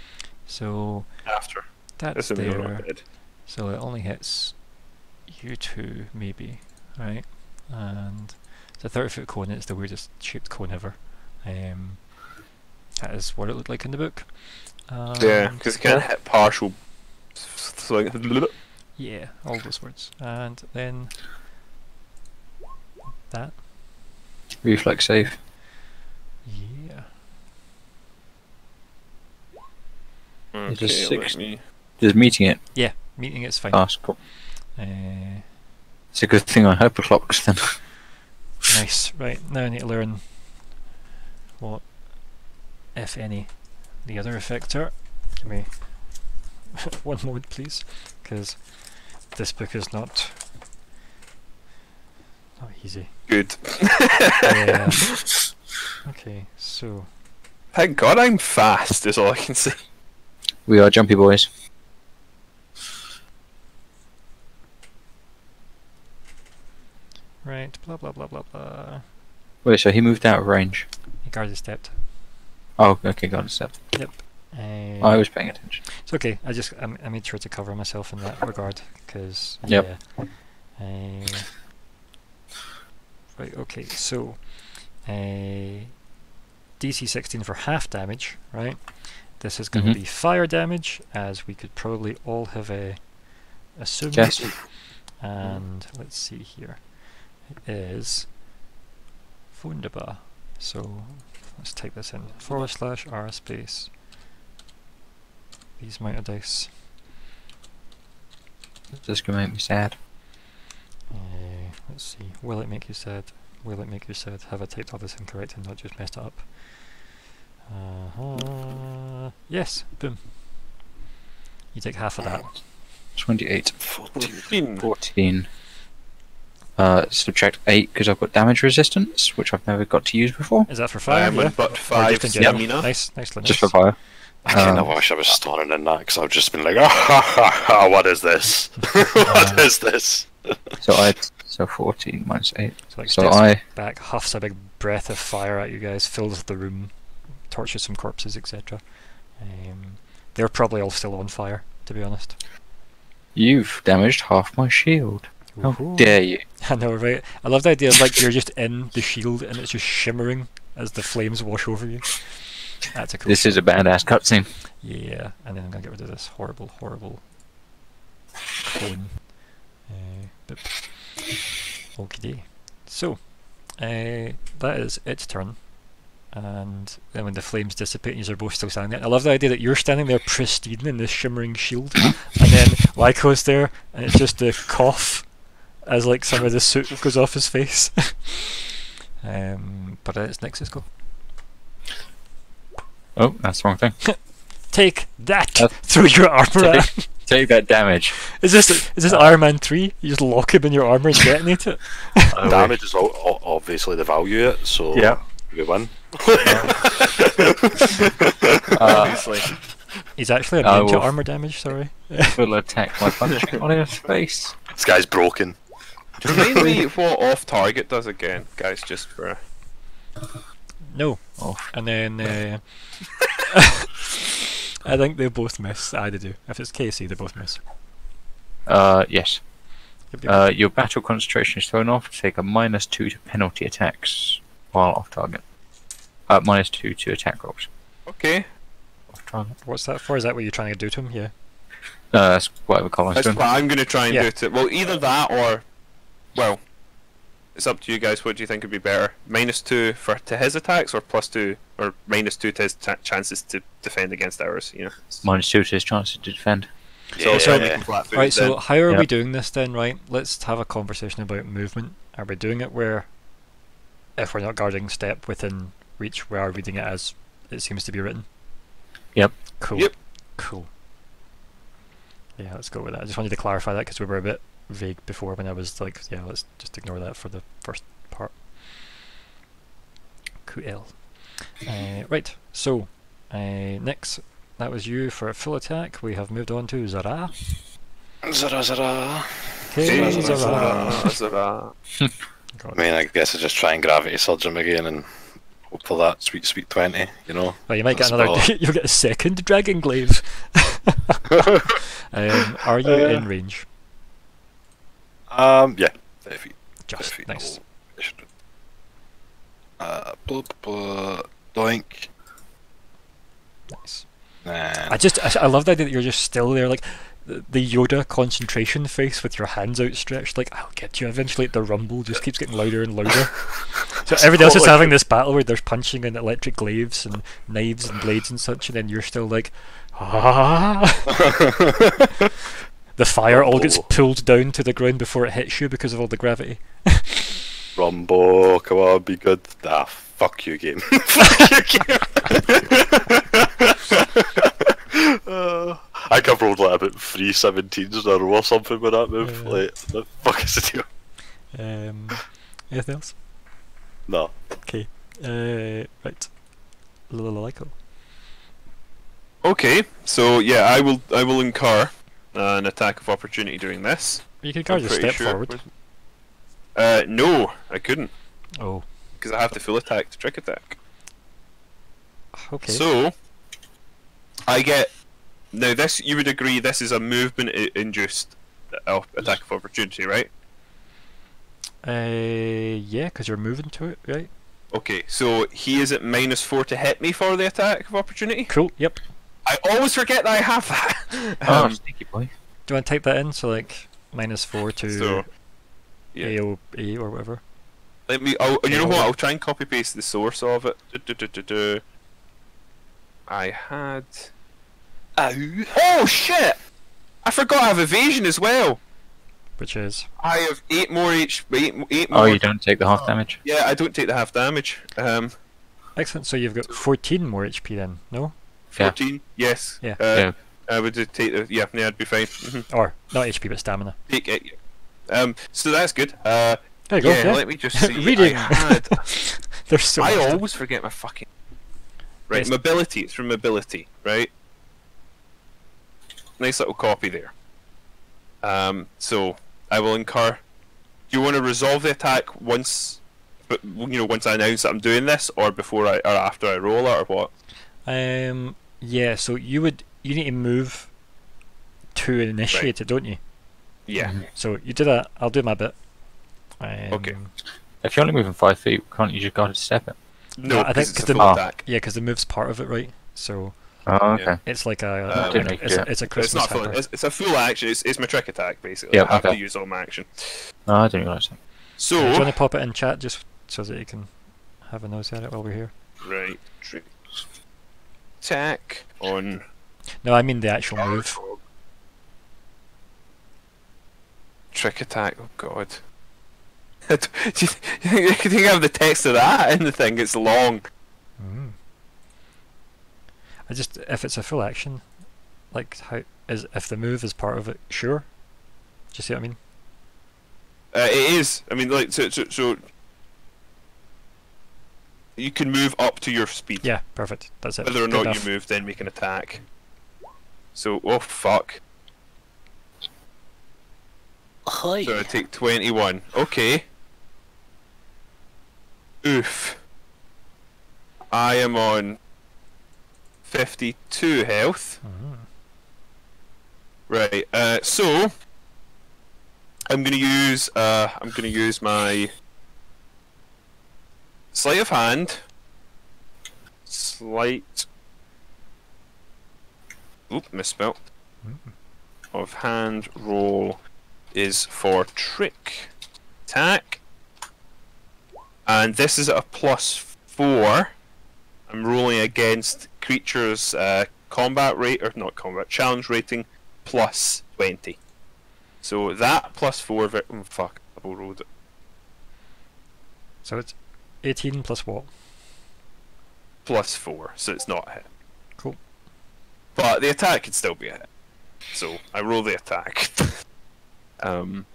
So After. that's Assuming we're not there. So it only hits you two, maybe, right? And it's a 30 foot cone, it's the weirdest shaped cone ever. Um, that is what it looked like in the book. Um, Yeah, because it can't hit partial. Yeah, all those words. And then that. Reflex save. Yeah. It's a Okay, let six. me. Just meeting it. Yeah, meeting it's fine. Task. Cool. Uh, It's a good thing I hyperclocked then. nice. Right, now I need to learn what, if any, the other effects are. Give me one moment, please, because this book is not not easy. Good. Yeah. okay, so Thank God I'm fast, is all I can say. We are jumpy boys. right, blah blah blah blah blah. Wait, so he moved out of range. He guarded stepped. Oh, okay, got it. Step. Uh, I was paying attention. It's okay. I just I, I made sure to cover myself in that regard because Yep. yeah. Uh, right. Okay. So, uh, DC 16 for half damage. Right. This is going to Mhm. be fire damage, as we could probably all have uh, assumed. Yes. And let's see here. It is wunderbar. So let's type this in. Forward slash R space. These amount of dice. This is gonna make me sad. Uh, let's see. Will it make you sad? Will it make you sad? Have I typed all this incorrect and not just messed it up? Uh-huh. Yes. Boom. You take half of that. 28. 14. 14. Uh, subtract 8 because I've got damage resistance, which I've never got to use before. Is that for fire? am yeah? on but five just in general? stamina. Nice, nice, Just for Linus. fire. I kind of Um, wish I was starting in that because I've just been like, ah, ha, ha, ha, what is this? what is this? So I so 14 minus 8. So, like, So I back, huffs a big breath of fire at you guys, fills the room, torches some corpses, etc. Um, they're probably all still on fire, to be honest. you've damaged half my shield. How Ooh. dare you? I know, right? I love the idea of like you're just in the shield and it's just shimmering as the flames wash over you. That's a cool. This is a badass cutscene. Yeah, and then I'm gonna get rid of this horrible, horrible cone. But okay. So, uh, that is its turn. And then when the flames dissipate and you're both still standing there, I love the idea that you're standing there pristine in this shimmering shield, and then Lyko's there, and it's just the cough as like some of the soot goes off his face. um, but uh, it's Nyx's go. Oh, that's the wrong thing. Take that Uh, through your armor. take- that damage. Is this is this Iron Man three? You just lock him in your armor and detonate it. Damage is o- o- obviously the value it, so Yeah. we win. Uh, Obviously. He's actually a I ninja will- armor damage. Sorry. will attack by punching on his face. this guy's broken. Remind me what off target does again, guys, just for. No. Oh. And then uh, I think they both miss. I do. If it's KAC, they both miss. Uh, yes. Yep, yep. Uh, your battle concentration is thrown off. Take a minus two to penalty attacks while off target. Uh, minus two to attack rolls. Okay. Off target. What's that for? Is that what you're trying to do to him? Yeah. Uh, that's whatever Colin's That's doing. what I'm going to try and Yeah. do to Well, either that or. Well. It's up to you guys. What do you think would be better? Minus two for to his attacks, or plus two, or minus two to his ta chances to defend against ours? You know. Minus two to his chances to defend. So, Yeah. so make him flat-footed Right, so how are we doing this then, right? Let's have a conversation about movement. Are we doing it where, if we're not guarding step within reach, we are reading it as it seems to be written? Yep. Cool. Yep. Cool. Yeah, let's go with that. I just wanted to clarify that because we were a bit vague before when I was like, yeah, let's just ignore that for the first part. Cool. Uh, right, so, uh, next, that was you for a full attack. We have moved on to Zora. Zora, zora. Okay, Zora, Zora. Zora. I mean, I guess I just try and gravity surge him again and hope for that sweet, sweet 20, you know? Well, you might get another. You'll get a second dragon glaive. um, are you Uh, in range? Um, yeah. 30 feet. 30 Just feet. nice. I Uh, blah, blah, blah, doink. Nice. And I just, I, I love the idea that you're just still there, like the, the Yoda concentration face with your hands outstretched. Like I'll get you eventually. The rumble just keeps getting louder and louder. so everybody else is having this battle where there's punching and electric glaives and knives and blades and such, and then you're still like, ah. the fire all gets pulled down to the ground before it hits you because of all the gravity. Rumbo, come on, be good. Ah, fuck you, game. fuck you, game. uh, I think I've rolled like about three 17s in a row or something with that move. Yeah. Like, the fuck is it deal? Um, anything else? No. Okay. Uh, right. Lilico. Okay, so yeah, I will I will incur uh, an attack of opportunity during this. You can I'm guard your step sure. forward. Uh, no, I couldn't Oh, because I have the full attack to trick attack. okay. So I get now this. You would agree this is a movement induced attack of opportunity, right? Uh, yeah, because you're moving to it, right? Okay, so he is at minus four to hit me for the attack of opportunity. Cool. Yep. I always forget that I have that. Oh, Um, sneaky boy. Do you want to type that in? So like minus four to so yeah. AOE or whatever. Let me. I'll, you know what? I'll try and copy paste the source of it. Du- du- du- du- du. I had. Ow. Oh shit! I forgot I have evasion as well. Which is I have eight more H. Eight, eight more. Oh, you don't take the half damage. Yeah, I don't take the half damage. Um, excellent. So you've got 14 more HP then, no? Yeah. fourteen. Yes. Yeah. Uh, Yeah. I would just take the. Yeah, yeah, I'd be fine. Mhm. Or not HP but stamina. Take it. Um, so that's good. Uh, There you go. yeah, Yeah. Let me just see. Reading. I had. There's so I much. to- always forget my fucking. Right, Yes. mobility. It's from mobility, right? Nice little copy there. Um, so I will incur. Do you want to resolve the attack once, but you know, once I announce that I'm doing this, or before I, or after I roll it, or what? Um. Yeah. So you would you need to move to initiate it, don't you? Yeah. Mhm. So you do that. I'll do my bit. Um, Okay. If you're only moving five feet, can't you just guard to step it? No, Yeah, I think because it's 'cause a the- full attack. Yeah, because the move's part of it, right? So Oh, Yeah. okay. it's like a Um, Didn't make it's, it. a, it's a It's not full. It's, it's a full action. It's, it's my trick attack basically. Yeah, I have okay. to use all my action. No, I didn't realise that. So Do you want to pop it in chat just so that you can have a nose at it while we're here? right, trick attack on No, I mean the actual move. Trick attack. Oh god. Do you think I have the text of that in the thing? It's long. Mm. I just if it's a full action, like how is if the move is part of it, sure. Do you see what I mean? Uh, it is. I mean, like so, so, so. You can move up to your speed. Yeah, perfect. That's it. Whether or Good not enough. you move, then make an attack. So, oh fuck. Hi. So I take 21. Okay. Oof. I am on 52 health. Mhm. Right. Uh, so I'm gonna use uh, I'm gonna use my sleight of hand. Slight. Oop, misspelt. Mm. Of hand roll is for trick attack. and this is at a plus four. I'm rolling against creatures' uh, combat rate or not combat challenge rating plus twenty. So that plus four. Ve- oh, fuck, double rolled it. So it's 18 plus what? Plus four, so it's not a hit. Cool. But the attack could still be a hit. So I roll the attack. um,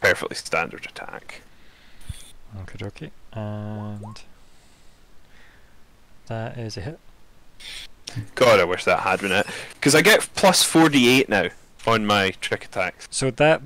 perfectly standard attack. Okay, okay. And that is a hit. God, I wish that had been it. Because I get plus 48 now on my trick attacks. So that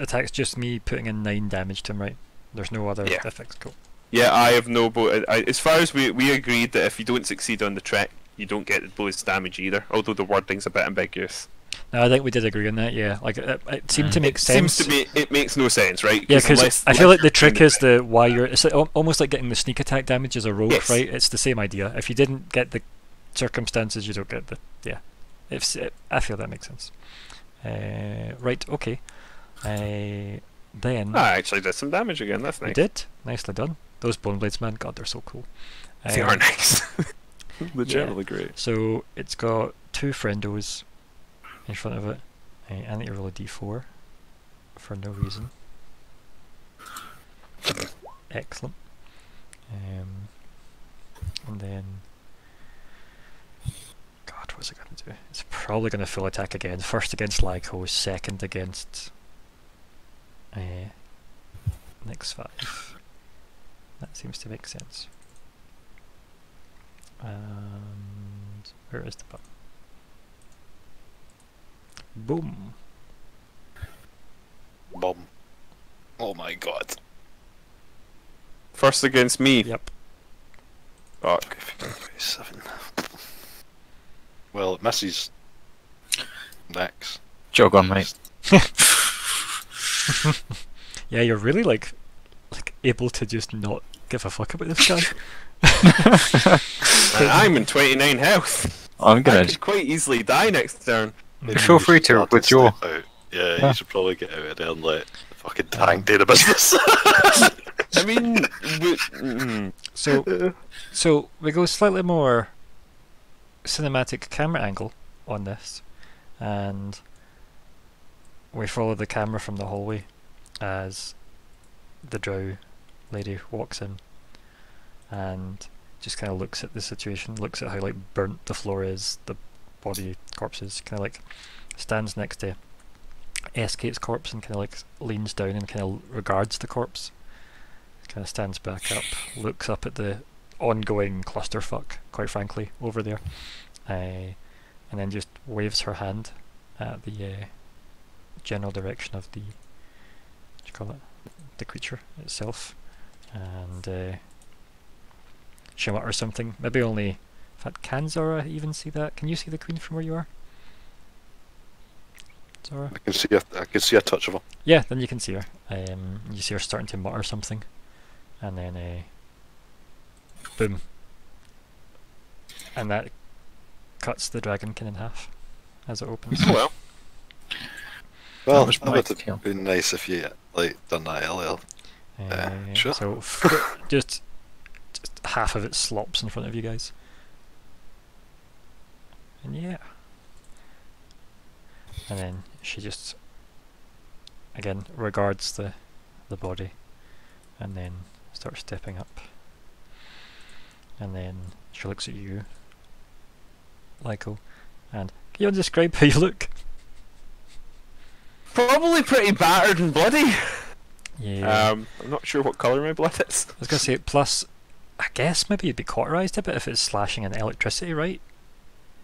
attack's just me putting in 9 damage to him, right? There's no other Yeah. effects. Cool. Yeah, I have no bo- I, As far as we we agreed that if you don't succeed on the trick, you don't get the bonus damage either. Although the wording's a bit ambiguous. No, I think we did agree on that, yeah. Like, it, it seemed to Mm. make It sense. seems to be. It makes no sense, right? Yeah, because I feel like the unless- trick is the why you're. It's like, almost like getting the sneak attack damage as a rogue, Yes. right? It's the same idea. If you didn't get the circumstances, you don't get the. Yeah. If it, I feel that makes sense. Uh, right. Okay. Uh, then I actually did some damage again. That's nice. did nicely done. Those bone blades, man, God, they're so cool. They Um, are nice. Legitimately great. So it's got two friendos in front of it. I need to roll a d4 for no reason. Excellent. Um, and then, God, what's it going to do? It's probably going to full attack again. First against Lyko, second against uh, Nyx Five. That seems to make sense. And where is the button? Boom. Bomb. Oh my god. First against me. Yep. Fuck. Seven. Well, it misses. Next. Jog on, mate. Yeah, you're really like, like able to just not give a fuck about this guy. And I'm in 29 health. I'm gonna. could quite easily die next turn. Maybe Feel free to start withdraw. out. Yeah, Yeah. you should probably get out of there and let the fucking tank do the business. I mean, we, mm, So, so we go slightly more cinematic camera angle on this, and we follow the camera from the hallway as the drow lady walks in and just kind of looks at the situation, looks at how like burnt the floor is, the body corpses, kind of like stands next to Escate's corpse and kind of like leans down and kind of regards the corpse kind of stands back up, looks up at the ongoing clusterfuck, quite frankly, over there, uh, and then just waves her hand at the uh, general direction of the, what do you call it, the creature itself, and uh, she mutters something. Maybe only, in fact, can Zora even see that? Can you see the queen from where you are? Zora? I can see a, I can see a touch of him. Yeah, then you can see her. Um, you see her starting to mutter something, and then uh, boom, and that cuts the dragonkin in half as it opens. oh well. Well, it would have been nice if you like done that earlier. Uh, sure. So f- just, just half of it slops in front of you guys, and yeah, and then she just again regards the the body, and then starts stepping up, and then she looks at you, Lyko, and can you describe how you look? Probably pretty battered and bloody. Yeah. Um, I'm not sure what colour my blood is. I was gonna say plus, I guess maybe it'd be cauterized a bit if it's slashing in electricity, right?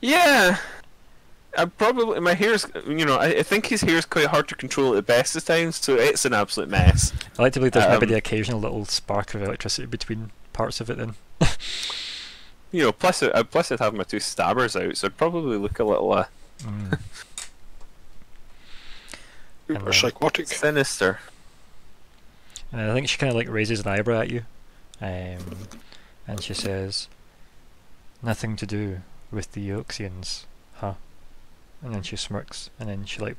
Yeah. I probably my hair's you know I, I think his hair's quite hard to control at the best of times, so it's an absolute mess. I like to believe there's maybe Um, the occasional little spark of electricity between parts of it. Then You know, plus it, uh, plus I'd have my two stabbers out, so I'd probably look a little uh, mm. And Or then- psychotic. sinister. and I think she kind of like raises an eyebrow at you, um, and she says, "Nothing to do with the Eoxians, huh?" And then she smirks, and then she like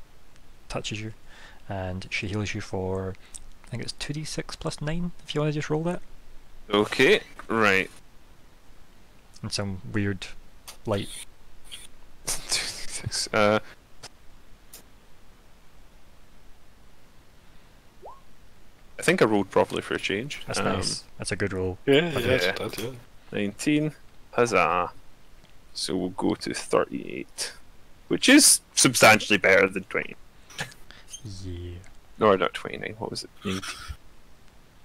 touches you, and she heals you for I think it's 2d6 plus 9, if you want to just roll that. Okay, right. And some weird light. uh, I think I rolled properly for a change. That's Um, nice. That's a good roll. Yeah, yeah, yeah, yeah. 19. Huzzah. So we'll go to 38, which is substantially better than 20. Yeah. No, not 29. What was it? 19.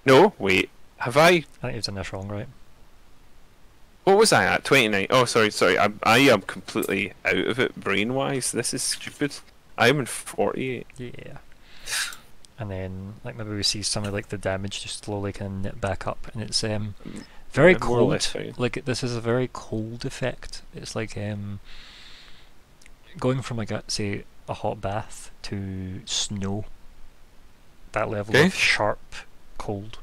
No, wait. Have I? I think you've done this wrong, right? What was I at? 29. Oh, sorry, sorry. I, I am completely out of it brain wise. This is stupid. I'm in 48. Yeah. And then, like, maybe we see some of like the damage just slowly kind of knit back up, and it's um very cold. less fine. Like this is a very cold effect. It's like um going from like a say a hot bath to snow. That level Okay. of sharp cold.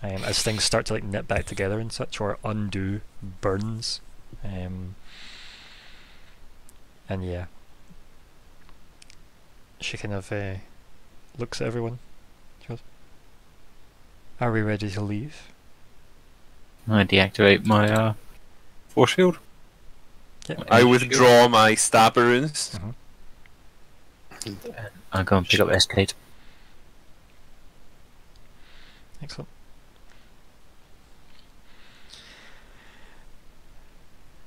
Um, as things start to like knit back together and such, or undo burns. Um, and yeah, she kind of uh, looks at everyone. She goes, "Are we ready to leave?" I deactivate my uh, force field. Yeah. I withdraw my stabber runes. I go and pick up Escate. Excellent.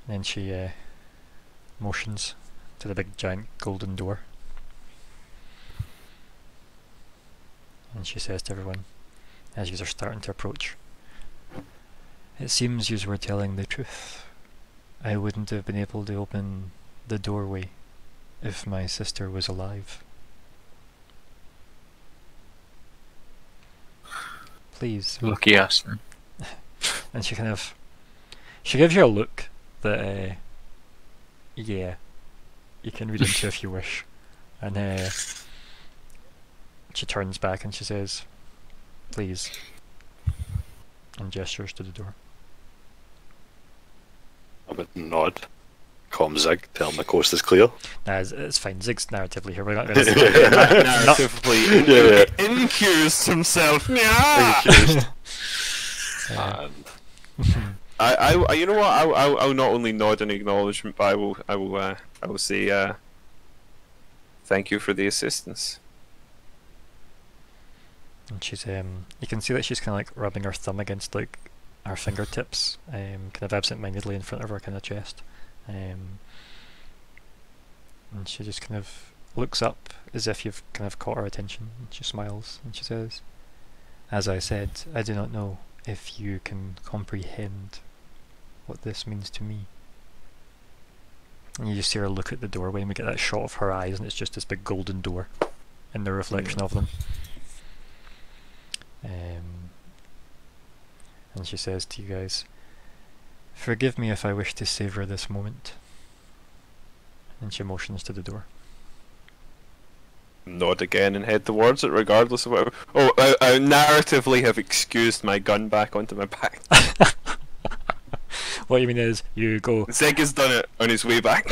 And then she uh, motions to the big giant golden door. And she says to everyone, as you are starting to approach, It seems you were telling the truth. I wouldn't have been able to open the doorway if my sister was alive. Please, Lucky us. And she kind of she gives you a look that uh, yeah you can read into if you wish and uh, she turns back and she says please and gestures to the door I would nod. Calm Zigg, tell him the coast is clear. nah, it's, it's fine Zigg's narratively here we're not gonna Narratively, Yeah, incurs himself. Yeah. uh, I, I, I- you know what? I, I, I'll not only nod in acknowledgement, but I will, I will, uh, I will say, uh, thank you for the assistance. And she's um you can see that she's kind of like rubbing her thumb against like her fingertips um kind of absent-mindedly in front of her kind of chest. Um and she just kind of looks up as if you've kind of caught her attention and she smiles and she says as i said i do not know if you can comprehend what this means to me. And you just see her look at the doorway and we get that shot of her eyes and it's just this big golden door in the reflection of them um, and she says to you guys, Forgive me if I wish to savour this moment. And she motions to the door. Nod again and head towards it, regardless of whatever. Oh, I, I narratively have excused my gun back onto my back. What you mean is, you go, Zigg has done it on his way back.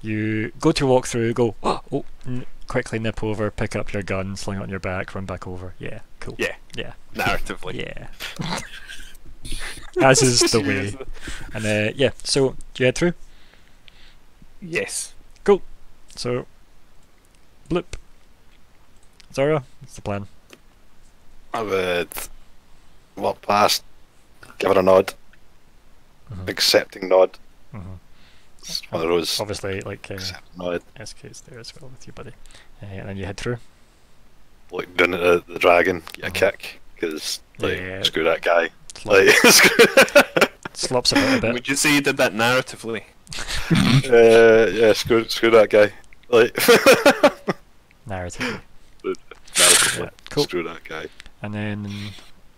you go to walk through, go, oh, n- quickly nip over, pick up your gun, sling it on your back, run back over. Yeah, cool. Yeah. Yeah. narratively. Yeah. As is the way. And uh, yeah, so do you head through? Yes. Cool. So, bloop. Zora, what's the plan? I would walk past, give it a nod, Mhm. accepting nod. Mhm. It's one of those Obviously, like uh, accept nod. SK's there as well with you, buddy. Uh, and then you head through. Look down at the, the dragon, get a Mhm. kick, because like Yeah. screw that guy. Slop, Like slops about a bit. Would you say you did that narratively? uh, yeah, screw screw that guy. Like Narrative. narratively, Yeah, cool. screw that guy. And then,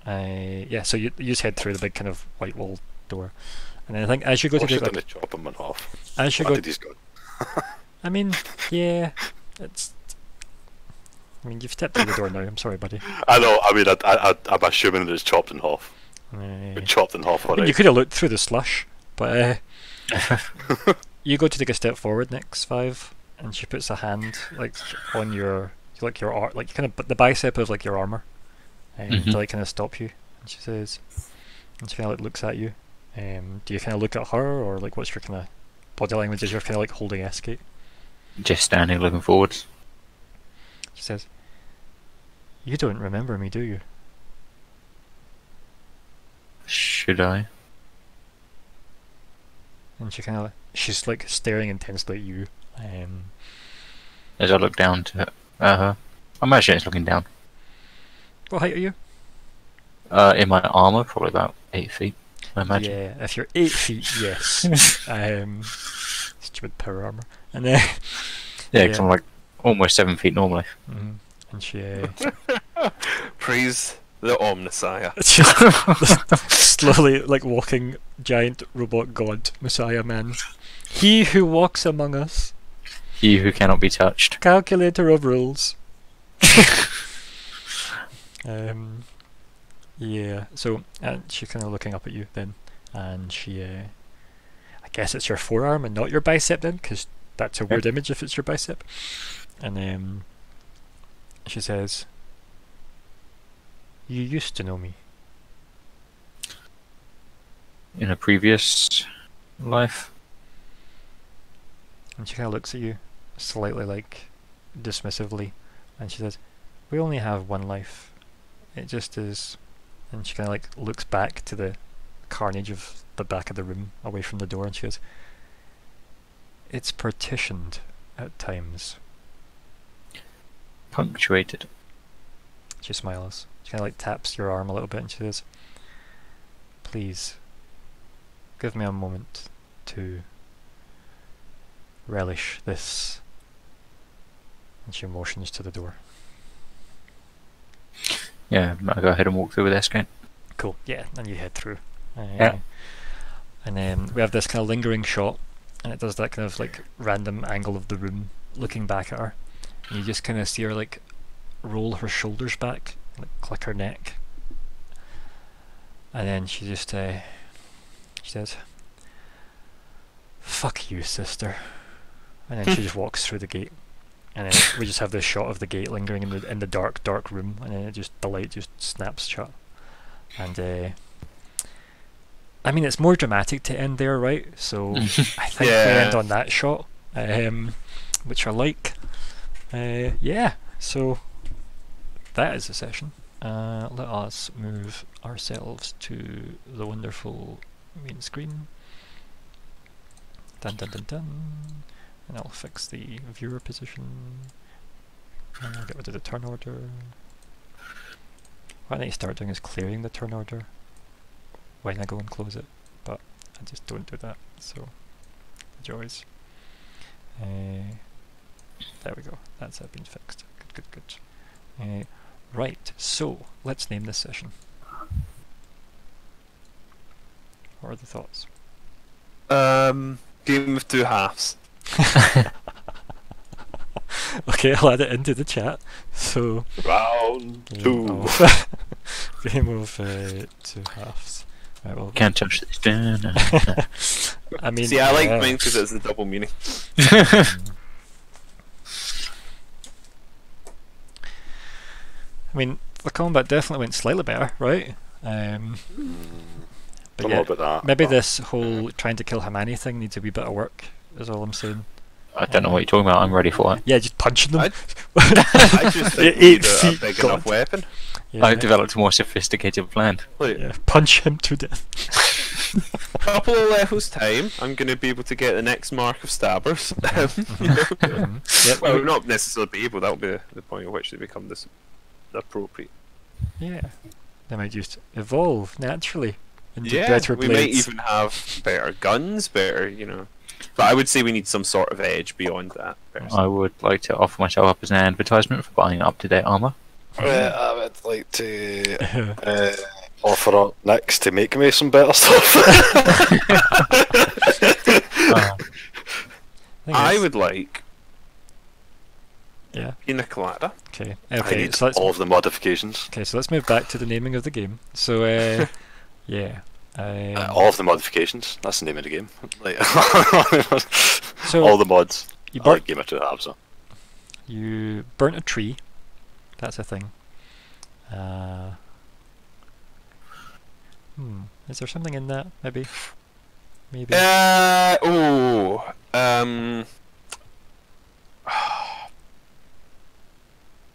uh, yeah, so you, you just head through the big kind of white wall door. And I think as you go Or to should the, like, chop him in half. as you What go, he's got? I mean, yeah, it's. I mean, you've stepped through the door now. I'm sorry, buddy. I know. I mean, I, I, I, I'm assuming that it's chopped in half. Uh, Chopped in half I mean, you could have looked through the slush, but uh, you go to take a step forward Nyx Five, and she puts a hand like on your like your ar- like kind of the bicep of like your armor, um, Mhm. to like kind of stop you. And she says, and she kind of like looks at you. Um, do you kind of look at her, or like what's your kind of body language? Is you're kind of like holding Escate? Just standing, looking forwards. She says, "You don't remember me, do you?" Should I? And she kind of she's like staring intensely at you. Um, As I look down to uh, her. I'm imagine it's looking down. what height are you? Uh, in my armor, probably about eight feet. I imagine. Yeah, if you're eight feet, yes. um, stupid power armor. And then, Yeah, 'cause Yeah. I'm like almost seven feet normally. mhm, and she, uh, Praise the Omnissiah. slowly like walking giant robot god Messiah man. He who walks among us, He who cannot be touched. calculator of rules. um, yeah. So and she's kind of looking up at you then, and she, uh, I guess it's your forearm and not your bicep then, because that's a Okay. weird image if it's your bicep. And um, she says, "You used to know me." In a previous life. And she kind of looks at you, slightly like dismissively, and she says, "We only have one life. It just is." And she kind of like looks back to the carnage of the back of the room, away from the door, and she goes, "It's partitioned at times." Punctuated. She smiles. She kind of like taps your arm a little bit, and she says, "Please, give me a moment to relish this." And she motions to the door. Yeah, I go ahead and walk through with Escate. Cool. Yeah, and you head through. Uh, Yeah. And then we have this kind of lingering shot, and it does that kind of like random angle of the room, looking back at her. And you just kind of see her like roll her shoulders back, like click her neck, and then she just uh, she says, "Fuck you, sister," and then she just walks through the gate. And then we just have this shot of the gate lingering in the in the dark, dark room, and then it just the light just snaps shut. And uh, I mean, it's more dramatic to end there, right? So I think we end on that shot, um, which I like. Uh, yeah, so that is the session. Uh, let us move ourselves to the wonderful main screen. Dun dun dun dun. And I'll fix the viewer position. And I'll get rid of the turn order. What I need to start doing is clearing the turn order when I go and close it, but I just don't do that, so joys. Uh, there we go, that's been fixed. Good, good, good. Uh, right, so let's name this session. What are the thoughts? Um, game of two halves. okay, I'll add it into the chat. So, Round two. of, game of uh, two halves. Right, well, Can't touch this. I mean, See, I like yeah. mine because it's the double meaning. I mean, the combat definitely went slightly better, right? Um, but yeah, know about that. maybe but- this whole trying to kill Hamani thing needs a wee bit of work. Is all I'm saying. I don't know what you're talking about. I'm ready for it. Yeah, just punching them. I- I just think Eight need a, a big God. enough weapon. yeah, I've developed a more sophisticated plan. Like, yeah, punch him to death. a couple of levels time, I'm going to be able to get the next mark of stabbers. You know? Mhm. Yep, well, we- not necessarily be able. That'll be the point at which they become this appropriate. yeah, they might just evolve naturally into Yeah, better we might even have better guns, better, you know. But I would say we need some sort of edge beyond that. personally. I would like to offer myself up as an advertisement for buying up to date armor. Uh, I would like to uh, offer up next to make me some better stuff. Uh, Thing I would like Yeah. In pina colada. Okay. I Okay. need So all of the modifications. Okay, so let's move back to the naming of the game. So, uh, yeah. Um, Uh, all of the modifications. That's the name of the game. Like, so all the mods. you, I like Game of Two. So. you burnt a tree. That's a thing. Uh, Hmm. Is there something in that? Maybe. Maybe. Uh oh. Um.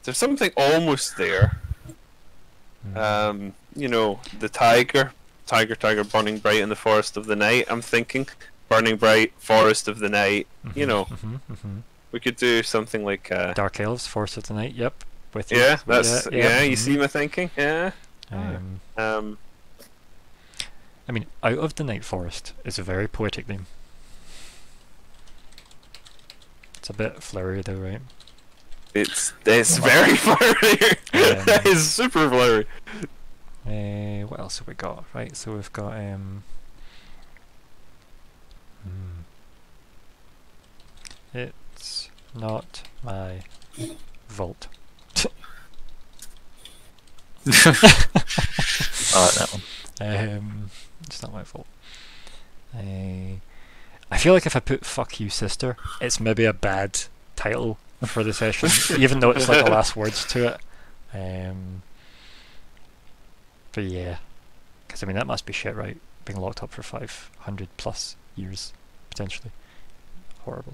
There's something almost there. Hmm. Um, you know, the tiger, tiger, tiger, burning bright in the forest of the night. I'm thinking, burning bright, forest of the night. You Mhm, know, mhm, mhm. we could do something like. Uh, Dark Elves, Forest of the Night. Yep. With you. yeah, that's yeah. You mhm. see my thinking? Yeah. Um, Um. I mean, Out of the Night Forest is a very poetic name. It's a bit flowery though, right? It's it's very flowery. Um, that is super flowery. Uh, what else have we got? Right, so we've got um. hmm. It's not my vault. I like that one. Um, it's not my fault. Uh, I feel like if I put "fuck you, sister," it's maybe a bad title for the session, even though it's like the last words to it. Um, but yeah, because I mean that must be shit, right? Being locked up for five hundred plus years, potentially. Horrible.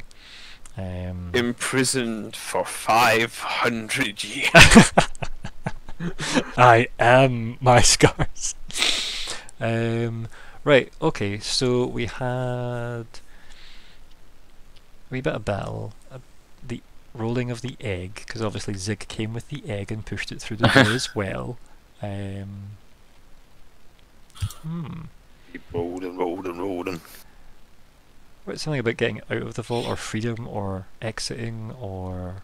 Um, Imprisoned for five hundred years. I am my scars. um, right, okay, so we had a wee bit of battle. Uh, the rolling of the egg, because obviously Zigg came with the egg and pushed it through the door as well. Um, hmm. Keep rolling, rolling, rolling. What's something about getting out of the vault, or freedom, or exiting, or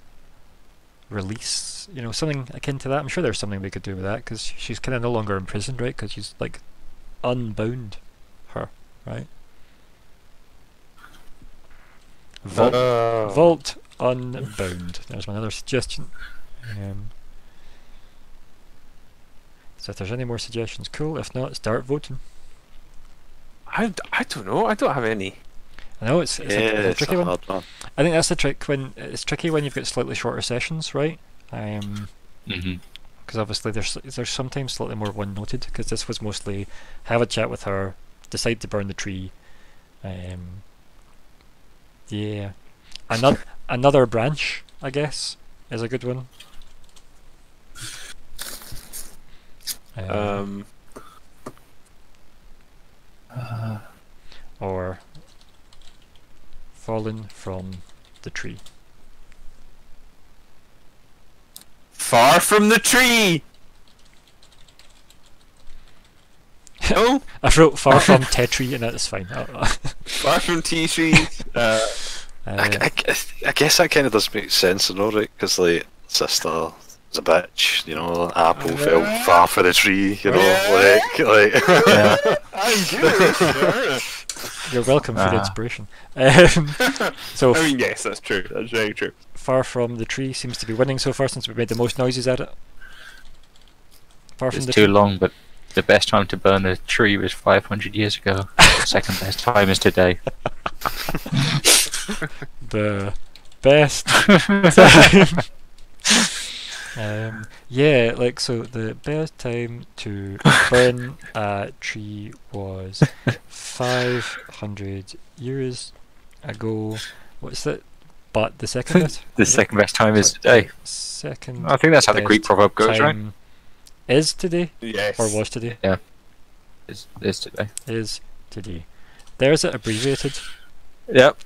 release? You know, something akin to that. I'm sure there's something we could do with that because she's kind of no longer imprisoned, right? Because she's like unbound her, right? Vault, Uh, vault unbound. There's my other suggestion. Um, so if there's any more suggestions, cool. If not, start voting. I, I don't know. I don't have any. I know it's, it's, yeah, a, it's a tricky a one. hard one. I think that's the trick when it's tricky when you've got slightly shorter sessions, right? Um, because obviously there's there's sometimes slightly more one noted because this was mostly have a chat with her, decide to burn the tree. Um, yeah, another another branch, I guess, is a good one. Um, Um, or fallen from the tree. far from the tree. no, I wrote far from Tetri, and that's fine. Uh, uh, far from tea trees. Uh, I, I, I guess that kind of does make sense, know, right? Because, like, sister is a bitch, you know, apple fell far for the tree, you know, Yeah. like, like. Yeah. I'm good. you're welcome for the Ah. inspiration. Um, so I mean, yes, that's true. That's very true. Far From the Tree seems to be winning so far since we made the most noises at it. Far It's from the too Tree. long, but the best time to burn a tree was 500 years ago. The second best time is today. The best time. Um, yeah, like so. The best time to burn a tree was five hundred years ago. What's that? But the second best. The second best time is today. Second. I think that's how the Greek proverb goes, right? Is today Yes. or was today? It's, is today. Is today. There's it abbreviated. Yep.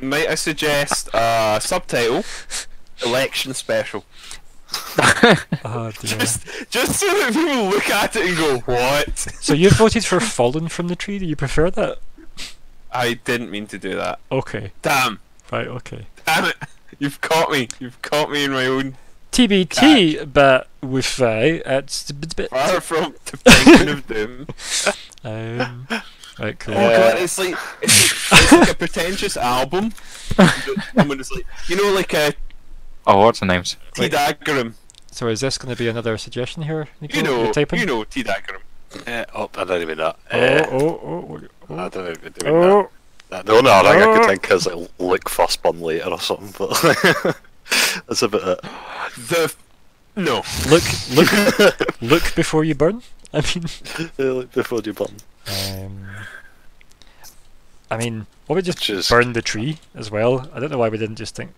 Might I suggest a subtitle? Election special. Oh. Just, just so that people look at it and go, "What?" So you voted for fallen from the tree. Do you prefer that? I didn't mean to do that. Okay. Damn, Right. Okay. damn it! You've caught me. You've caught me in my own TBT, but with uh, it's a bit. bit far from the penguin of doom. um, right. Cool. Oh god, it's like it's like, it's like a pretentious album. Someone is like, you know, like a Oh, what's the names? T diagram. So is this going to be another suggestion here? Nico? You know, You're you know, T diagram. Eh, oh, I don't even know. Oh, Eh, oh, oh, oh, I oh, don't even do oh. that. The only other thing I Oh. could think is like look first, burn later or something, but that's a bit it. The no, Look, look, look before you burn. I mean, Uh, like before you burn. um, I mean, what we just Which is- burn the tree as well? I don't know why we didn't just think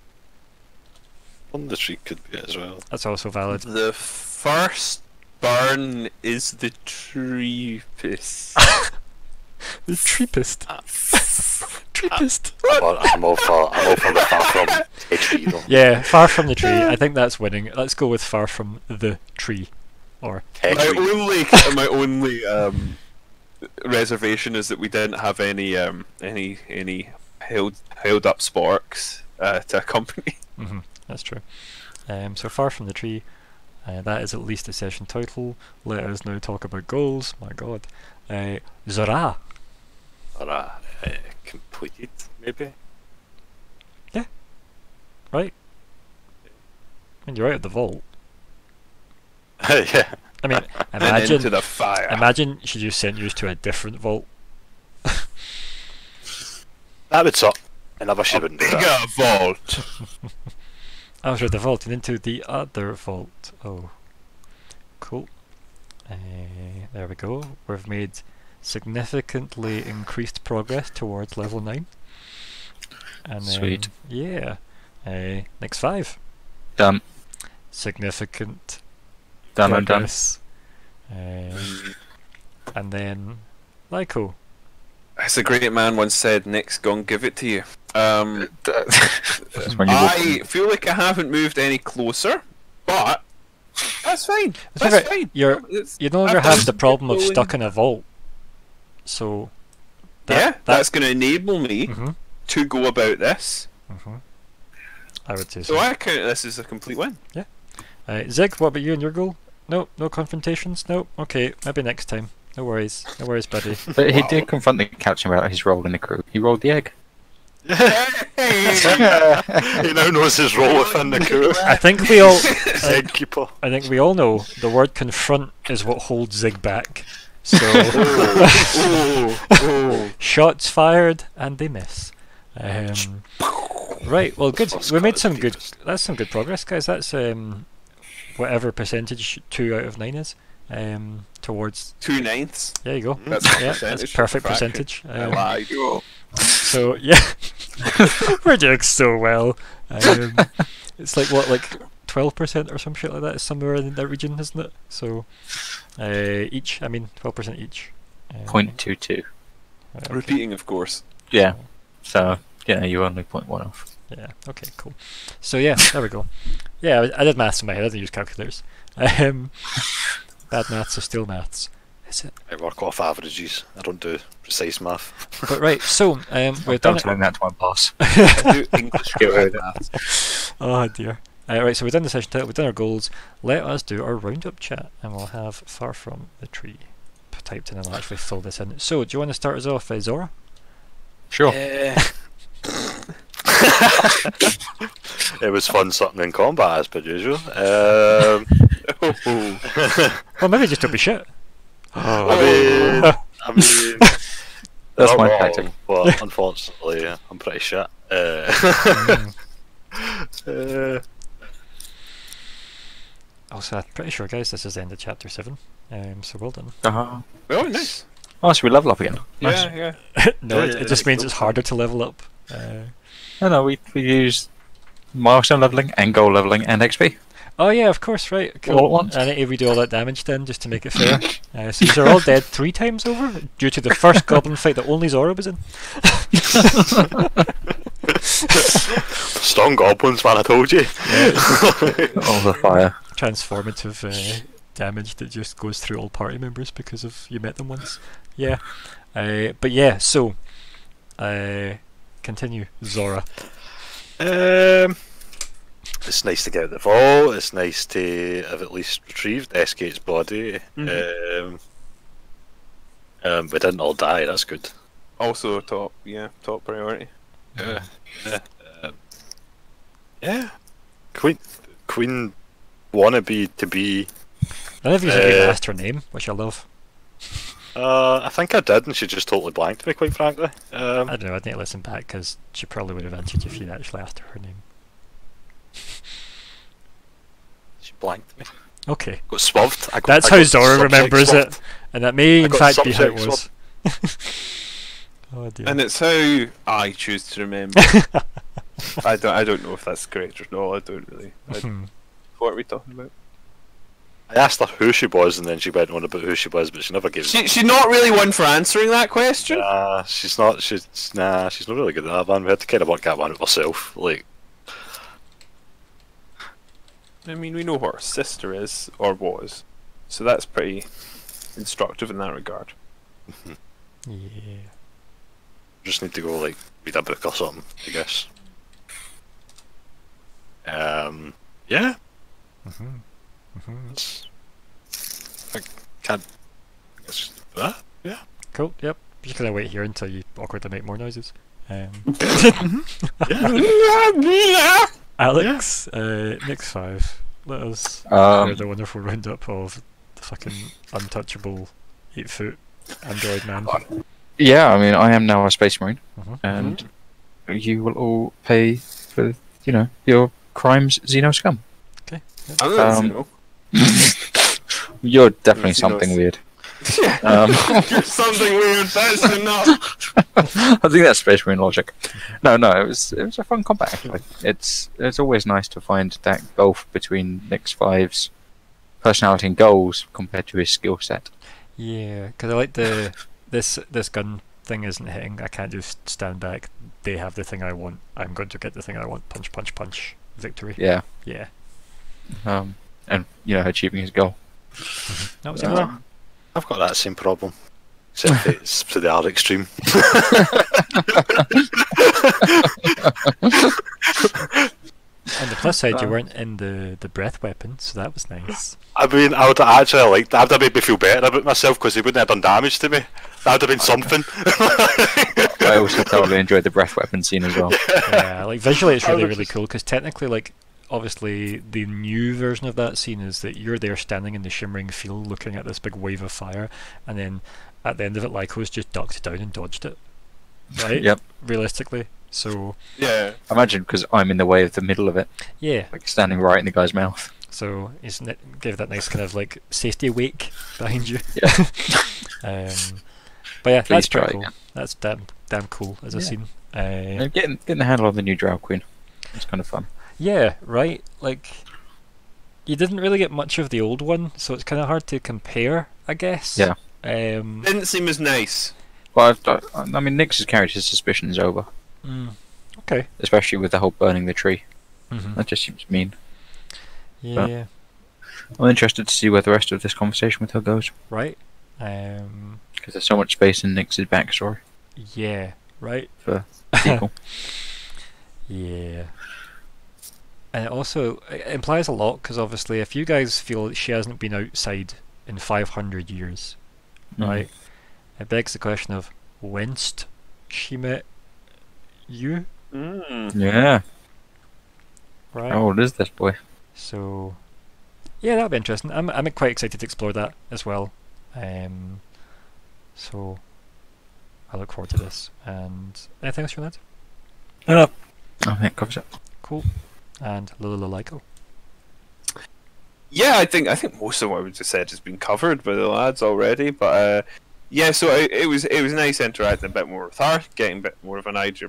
On the tree could be it as well. that's also valid. The first burn is the treepist. The treepist. treepist. I'm all, I'm all for I'm all for the far from a tree though. Yeah, far from the tree. I think that's winning. Let's go with far from the tree, or A my tree. only, my only um, reservation is that we didn't have any, um, any, any held held up sparks uh, to accompany. hmm that's true. Um, so far from the tree. Uh, that is at least a session title. Let us now talk about goals. My God, uh, Zora. Or uh, completed maybe. Yeah. Right. I mean, you're out of the vault. yeah. I mean, and into imagine, the fire. imagine she just sent you to a different vault. That would suck. Another never should a wouldn't bigger vault. Out of the vault and into the other vault. Oh, cool. Uh, there we go. We've made significantly increased progress towards level nine. And then, Sweet. Yeah. Uh, Nyx Five. Done. Significant Done and done. progress. Uh, and then Lyko. As a great man once said, "Nick's gonna give it to you." Um, That's when you walk I feel like I haven't moved any closer, but that's fine. That's fair, fine. you're- It's- You no longer have the problem of stuck in a vault. So. yeah, that's going to enable me hmm to go about this. hmm I would say so. So I count this as a complete win. Uh, Zigg, what about you and your goal? No, no confrontations. No. Okay, maybe next time. No worries. No worries, buddy. But he Wow. did confront the captain about his role in the crew. He rolled the egg. he now knows his role within the crew. I think we all. Egg keeper. I think we all know the word confront is what holds Zigg back. So oh, oh. shots fired and they miss. Um, right. Well, good. We made some good. That's some good progress, guys. That's um, whatever percentage two out of nine is. Um, towards. Two ninths. There you go. That's Yeah, percentage, that's perfect percentage. Um. So yeah, we're doing so well. Um, it's like what, like twelve percent or some shit like that. It's somewhere in that region, isn't it? So uh, each, I mean, twelve percent each. Um, Point two two. uh, okay. Repeating, of course. Yeah. So yeah, you only point one off. Yeah. Okay. Cool. So yeah, there we go. Yeah, I, I did maths in my head. I didn't use calculators. Um, bad maths are still maths. Is it? I work off averages. I don't do precise math. But right. So um, we've done Don't tell that to my boss. I do English Get rid of and it. maths. Oh dear. Uh, right, so we've done the session title, we've done our goals. Let us do our roundup chat, and we'll have Far From the Tree typed in, and I'll actually fill this in. So, do you want to start us off, uh, Zora? Sure. it was fun something in combat as per usual. Um, Well, maybe just don't be shit. I mean, I mean, That's my wrong, tactic. But unfortunately, I'm pretty shit. Uh, Mm. uh, Also, I'm pretty sure, guys, this is the end of chapter 7. Um, so well done. Uh-huh. Oh, nice. Oh, so we level up again. Nice. Yeah, yeah. no, Yeah, it, yeah, it just yeah, means go it's harder to level up. Uh, No, no, we we use milestone leveling and goal leveling and XP. oh, yeah, of course, right. Cool. All at once. I need to redo all that damage then, just to make it fair. uh, so these are all dead three times over, due to the first goblin fight that only Zora was in. strong goblins, man. I told you. All the fire. transformative uh, damage that just goes through all party members because of you met them once. Yeah. Uh, but yeah, so uh, continue, Zora. Um, it's nice to get out of the vault. It's nice to have at least retrieved Escate's body. Um, um, we didn't all die. That's good. Also top, yeah, top priority. Yeah. Yeah. Um, yeah. Queen. Queen wannabe to be. None of you have even Uh, asked her name, which I love. Uh, I think I did, and she just totally blanked me. Quite frankly. Um, I don't know. I'd need to listen back because she probably would have answered if you'd actually asked her her name. she blanked me. Okay. got swerved. I got, That's I how got Zora remembers swerved. it. And that may in fact be how it was. oh dear. And it's how I choose to remember. I don't. I don't know if that's correct or not. I don't really. I, Hmm. what are we talking about? I asked her who she was, and then she went on about who she was, but she never gave. She, she's not really one for answering that question. Nah, she's not. She's nah. She's not really good at that, man. We had to kind of work that one out herself. Like, I mean, we know what her sister is or was, so that's pretty instructive in that regard. Yeah. just need to go like read a book or something. I guess. Um. Yeah. hmm hmm It's, I can't. I guess that. Yeah. Cool. Yep. Just gonna wait here until you awkwardly make more noises. Um, Yeah. Alex, uh, Nyx Five. Let us hear Um, the wonderful roundup of the fucking untouchable eight foot android man. yeah, I mean, I am now a space marine, Mhm. and you will all pay for, you know, your crimes, Xeno scum. I'm not Um, Xeno. You're definitely Xenos. something weird. Yeah, Um, you're something weird. That's enough. I think that's space marine logic. No, no, it was it was a fun combat. Actually, it's it's always nice to find that gulf between Nyx Five's personality and goals compared to his skill set. Yeah, because I like the this this gun thing isn't hitting. I can't just stand back. They have the thing I want. I'm going to get the thing I want. Punch, punch, punch. Victory. Yeah, Yeah. um, and you know, achieving his goal. That was Uh, it. I've got that same problem. Except it's to the other extreme. On the plus side, you Uh. weren't in the the breath weapon, so that was nice. I mean, I would actually like that. Would have made me feel better about myself because he wouldn't have done damage to me. That would have been something. I also thoroughly enjoyed the breath weapon scene as well. yeah, like visually, it's really really cool because technically, like obviously, the new version of that scene is that you're there standing in the shimmering field, looking at this big wave of fire, and then at the end of it, Lyko's just ducked down and dodged it. Right. Yep. Realistically, so Yeah. Imagine because I'm in the way of the middle of it, yeah. like standing right in the guy's mouth. So he's n- gave that nice kind of like safety wake behind you. Yeah. um, but yeah, Please that's try pretty cool. again. That's damn damn cool as a Yeah. scene. Uh, getting getting the handle on the new Drow Queen. It's kind of fun. Yeah, right. Like you didn't really get much of the old one, so it's kind of hard to compare, I guess. Yeah. Um, Didn't seem as nice. Well, I've, I, I mean, Nyx's character's suspicion is over, mm, okay. especially with the whole burning the tree. hmm That just seems mean. Yeah. I'm interested to see where the rest of this conversation with her goes, Right. Um, because there's so much space in Nyx's backstory yeah. Right. for people. Yeah. And it also it implies a lot because obviously, if you guys feel that she hasn't been outside in 500 years, Mm. right, it begs the question of whenst she met you, Mm. Yeah. right? How old is this boy? So, yeah, that'll be interesting. I'm I'm quite excited to explore that as well. Um, so, I look forward to this. And anything else you want to add? I think covers it. Cool. And Lula Lyko. Yeah, I think I think most of what we just said has been covered by the lads already. But uh, yeah, so it, it was it was nice interacting a bit more with her, getting a bit more of an idea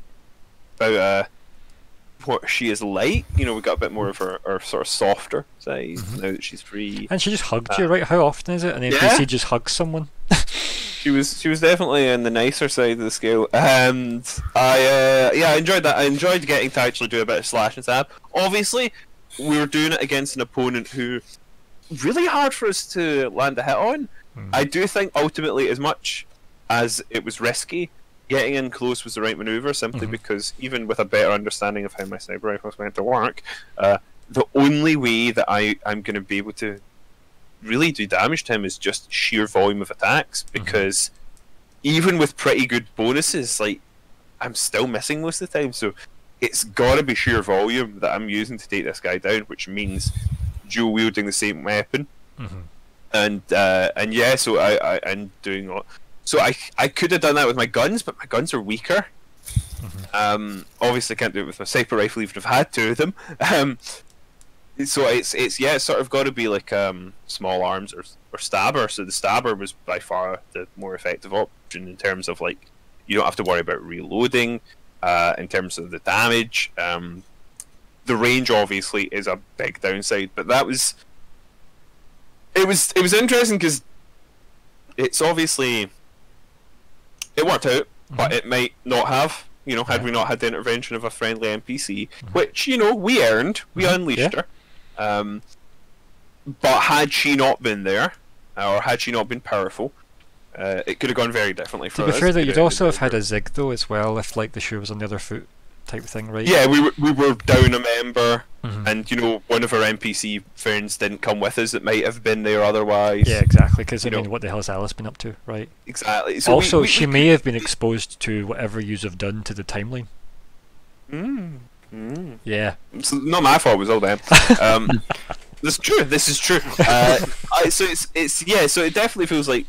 about uh, what she is like. You know, we got a bit more of her, her sort of softer side Mhm. now that she's free. And she just hugged Uh, you, right? How often is it? An NPC yeah. just hugs someone? She was she was definitely on the nicer side of the scale, and I uh, yeah I enjoyed that. I enjoyed getting to actually do a bit of slash and stab. Obviously, we were doing it against an opponent who really hard for us to land a hit on. Hmm. I do think ultimately, as much as it was risky, getting in close was the right maneuver. Simply Mhm. because even with a better understanding of how my sniper rifles meant to work, uh, the only way that I I'm going to be able to really do damage to him is just sheer volume of attacks because even with pretty good bonuses, like I'm still missing most of the time. So it's got to be sheer volume that I'm using to take this guy down, which means dual wielding the same weapon Mhm. and uh, and yeah, so I, I and doing all. So I I could have done that with my guns, but my guns are weaker. Mhm. Um, obviously, I can't do it with my sniper rifle, even if I had two of them. Um, So it's it's yeah, it's sort of got to be like um small arms or or stabber. So the stabber was by far the more effective option in terms of like you don't have to worry about reloading. Uh, in terms of the damage, um, the range obviously is a big downside, but that was it was it was interesting because it's obviously it worked out, but it might not have. You know, had Yeah. we not had the intervention of a friendly NPC, Mhm. which you know we earned, we Mhm, unleashed yeah. her. Um, but had she not been there, or had she not been powerful, uh, it could have gone very differently for To be us. fair, though, you'd also have had a Zigg though as well if like the shoe was on the other foot type of thing, right? Yeah, we were, we were down a member, Mhm. and you know one of our NPC friends didn't come with us that might have been there otherwise. Yeah, exactly. Because I know- mean, what the hell has Alice been up to, right? exactly. So also, we, she we, may have been exposed to whatever yous have done to the timeline. Mm, mm. Yeah. It's not my fault. It was all them. Um, this is true. This is true. Uh, I, so it's it's yeah. So it definitely feels like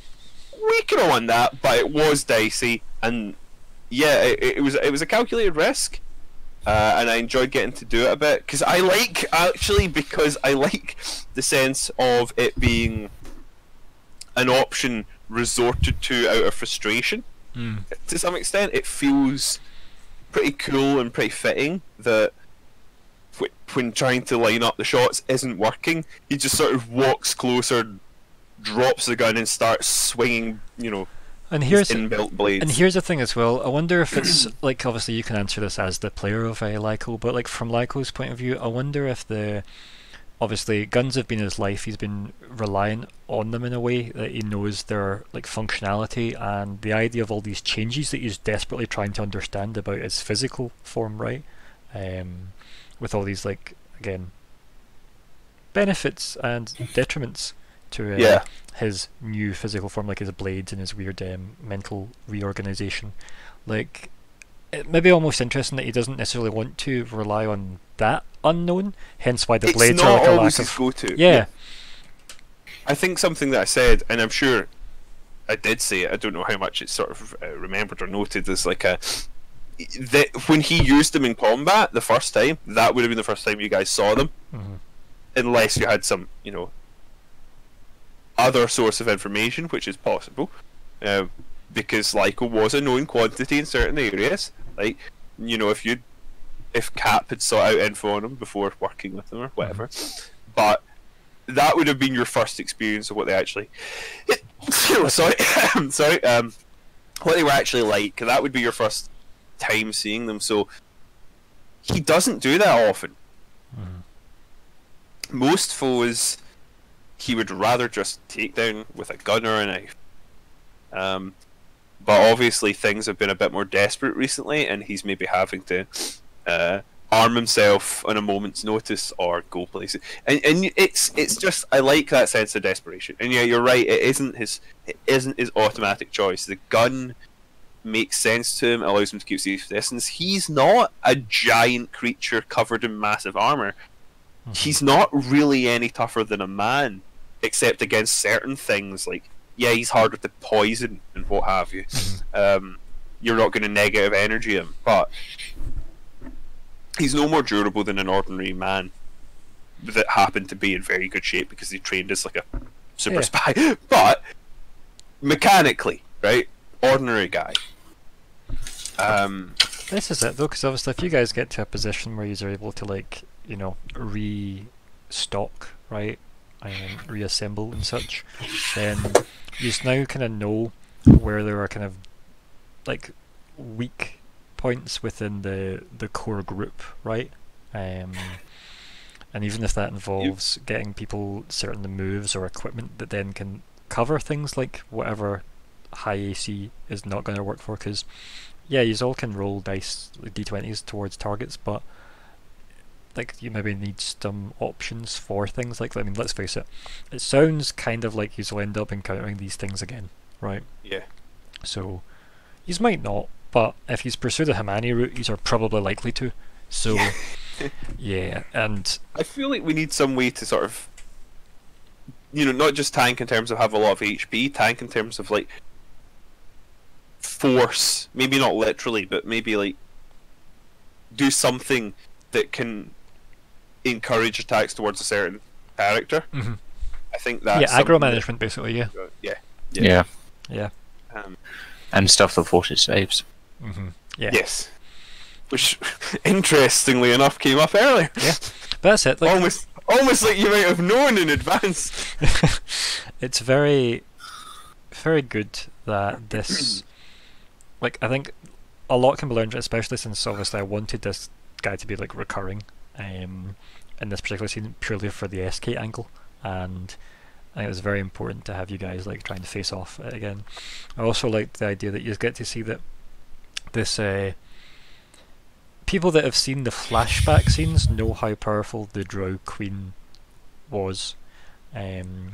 we could have won that, but it was dicey, and yeah, it, it was it was a calculated risk. Uh, and I enjoyed getting to do it a bit because I like actually because I like the sense of it being an option resorted to out of frustration Mm. to some extent. It feels pretty cool and pretty fitting that wh- when trying to line up the shots isn't working, he just sort of walks closer, drops the gun, and starts swinging. You know, And here's inbuilt blades. and here's the thing as well. I wonder if it's like obviously you can answer this as the player of uh, Lyko, but like from Lyko's point of view, I wonder if the obviously guns have been his life. He's been reliant on them in a way that he knows their like functionality and the idea of all these changes that he's desperately trying to understand about his physical form, right? Um, with all these like again benefits and detriments to uh, Yeah. his new physical form, like his blades and his weird um, mental reorganization. Like, it may be almost interesting that he doesn't necessarily want to rely on that unknown. Hence, why the it's blades are like a lack of. go-to. Yeah, I think something that I said, and I'm sure I did say it. I don't know how much it's sort of uh, remembered or noted. Is like a that when he used them in combat the first time, that would have been the first time you guys saw them. mhm. unless you had some, you know, other source of information, which is possible, uh, because Lyko was a known quantity in certain areas. Like, you know, if you, if Cap had sought out info on him before working with them or whatever, but that would have been your first experience of what they actually. sorry, sorry. Um, what they were actually like. That would be your first time seeing them. So he doesn't do that often Mhm. most foes he would rather just take down with a gun or a knife. Um, but obviously things have been a bit more desperate recently, and he's maybe having to uh, arm himself on a moment's notice or go places. And and it's it's just I like that sense of desperation. And yeah, you're right. It isn't his it isn't his automatic choice. The gun makes sense to him, allows him to keep safe distance. He's not a giant creature covered in massive armor he's not really any tougher than a man, except against certain things. Like, yeah, he's harder to poison and what have you. Um, you're not going to negative energy him, but he's no more durable than an ordinary man that happened to be in very good shape because he trained as like a super Yeah. spy. But mechanically, right, ordinary guy. Um, This is it though, because obviously, if you guys get to a position where you are able to like, you know, restock, right, and reassemble and such, then you just now kind of know where there are kind of like weak points within the the core group, right? Um, and even if that involves getting people certain the moves or equipment that then can cover things like whatever high AC is not going to work for, because yeah, you all can roll dice like d20s towards targets, but like you maybe need some options for things like that. I mean, let's face it, it sounds kind of like you'll end up encountering these things again, right? yeah. So, you might not, but if he's pursued the Himani route, he's are probably likely to. So, yeah, and I feel like we need some way to sort of, you know, not just tank in terms of have a lot of HP, tank in terms of like force. Maybe not literally, but maybe like do something that can encourage attacks towards a certain character. Mhm. I think that yeah, aggro something that- management basically. Yeah. yeah. Yeah. Yeah. Um, And stuff that forces saves. Hmm Yeah. Yes. Which, interestingly enough, came up earlier. But that's it. Like, almost, almost like you might have known in advance. it's very, very good that this, like, I think a lot can be learned, especially since obviously I wanted this guy to be like recurring, um, in this particular scene purely for the SK angle, and I think it was very important to have you guys like trying to face off again. I also liked the idea that you get to see that this, uh, people that have seen the flashback scenes know how powerful the Drow Queen was. Um,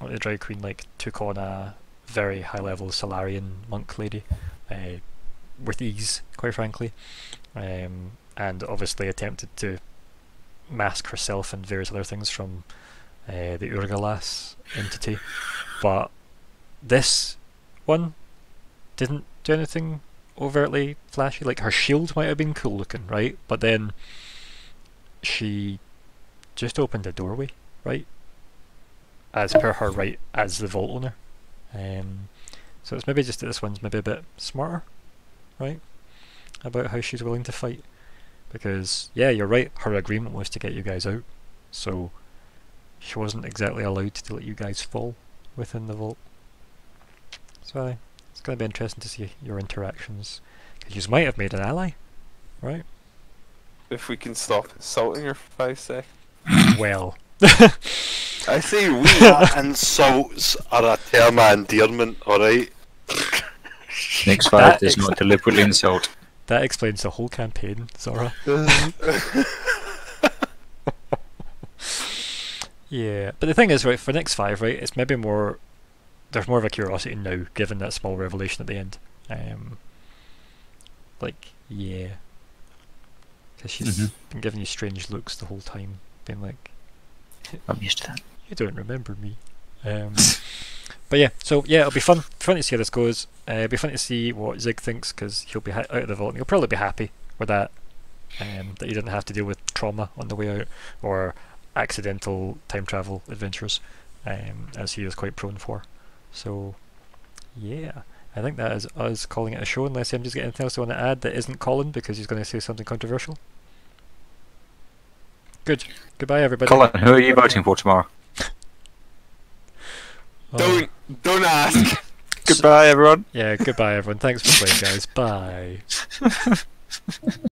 the Drow Queen like took on a very high level Solarian monk lady uh, with ease, quite frankly, um, and obviously attempted to mask herself and various other things from uh, the Urgalas entity, but this one didn't do anything overtly flashy. Like her shield might have been cool looking, right? But then she just opened a doorway, right? As per her right as the vault owner. Um, so it's maybe just that this one's maybe a bit smarter, right? About how she's willing to fight. Because, yeah, you're right, her agreement was to get you guys out. So she wasn't exactly allowed to let you guys fall within the vault. So it's going to be interesting to see your interactions. Because you might have made an ally, right? If we can stop insulting her for five seconds. well, I say we. That insults are a term of endearment, alright? Nyx Five That does ex- not deliberately insult. that explains the whole campaign, Zora. Yeah, but the thing is, right, for Nyx Five, right, it's maybe more. There's more of a curiosity now, given that small revelation at the end. Um, like, yeah, because she's Mhm. been giving you strange looks the whole time, being like, I'm used to that. "You don't remember me." Um, but yeah, so yeah, it'll be fun. Fun to see how this goes. Uh, it'll be fun to see what Zigg thinks because he'll be ha- out of the vault. and He'll probably be happy with that. Um, that he didn't have to deal with trauma on the way out or accidental time travel adventures, um, as he was quite prone for. So, yeah, I think that is us calling it a show. Unless MJ's got anything else they want to add that isn't Colin because he's going to say something controversial. Good. Goodbye, everybody. Colin, who are you voting for tomorrow? Oh, don't don't ask. Goodbye, everyone. yeah, goodbye, everyone. Thanks for playing, guys. Bye.